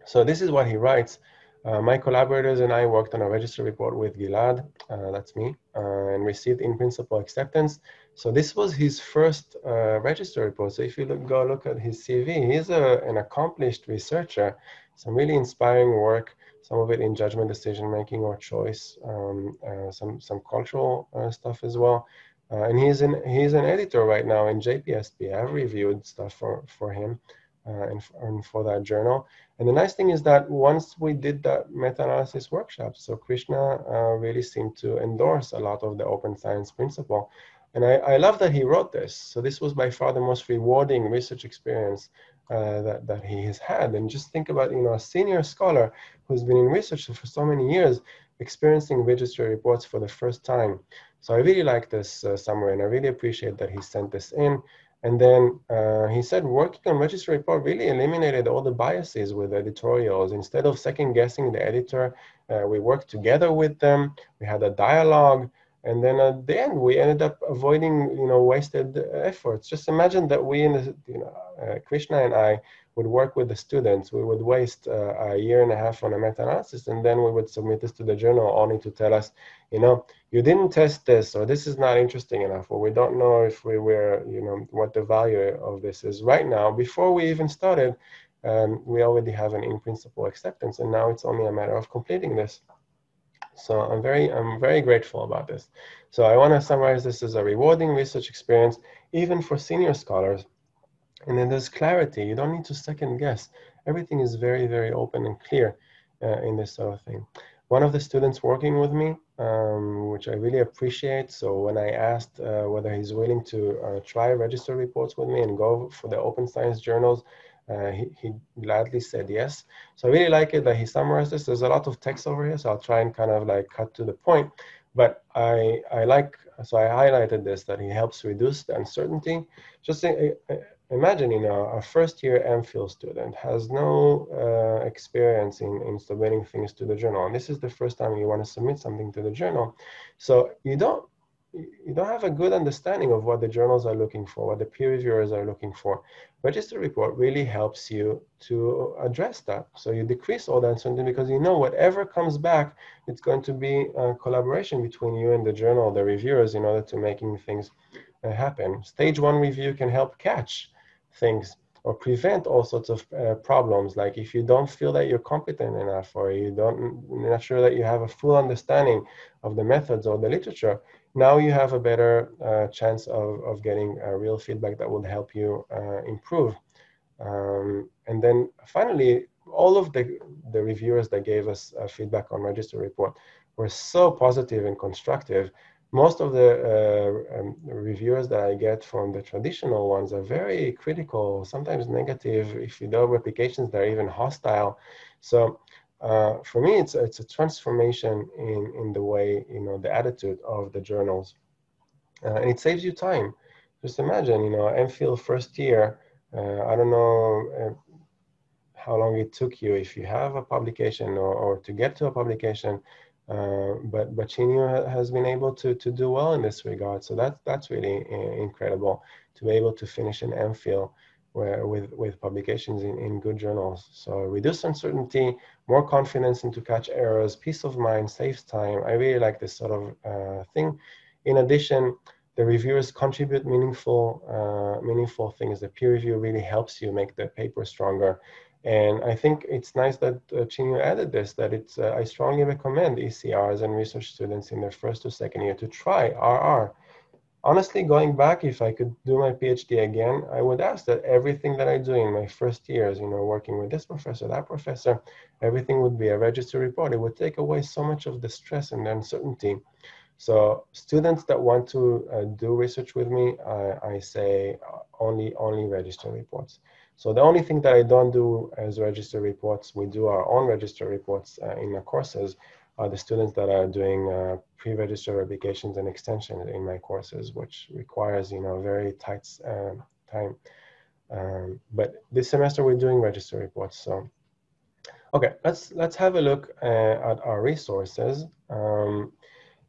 So this is what he writes. Uh, my collaborators and I worked on a registered report with Gilad, uh, that's me, uh, and received in principle acceptance. So this was his first registered report. So if you look, go look at his CV, he's a, an accomplished researcher some really inspiring work, some of it in judgment decision making or choice, um, uh, some, some cultural uh, stuff as well. Uh, and he's an, he's an editor right now in JPSP. I've reviewed stuff for, for him uh, and, and for that journal. And the nice thing is that once we did that meta-analysis workshop, so Krishna uh, really seemed to endorse a lot of the open science principle. And I, I love that he wrote this. So this was by far the most rewarding research experience uh, that, that he has had. And just think about, you know, a senior scholar who's been in research for so many years, experiencing registry reports for the first time. So I really like this uh, summary and I really appreciate that he sent this in. And then uh, he said working on registry report really eliminated all the biases with editorials. Instead of second guessing the editor, uh, we worked together with them. We had a dialogue. And then at the end, we ended up avoiding, you know, wasted efforts. Just imagine that we, in you know, uh, Krishna and I would work with the students. We would waste uh, a year and a half on a meta-analysis, and then we would submit this to the journal only to tell us, you know, you didn't test this, or this is not interesting enough, or we don't know if we were, you know, what the value of this is. Right now, before we even started, um, we already have an in-principle acceptance, and now it's only a matter of completing this. So I'm very, I'm very grateful about this. So I want to summarize this as a rewarding research experience, even for senior scholars. And then there's clarity. You don't need to second guess. Everything is very, very open and clear uh, in this sort of thing. One of the students working with me, um, which I really appreciate. So when I asked uh, whether he's willing to uh, try register reports with me and go for the open science journals, uh, he, he, gladly said yes. So I really like it that he summarized this. There's a lot of text over here, so I'll try and kind of like cut to the point. But I, I like, so I highlighted this, that he helps reduce the uncertainty. Just uh, uh, imagine, you know, a first year MPhil student has no uh, experience in, in submitting things to the journal. And this is the first time you want to submit something to the journal. So you don't, you don't have a good understanding of what the journals are looking for, what the peer reviewers are looking for. Register report really helps you to address that. So you decrease all that uncertainty because you know whatever comes back, it's going to be a collaboration between you and the journal, the reviewers, in order to making things uh, happen. Stage one review can help catch things or prevent all sorts of uh, problems. Like if you don't feel that you're competent enough, or you don't, you're not sure that you have a full understanding of the methods or the literature, now you have a better uh, chance of, of getting uh, real feedback that will help you uh, improve. Um, and then finally, all of the, the reviewers that gave us uh, feedback on register report were so positive and constructive. Most of the uh, um, reviewers that I get from the traditional ones are very critical, sometimes negative. If you do replications, they're even hostile. So uh, for me, it's it's a transformation in in the way you know the attitude of the journals, uh, and it saves you time. Just imagine, you know, MPhil first year. Uh, I don't know uh, how long it took you if you have a publication or, or to get to a publication, uh, but but Chinyu has been able to to do well in this regard. So that's that's really incredible to be able to finish an MPhil with, with publications in, in good journals. So reduce uncertainty, more confidence into catch errors, peace of mind, saves time. I really like this sort of uh, thing. In addition, the reviewers contribute meaningful, uh, meaningful things. The peer review really helps you make the paper stronger. And I think it's nice that uh, Chinyu added this, that it's, uh, I strongly recommend ECRs and research students in their first or second year to try RR honestly, going back, if I could do my PhD again, I would ask that everything that I do in my first years, you know, working with this professor, that professor, everything would be a registered report. It would take away so much of the stress and the uncertainty. So students that want to uh, do research with me, I say uh, only only register reports. So the only thing that I don't do as register reports, we do our own register reports uh, in the courses, are the students that are doing uh, pre-register applications and extensions in my courses, which requires, you know, very tight uh, time. Um, but this semester we're doing register reports. So, okay, let's let's have a look uh, at our resources. Um,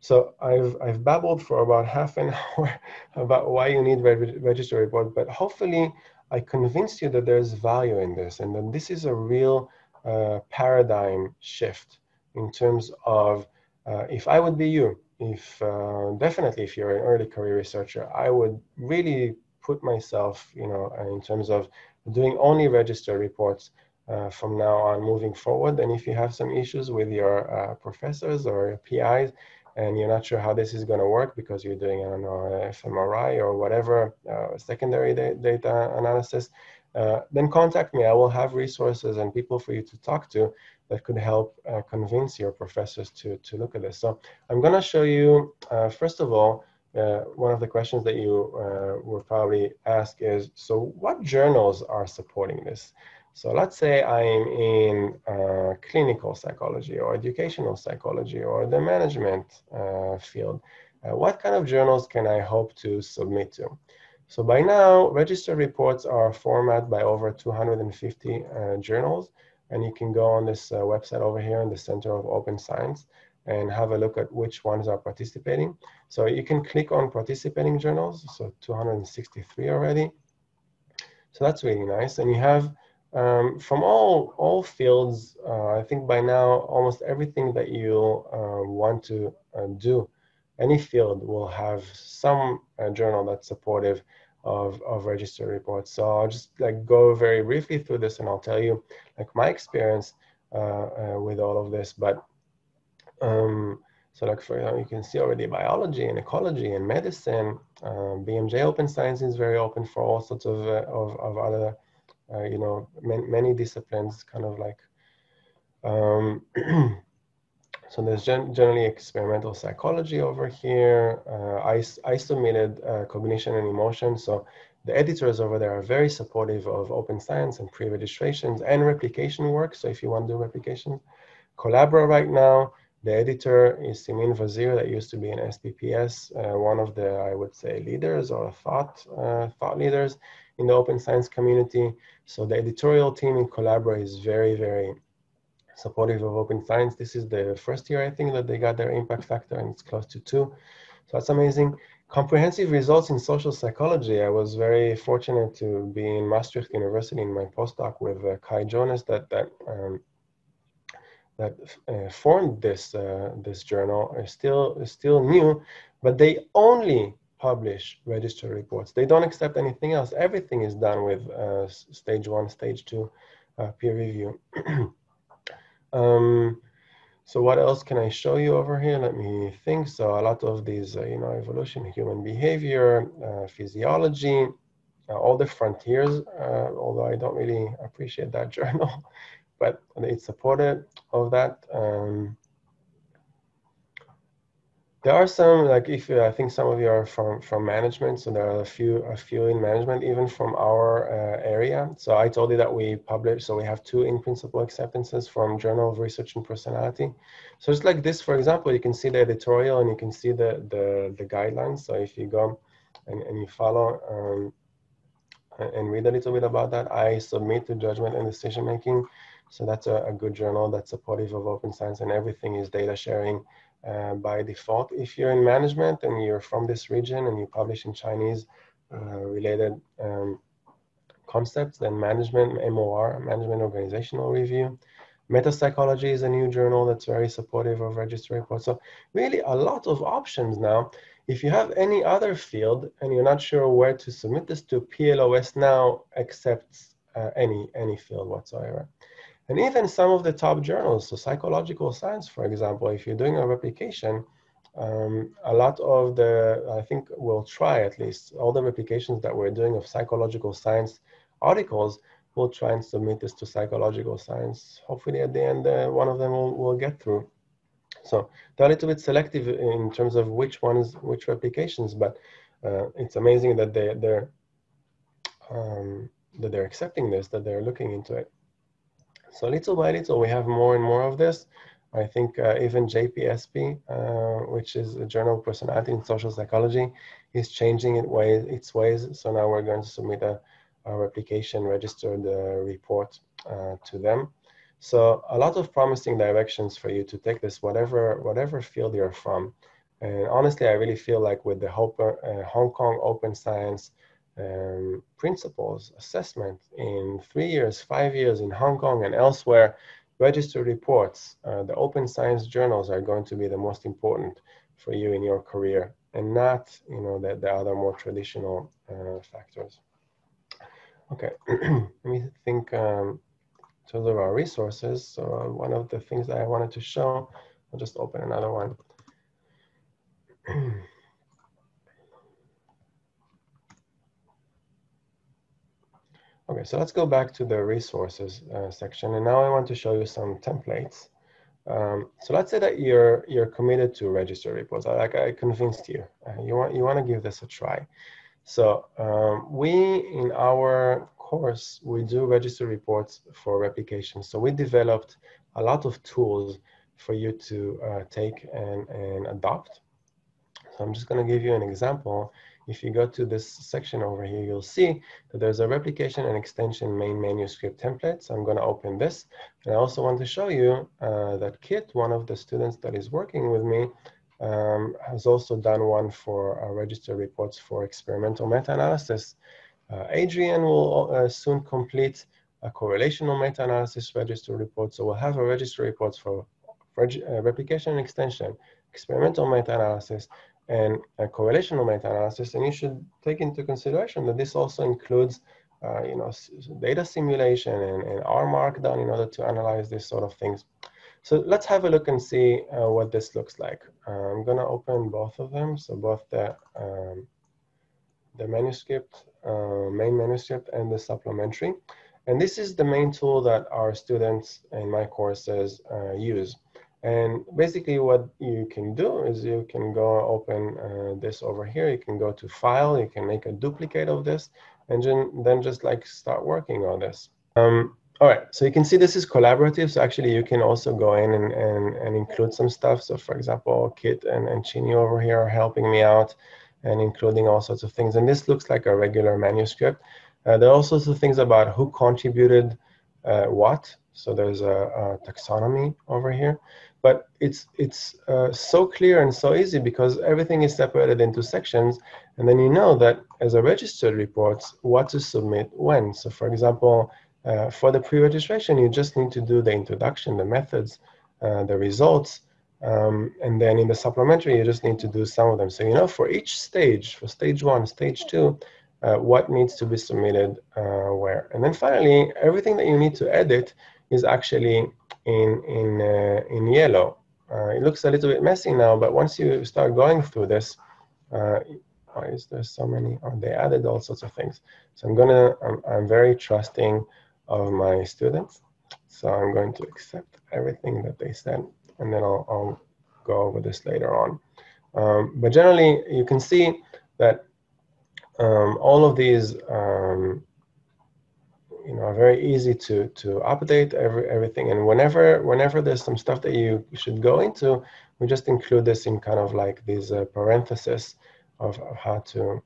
so I've I've babbled for about half an hour about why you need reg register report, but hopefully I convinced you that there's value in this, and that this is a real uh, paradigm shift in terms of uh, if I would be you, if uh, definitely if you're an early career researcher, I would really put myself, you know, in terms of doing only register reports uh, from now on moving forward. And if you have some issues with your uh, professors or your PIs, and you're not sure how this is going to work because you're doing, I don't know, fMRI or whatever, uh, secondary da data analysis, uh, then contact me. I will have resources and people for you to talk to that could help uh, convince your professors to, to look at this. So I'm going to show you, uh, first of all, uh, one of the questions that you uh, will probably ask is, so what journals are supporting this? So let's say I'm in uh, clinical psychology or educational psychology or the management uh, field. What kind of journals can I hope to submit to? So by now, registered reports are formatted by over 250 uh, journals. And you can go on this uh, website over here in the Center of Open Science and have a look at which ones are participating. So you can click on participating journals, so 263 already. So that's really nice. And you have um, from all, all fields, uh, I think by now, almost everything that you uh, want to uh, do, any field will have some uh, journal that's supportive of, of registered reports. So I'll just like go very briefly through this and I'll tell you like my experience uh, uh, with all of this. But um, so like for example, you can see already biology and ecology and medicine, BMJ Open Science is very open for all sorts of, of, of other uh, you know, man, many disciplines kind of like, um, so there's gen generally experimental psychology over here. Uh, I, I submitted uh, cognition and emotion. So the editors over there are very supportive of open science and pre-registrations and replication work. So if you want to do replication, Collabra right now, the editor is Simine Vazire that used to be in SPPS, uh, one of the, I would say, leaders or thought, uh, thought leaders in the open science community. So the editorial team in Collabra is very, very supportive of open science. This is the first year, I think, that they got their impact factor and it's close to two. So that's amazing. Comprehensive results in social psychology. I was very fortunate to be in Maastricht University in my postdoc with uh, Kai Jonas that, that um, that uh, formed this uh, this journal are still still new, but they only publish register reports. They don't accept anything else. Everything is done with uh, stage one, stage two uh, peer review. um, so what else can I show you over here? Let me think. So a lot of these, uh, you know, evolution, human behavior, uh, physiology, all the frontiers, although I don't really appreciate that journal but it's supported of that. Um, there are some like if I think some of you are from from management, so there are a few a few in management even from our uh, area. So I told you that we publish, so we have two in principle acceptances from Journal of Research and Personality. So it's like this, for example, you can see the editorial and you can see the the, the guidelines. So if you go and, and you follow um, and read a little bit about that, I submit to judgment and decision making so that's a, a, good journal that's supportive of open science and everything is data sharing uh, by default. If you're in management and you're from this region and you publish in Chinese uh, related um, concepts, then management, MOR, management organizational review. Metapsychology is a new journal that's very supportive of registry reports. So really a lot of options now. If you have any other field and you're not sure where to submit this to, PLOS now accepts uh, any, any field whatsoever. And even some of the top journals, so psychological science, for example, if you're doing a replication, um, a lot of the, I think we'll try at least, all the replications that we're doing of psychological science articles, we'll try and submit this to psychological science. Hopefully at the end, uh, one of them will, will get through. So they're a little bit selective in terms of which ones, which replications, but uh, it's amazing that they, they're um, that they're accepting this, that they're looking into it. So little by little, we have more and more of this. I think uh, even JPSP, uh, which is a journal of personality in social psychology, is changing it ways, its ways. So now we're going to submit a, a replication registered uh, report uh, to them. So a lot of promising directions for you to take this, whatever whatever field you're from. And honestly, I really feel like with the uh, Hong Kong Open Science um, principles assessment in three years, five years in Hong Kong and elsewhere, register reports, uh, the open science journals are going to be the most important for you in your career and not, you know, the, the other more traditional uh, factors. Okay, let me think um, in terms of our resources. So uh, one of the things that I wanted to show, I'll just open another one. Okay, so let's go back to the resources uh, section. And now I want to show you some templates. Um, so let's say that you're you're committed to register reports. Like I convinced you, uh, you want you want to give this a try. So um, we in our course we do register reports for replication. So we developed a lot of tools for you to uh, take and and adopt. So I'm just going to give you an example if you go to this section over here, you'll see that there's a replication and extension main manuscript template. So I'm going to open this. And I also want to show you uh, that Kit, one of the students that is working with me, um, has also done one for uh, register reports for experimental meta-analysis. Uh, Adrian will uh, soon complete a correlational meta-analysis register report. So we'll have a register report for reg uh, replication and extension, experimental meta-analysis, and a correlational meta-analysis, and you should take into consideration that this also includes, uh, you know, data simulation and, and R Markdown in order to analyze these sort of things. So let's have a look and see uh, what this looks like. Uh, I'm gonna open both of them, so both the um, the manuscript, uh, main manuscript, and the supplementary. And this is the main tool that our students in my courses uh, use. And basically what you can do is you can go open uh, this over here. You can go to file, you can make a duplicate of this and then, just like start working on this. Um, all right, so you can see this is collaborative. So actually you can also go in and, and, and include some stuff. So for example, Kit and, and Chini over here are helping me out and including all sorts of things. And this looks like a regular manuscript. Uh, there are also things about who contributed uh, what. So there's a, a taxonomy over here but it's it's uh, so clear and so easy because everything is separated into sections and then you know that as a registered reports what to submit when. So for example uh, for the pre-registration you just need to do the introduction the methods uh, the results um, and then in the supplementary you just need to do some of them. So you know for each stage for stage one stage two uh, what needs to be submitted uh, where. And then finally everything that you need to edit is actually in, in, uh, in yellow. Uh, it looks a little bit messy now, but once you start going through this, uh, why is there so many? Oh, they added all sorts of things. So I'm gonna, I'm, I'm very trusting of my students. So I'm going to accept everything that they said, and then I'll, I'll go over this later on. Um, but generally, you can see that um, all of these um, you know, very easy to to update every, everything. And whenever whenever there's some stuff that you should go into, we just include this in kind of like these uh, parentheses of, of how to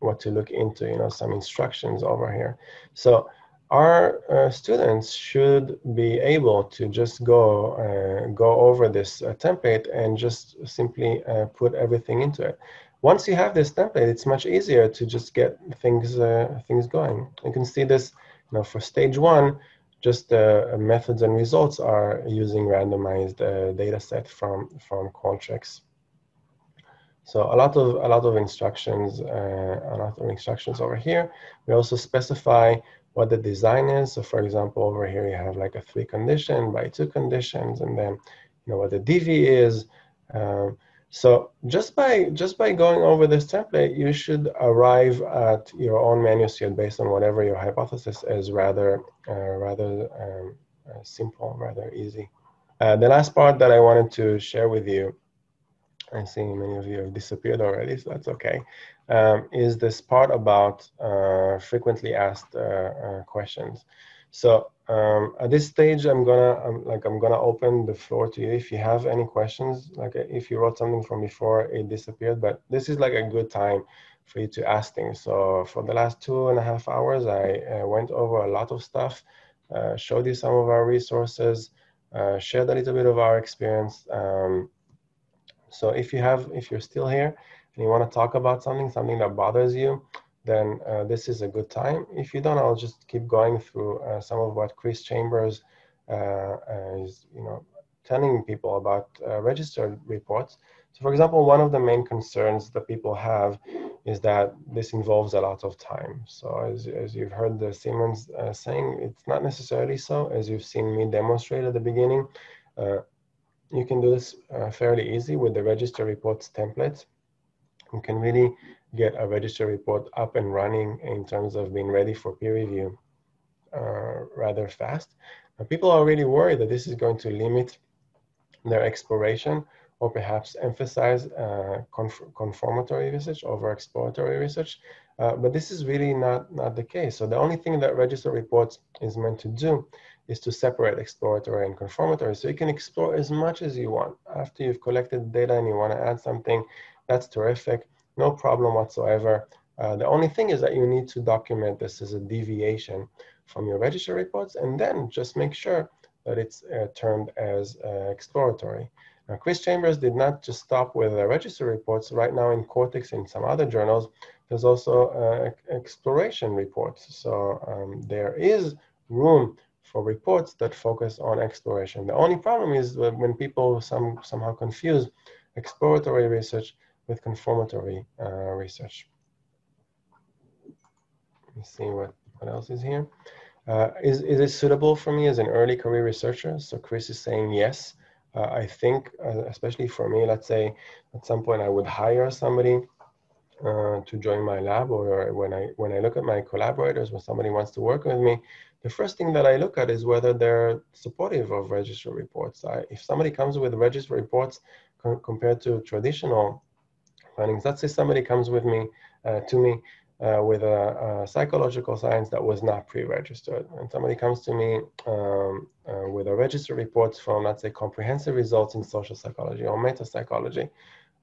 what to look into. You know, some instructions over here. So our uh, students should be able to just go uh, go over this uh, template and just simply uh, put everything into it. Once you have this template, it's much easier to just get things uh, things going. You can see this now for stage one, just the uh, methods and results are using randomized uh, data set from, from Qualtrics. So a lot of a lot of instructions, uh, a lot of instructions over here. We also specify what the design is. So for example, over here you have like a three condition by two conditions, and then you know what the DV is. Um, so just by just by going over this template, you should arrive at your own manuscript based on whatever your hypothesis is, rather uh, rather um, uh, simple, rather easy. Uh, the last part that I wanted to share with you, I see many of you have disappeared already, so that's okay, um, is this part about uh, frequently asked uh, uh, questions. So um, at this stage, I'm gonna I'm, like I'm gonna open the floor to you if you have any questions. Like if you wrote something from before, it disappeared, but this is like a good time for you to ask things. So for the last two and a half hours, I uh, went over a lot of stuff, uh, showed you some of our resources, uh, shared a little bit of our experience. Um, so if you have, if you're still here and you want to talk about something, something that bothers you, then uh, this is a good time. If you don't, I'll just keep going through uh, some of what Chris Chambers uh, is, you know, telling people about uh, registered reports. So for example, one of the main concerns that people have is that this involves a lot of time. So as, as you've heard the Simons uh, saying, it's not necessarily so. As you've seen me demonstrate at the beginning, uh, you can do this uh, fairly easy with the register reports template. Can really get a register report up and running in terms of being ready for peer review uh, rather fast. people are really worried that this is going to limit their exploration or perhaps emphasize uh, confirmatory research over exploratory research. Uh, but this is really not, not the case. So the only thing that register reports is meant to do is to separate exploratory and confirmatory. So you can explore as much as you want. After you've collected data and you want to add something, that's terrific. No problem whatsoever. Uh, the only thing is that you need to document this as a deviation from your register reports and then just make sure that it's uh, termed as uh, exploratory. Now, Chris Chambers did not just stop with the register reports. Right now in Cortex and some other journals, there's also uh, exploration reports. So um, there is room for reports that focus on exploration. The only problem is when people some, somehow confuse exploratory research with confirmatory uh, research. Let me see what, what else is here. Uh, is, is it suitable for me as an early career researcher? So Chris is saying yes. Uh, I think, uh, especially for me, let's say at some point I would hire somebody uh, to join my lab, or when I when I look at my collaborators, when somebody wants to work with me, the first thing that I look at is whether they're supportive of register reports. I, if somebody comes with register reports co compared to traditional findings, let's say somebody comes with me uh, to me uh, with a, a, psychological science that was not pre-registered. And somebody comes to me um, uh, with a registered report from, let's say, comprehensive results in social psychology or meta psychology.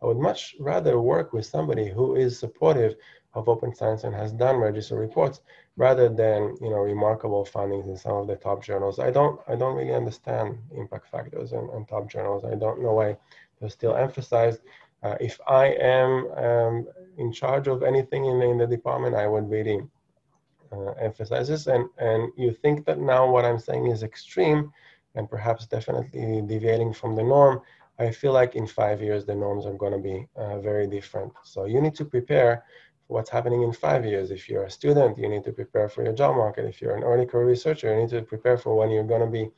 I would much rather work with somebody who is supportive of open science and has done registered reports rather than you know remarkable findings in some of the top journals. I don't I don't really understand impact factors and, and top journals. I don't know why they're still emphasized. Uh, if I am um, in charge of anything in, in the department, I would really uh, emphasize this. And, and you think that now what I'm saying is extreme and perhaps definitely deviating from the norm, I feel like in five years, the norms are going to be uh, very different. So you need to prepare for what's happening in five years. If you're a student, you need to prepare for your job market. If you're an early career researcher, you need to prepare for when you're going to be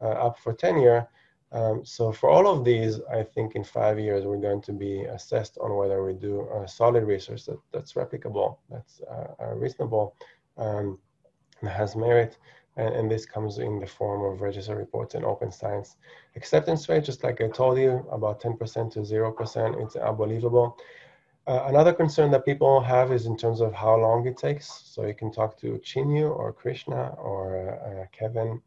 uh, up for tenure. Um, so for all of these, I think in five years, we're going to be assessed on whether we do a solid research that, that's replicable, that's uh, reasonable, um, has merit. And, and, this comes in the form of register reports and open science. Acceptance rate, just like I told you, about 10% to 0%, it's unbelievable. Uh, another concern that people have is in terms of how long it takes. So you can talk to Chinyu or Krishna or uh, Kevin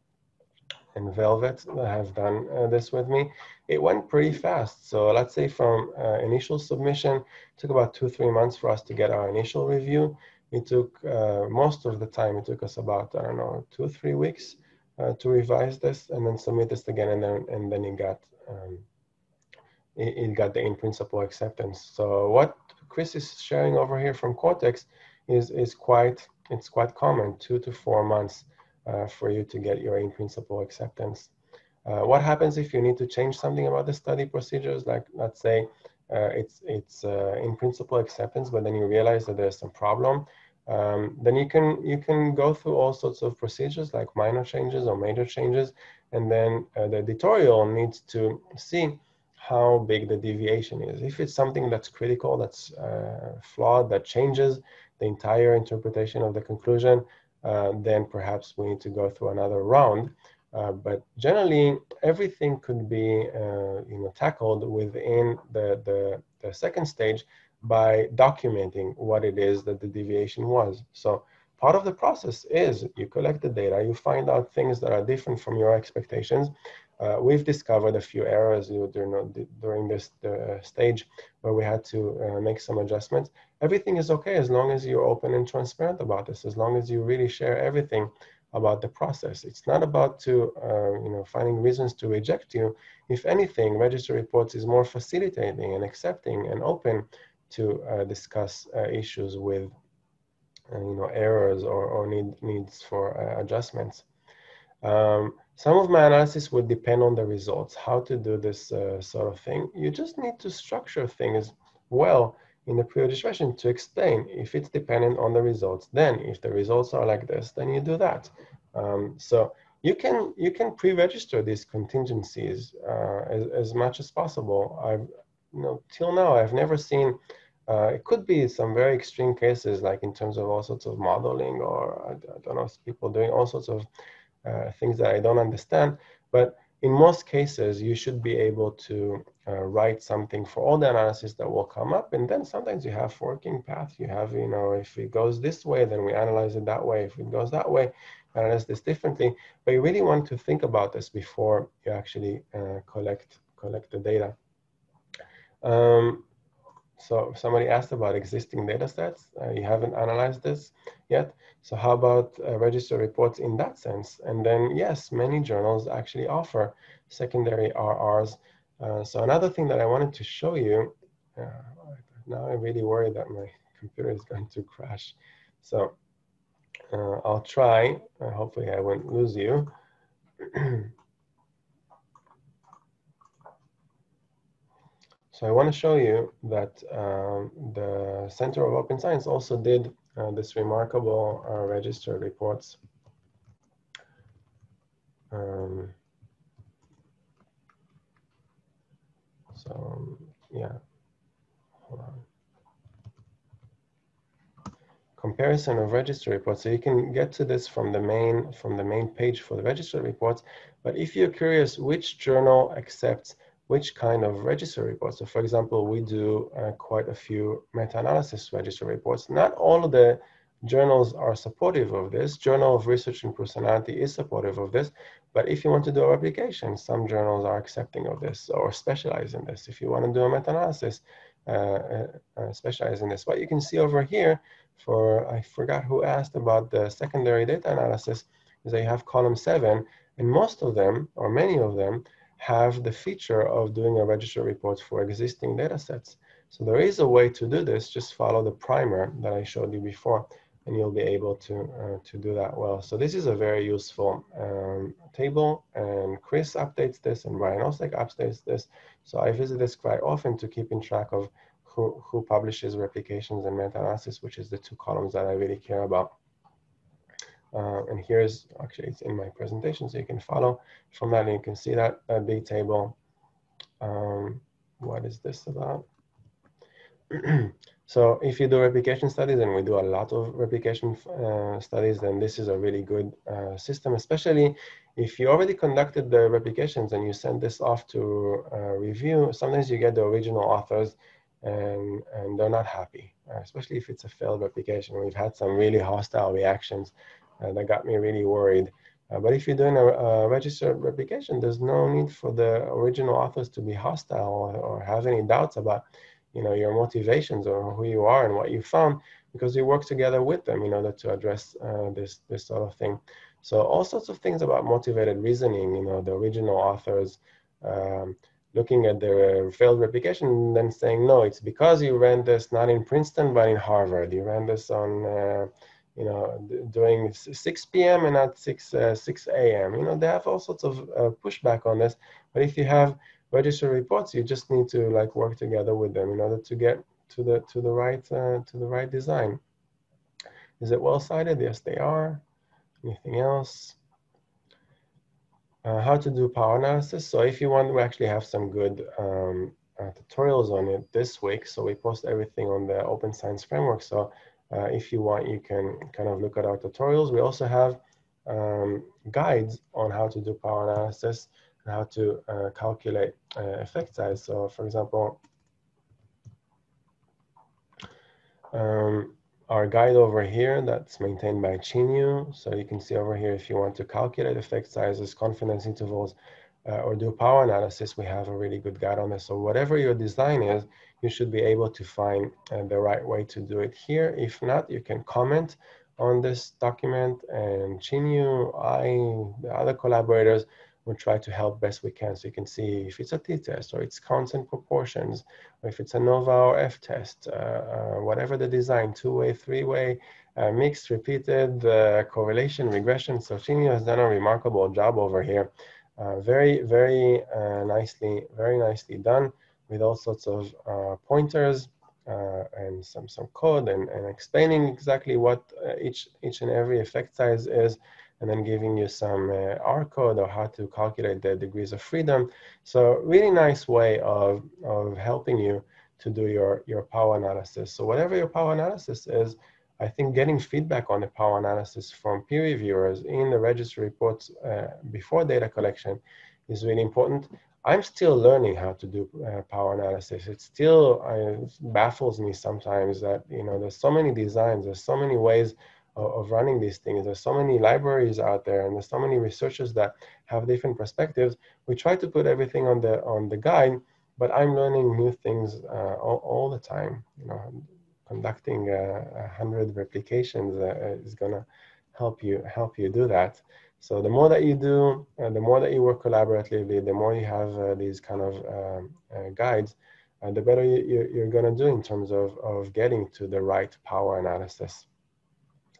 and Velvet have done uh, this with me, it went pretty fast. So let's say from uh, initial submission, took about two, three months for us to get our initial review. It took uh, most of the time, it took us about, I don't know, two, three weeks uh, to revise this and then submit this again. And then, and then it got, um, it, it got the in principle acceptance. So what Chris is sharing over here from Cortex is, is quite, it's quite common, two to four months for you to get your in principle acceptance. Uh, what happens if you need to change something about the study procedures? Like let's say uh, it's, it's in principle acceptance, but then you realize that there's some problem. Um, then you can you can go through all sorts of procedures like minor changes or major changes, and then uh, the editorial needs to see how big the deviation is. If it's something that's critical, that's uh, flawed, that changes the entire interpretation of the conclusion, uh, then perhaps we need to go through another round Uh, but generally, everything could be uh, you know, tackled within the, the, the, second stage by documenting what it is that the deviation was. So part of the process is you collect the data, you find out things that are different from your expectations. Uh, we've discovered a few errors during, during this stage where we had to uh, make some adjustments. Everything is okay as long as you're open and transparent about this, as long as you really share everything about the process. It's not about to, uh, you know, finding reasons to reject you. If anything, Register Reports is more facilitating and accepting and open to uh, discuss uh, issues with, you know, errors or, or need, needs for adjustments. Um, some of my analysis would depend on the results, how to do this uh, sort of thing. You just need to structure things well in the pre-registration to explain if it's dependent on the results. Then if the results are like this, then you do that. Um, so you can you can pre-register these contingencies uh, as, as much as possible. I've you know till now I've never seen uh, it could be some very extreme cases like in terms of all sorts of modeling or I, I don't know people doing all sorts of things that I don't understand. But in most cases, you should be able to uh, write something for all the analysis that will come up. And then sometimes you have forking paths. You have, you know, if it goes this way, then we analyze it that way. If it goes that way, analyze this differently. But you really want to think about this before you actually uh, collect collect the data. Um, so somebody asked about existing data sets. Uh, you haven't analyzed this yet. So how about uh, register reports in that sense? And then yes, many journals actually offer secondary RRs. Uh, so another thing that I wanted to show you, uh, now I'm really worried that my computer is going to crash. So uh, I'll try, uh, hopefully I won't lose you. So I want to show you that um, the Center of Open Science also did uh, this remarkable uh, register reports. Um, so yeah, hold on. Comparison of register reports. So you can get to this from the main from the main page for the register reports. But if you're curious which journal accepts which kind of register reports. So for example, we do uh, quite a few meta-analysis register reports. Not all of the journals are supportive of this. Journal of Research and Personality is supportive of this. But if you want to do a replication, some journals are accepting of this or specialize in this. If you want to do a meta-analysis, uh, uh, uh, specialize in this. What you can see over here for, I forgot who asked about the secondary data analysis, is that you have column seven, and most of them, or many of them, have the feature of doing a register report for existing data sets. So there is a way to do this, just follow the primer that I showed you before, and you'll be able to, uh, to do that well. So this is a very useful um, table, and Chris updates this, and Brian Nosek updates this. So I visit this quite often to keep in track of who, who publishes replications and meta-analysis, which is the two columns that I really care about. Uh, and here's, actually it's in my presentation, so you can follow from that and you can see that, that big table. Um, what is this about? so if you do replication studies, and we do a lot of replication uh, studies, then this is a really good uh, system, especially if you already conducted the replications and you send this off to uh, review, sometimes you get the original authors and, and they're not happy, uh, especially if it's a failed replication. We've had some really hostile reactions uh, that got me really worried. Uh, but if you're doing a, a, registered replication, there's no need for the original authors to be hostile or, or, have any doubts about, you know, your motivations or who you are and what you found, because you work together with them in order to address uh, this this sort of thing. So all sorts of things about motivated reasoning, you know, the original authors. Um, looking at the failed replication and then saying, no, it's because you ran this not in Princeton, but in Harvard. You ran this on uh, you know, doing 6 p.m. and not 6 uh, 6 a.m. You know, they have all sorts of uh, pushback on this. But if you have registered reports, you just need to like work together with them in order to get to the to the right uh, to the right design. Is it well cited? Yes, they are. Anything else? Uh, how to do power analysis. So if you want, we actually have some good um, uh, tutorials on it this week. So we post everything on the Open Science Framework. So uh, if you want, you can kind of look at our tutorials. We also have um, guides on how to do power analysis and how to uh, calculate uh, effect size. So for example, um, our guide over here that's maintained by Chinyu. So you can see over here, if you want to calculate effect sizes, confidence intervals, uh, or do power analysis, we have a really good guide on this. So whatever your design is, you should be able to find uh, the right way to do it here. If not, you can comment on this document and Chinyu, I, the other collaborators will try to help best we can. So you can see if it's a t-test or it's counts and proportions, or if it's ANOVA or F-test, uh, uh, whatever the design, two-way, three-way, uh, mixed, repeated, uh, correlation, regression. So Chinyu has done a remarkable job over here. Uh, very, very uh, nicely, very nicely done with all sorts of pointers uh, and some some code and, and explaining exactly what uh, each each and every effect size is and then giving you some uh, R code or how to calculate the degrees of freedom. So really nice way of, of helping you to do your, your power analysis. So whatever your power analysis is, I think getting feedback on the power analysis from peer reviewers in the registry reports uh, before data collection is really important. I'm still learning how to do uh, power analysis. It still uh, baffles me sometimes that, you know, there's so many designs, there's so many ways of, of, running these things. There's so many libraries out there and there's so many researchers that have different perspectives. We try to put everything on the, on the guide, but I'm learning new things uh, all, all, the time. You know, conducting uh, a hundred replications uh, is gonna help you, help you do that. So the more that you do, uh, the more that you work collaboratively, the more you have uh, these kind of um, uh, guides, uh, the better you, you're going to do in terms of, of getting to the right power analysis.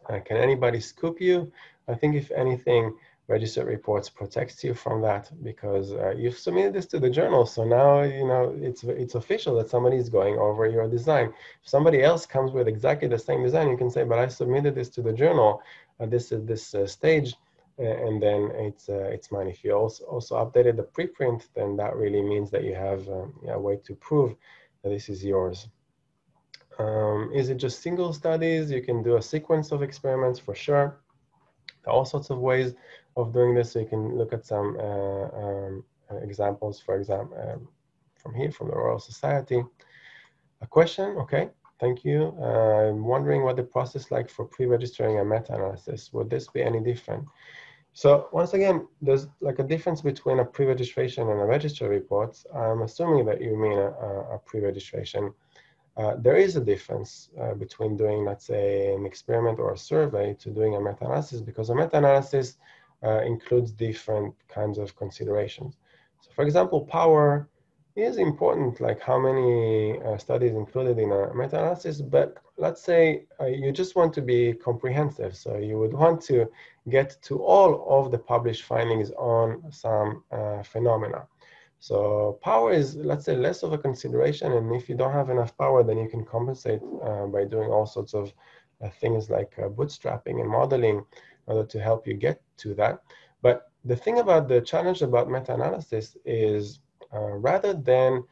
Uh, can anybody scoop you? I think if anything, registered reports protects you from that because uh, you've submitted this to the journal. So now, you know, it's, it's official that somebody is going over your design. If somebody else comes with exactly the same design, you can say, but I submitted this to the journal. this is this stage and then it's uh, it's mine. If you also also updated the preprint, then that really means that you have um, a way to prove that this is yours. Um, is it just single studies? You can do a sequence of experiments for sure. There are all sorts of ways of doing this. So you can look at some uh, um, examples, for example, um, from here, from the Royal Society. A question, okay, thank you. Uh, I'm wondering what the process like for pre-registering a meta-analysis. Would this be any different? So once again, there's like a difference between a pre-registration and a register report. I'm assuming that you mean a, a pre-registration. Uh, there is a difference uh, between doing, let's say, an experiment or a survey to doing a meta-analysis because a meta-analysis uh, includes different kinds of considerations. So for example, power is important, like how many uh, studies included in a meta-analysis, but let's say uh, you just want to be comprehensive. So you would want to get to all of the published findings on some uh, phenomena. So power is, let's say, less of a consideration. And if you don't have enough power, then you can compensate uh, by doing all sorts of uh, things like uh, bootstrapping and modeling in order to help you get to that. But the thing about the challenge about meta-analysis is rather than,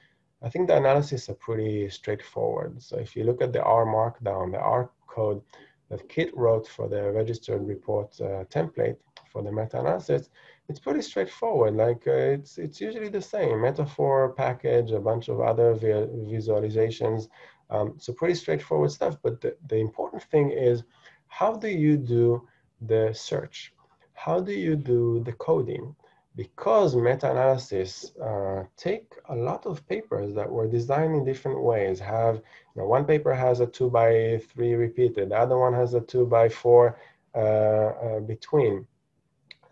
I think the analysis are pretty straightforward. So if you look at the R markdown, the R code that Kit wrote for the registered report uh, template for the meta-analysis, it's pretty straightforward. Like uh, it's it's usually the same metafor package, a bunch of other vi visualizations. Um, so pretty straightforward stuff. But the, the important thing is, how do you do the search? How do you do the coding? Because meta-analysis uh, take a lot of papers that were designed in different ways. Have you know, one paper has a two by three repeated. The other one has a two by four uh, uh, between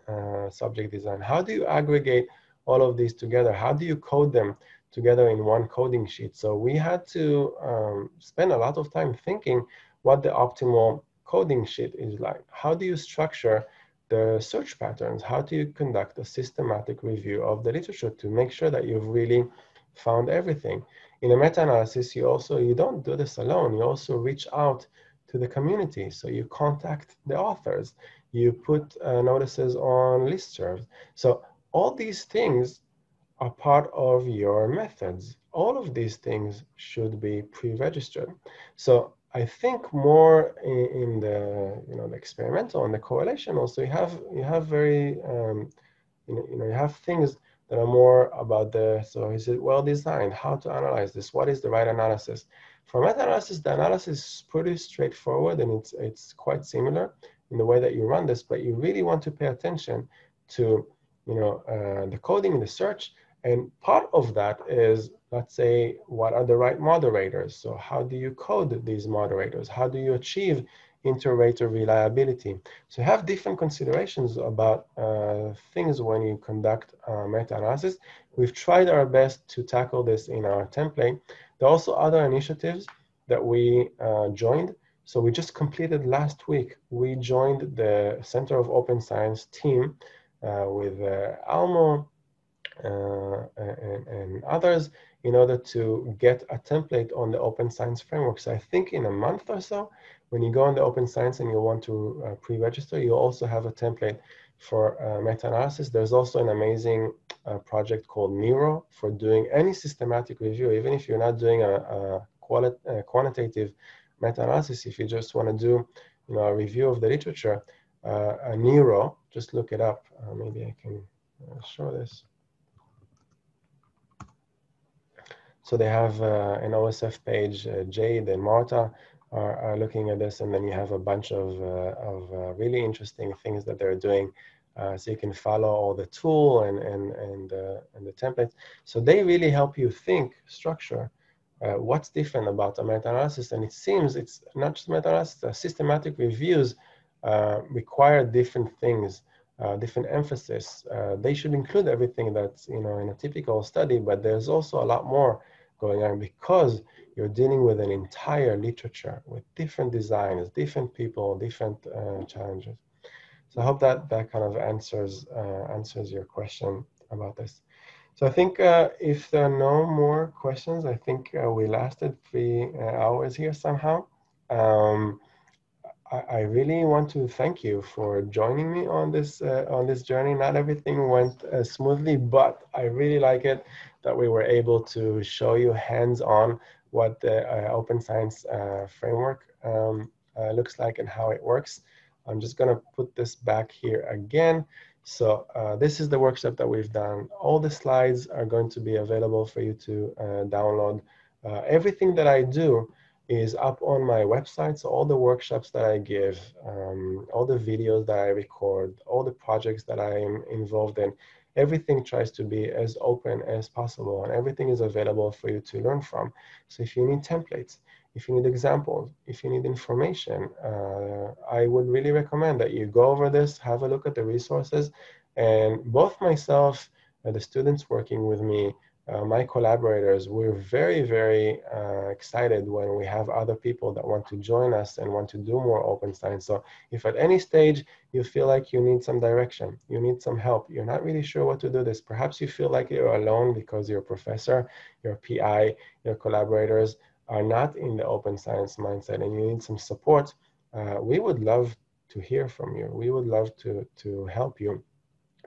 uh, subject design. How do you aggregate all of these together? How do you code them together in one coding sheet? So we had to um, spend a lot of time thinking what the optimal coding sheet is like. How do you structure the search patterns, how do you conduct a systematic review of the literature to make sure that you've really found everything. In a meta-analysis, you also, you don't do this alone, you also reach out to the community. So you contact the authors, you put uh, notices on listservs. So all these things are part of your methods. All of these things should be pre-registered. So I think more in, in, the you know the experimental and the correlation also. You have you have very um, you know you know you have things that are more about the so is it well designed how to analyze this what is the right analysis? For meta-analysis the analysis is pretty straightforward and it's it's quite similar in the way that you run this but you really want to pay attention to you know uh, the coding the search and part of that is, let's say, what are the right moderators? So how do you code these moderators? How do you achieve inter-rater reliability? So have different considerations about uh, things when you conduct uh, meta-analysis. We've tried our best to tackle this in our template. There are also other initiatives that we uh, joined. So we just completed last week, we joined the Center of Open Science team uh, with uh, Almo, uh, and, and, others in order to get a template on the open science framework. So I think in a month or so, when you go on the open science and you want to uh, pre-register, you also have a template for uh, meta-analysis. There's also an amazing uh, project called NIRO for doing any systematic review, even if you're not doing a, a, quali- a quantitative meta-analysis, if you just want to do you know, a review of the literature, uh, NIRO, just look it up. Uh, maybe I can show this. So they have uh, an OSF page, uh, Jade and Marta are, are, looking at this, and then you have a bunch of, uh, of uh, really interesting things that they're doing. Uh, so you can follow all the tool and, and, and, and the templates. So they really help you think structure. what's different about a meta-analysis? And it seems it's not just meta-analysis, systematic reviews require different things. Uh, different emphasis. Uh, they should include everything that's you know in a typical study, but there's also a lot more going on because you're dealing with an entire literature with different designs, different people, different uh, challenges. So I hope that that kind of answers uh, answers your question about this. So I think uh, if there are no more questions, I think uh, we lasted three uh, hours here somehow. Um, I, I, really want to thank you for joining me on this uh, on this journey. Not everything went smoothly, but I really like it that we were able to show you hands-on what the uh, open science uh, framework um, uh, looks like and how it works. I'm just gonna put this back here again. So uh, this is the workshop that we've done. All the slides are going to be available for you to uh, download. Uh, everything that I do is up on my website. So all the workshops that I give, um, all the videos that I record, all the projects that I'm involved in, everything tries to be as open as possible and everything is available for you to learn from. So if you need templates, if you need examples, if you need information, uh, I would really recommend that you go over this, have a look at the resources, and both myself and the students working with me uh, my collaborators, we're very, very uh, excited when we have other people that want to join us and want to do more open science. So if at any stage you feel like you need some direction, you need some help, you're not really sure what to do this, perhaps you feel like you're alone because your professor, your PI, your collaborators are not in the open science mindset and you need some support, uh, we would love to hear from you. We would love to, to help you.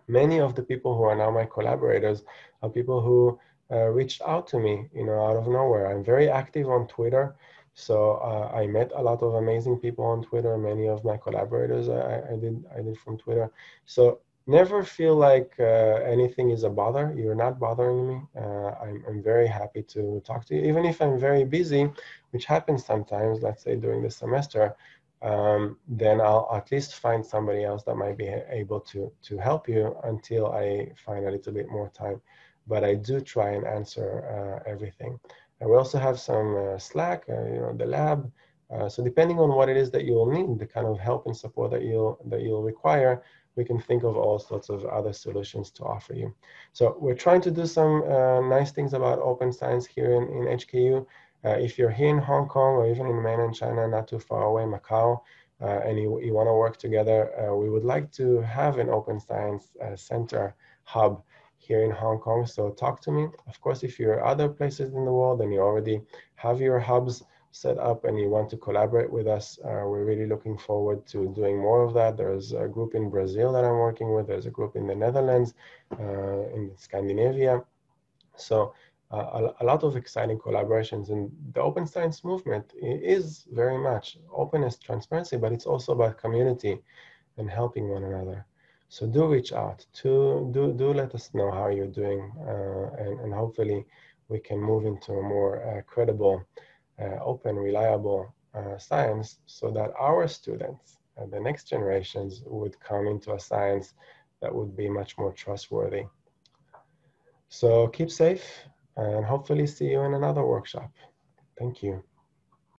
Many of the people who are now my collaborators are people who uh, reached out to me, you know, out of nowhere. I'm very active on Twitter. So uh, I met a lot of amazing people on Twitter. Many of my collaborators I, I did I did from Twitter. So never feel like uh, anything is a bother. You're not bothering me. Uh, I'm, I'm very happy to talk to you, even if I'm very busy, which happens sometimes. Let's say during the semester, um, then I'll at least find somebody else that might be able to to help you until I find a little bit more time but I do try and answer uh, everything. And we also have some uh, Slack, uh, you know, the lab. so depending on what it is that you will need, the kind of help and support that you'll that you'll require, we can think of all sorts of other solutions to offer you. So we're trying to do some uh, nice things about open science here in, in HKU. Uh, if you're here in Hong Kong or even in mainland China, not too far away, Macau, uh, and you, you want to work together, we would like to have an open science center hub here in Hong Kong. So talk to me. Of course, if you're other places in the world and you already have your hubs set up and you want to collaborate with us, uh, we're really looking forward to doing more of that. There's a group in Brazil that I'm working with. There's a group in the Netherlands, uh, in Scandinavia. So uh, a, a, lot of exciting collaborations. And the open science movement is very much openness, transparency, but it's also about community and helping one another. So do reach out to do do let us know how you're doing, uh, and and hopefully we can move into a more uh, credible, uh, open, reliable uh, science, so that our students the next generations would come into a science that would be much more trustworthy. So keep safe and hopefully see you in another workshop. Thank you.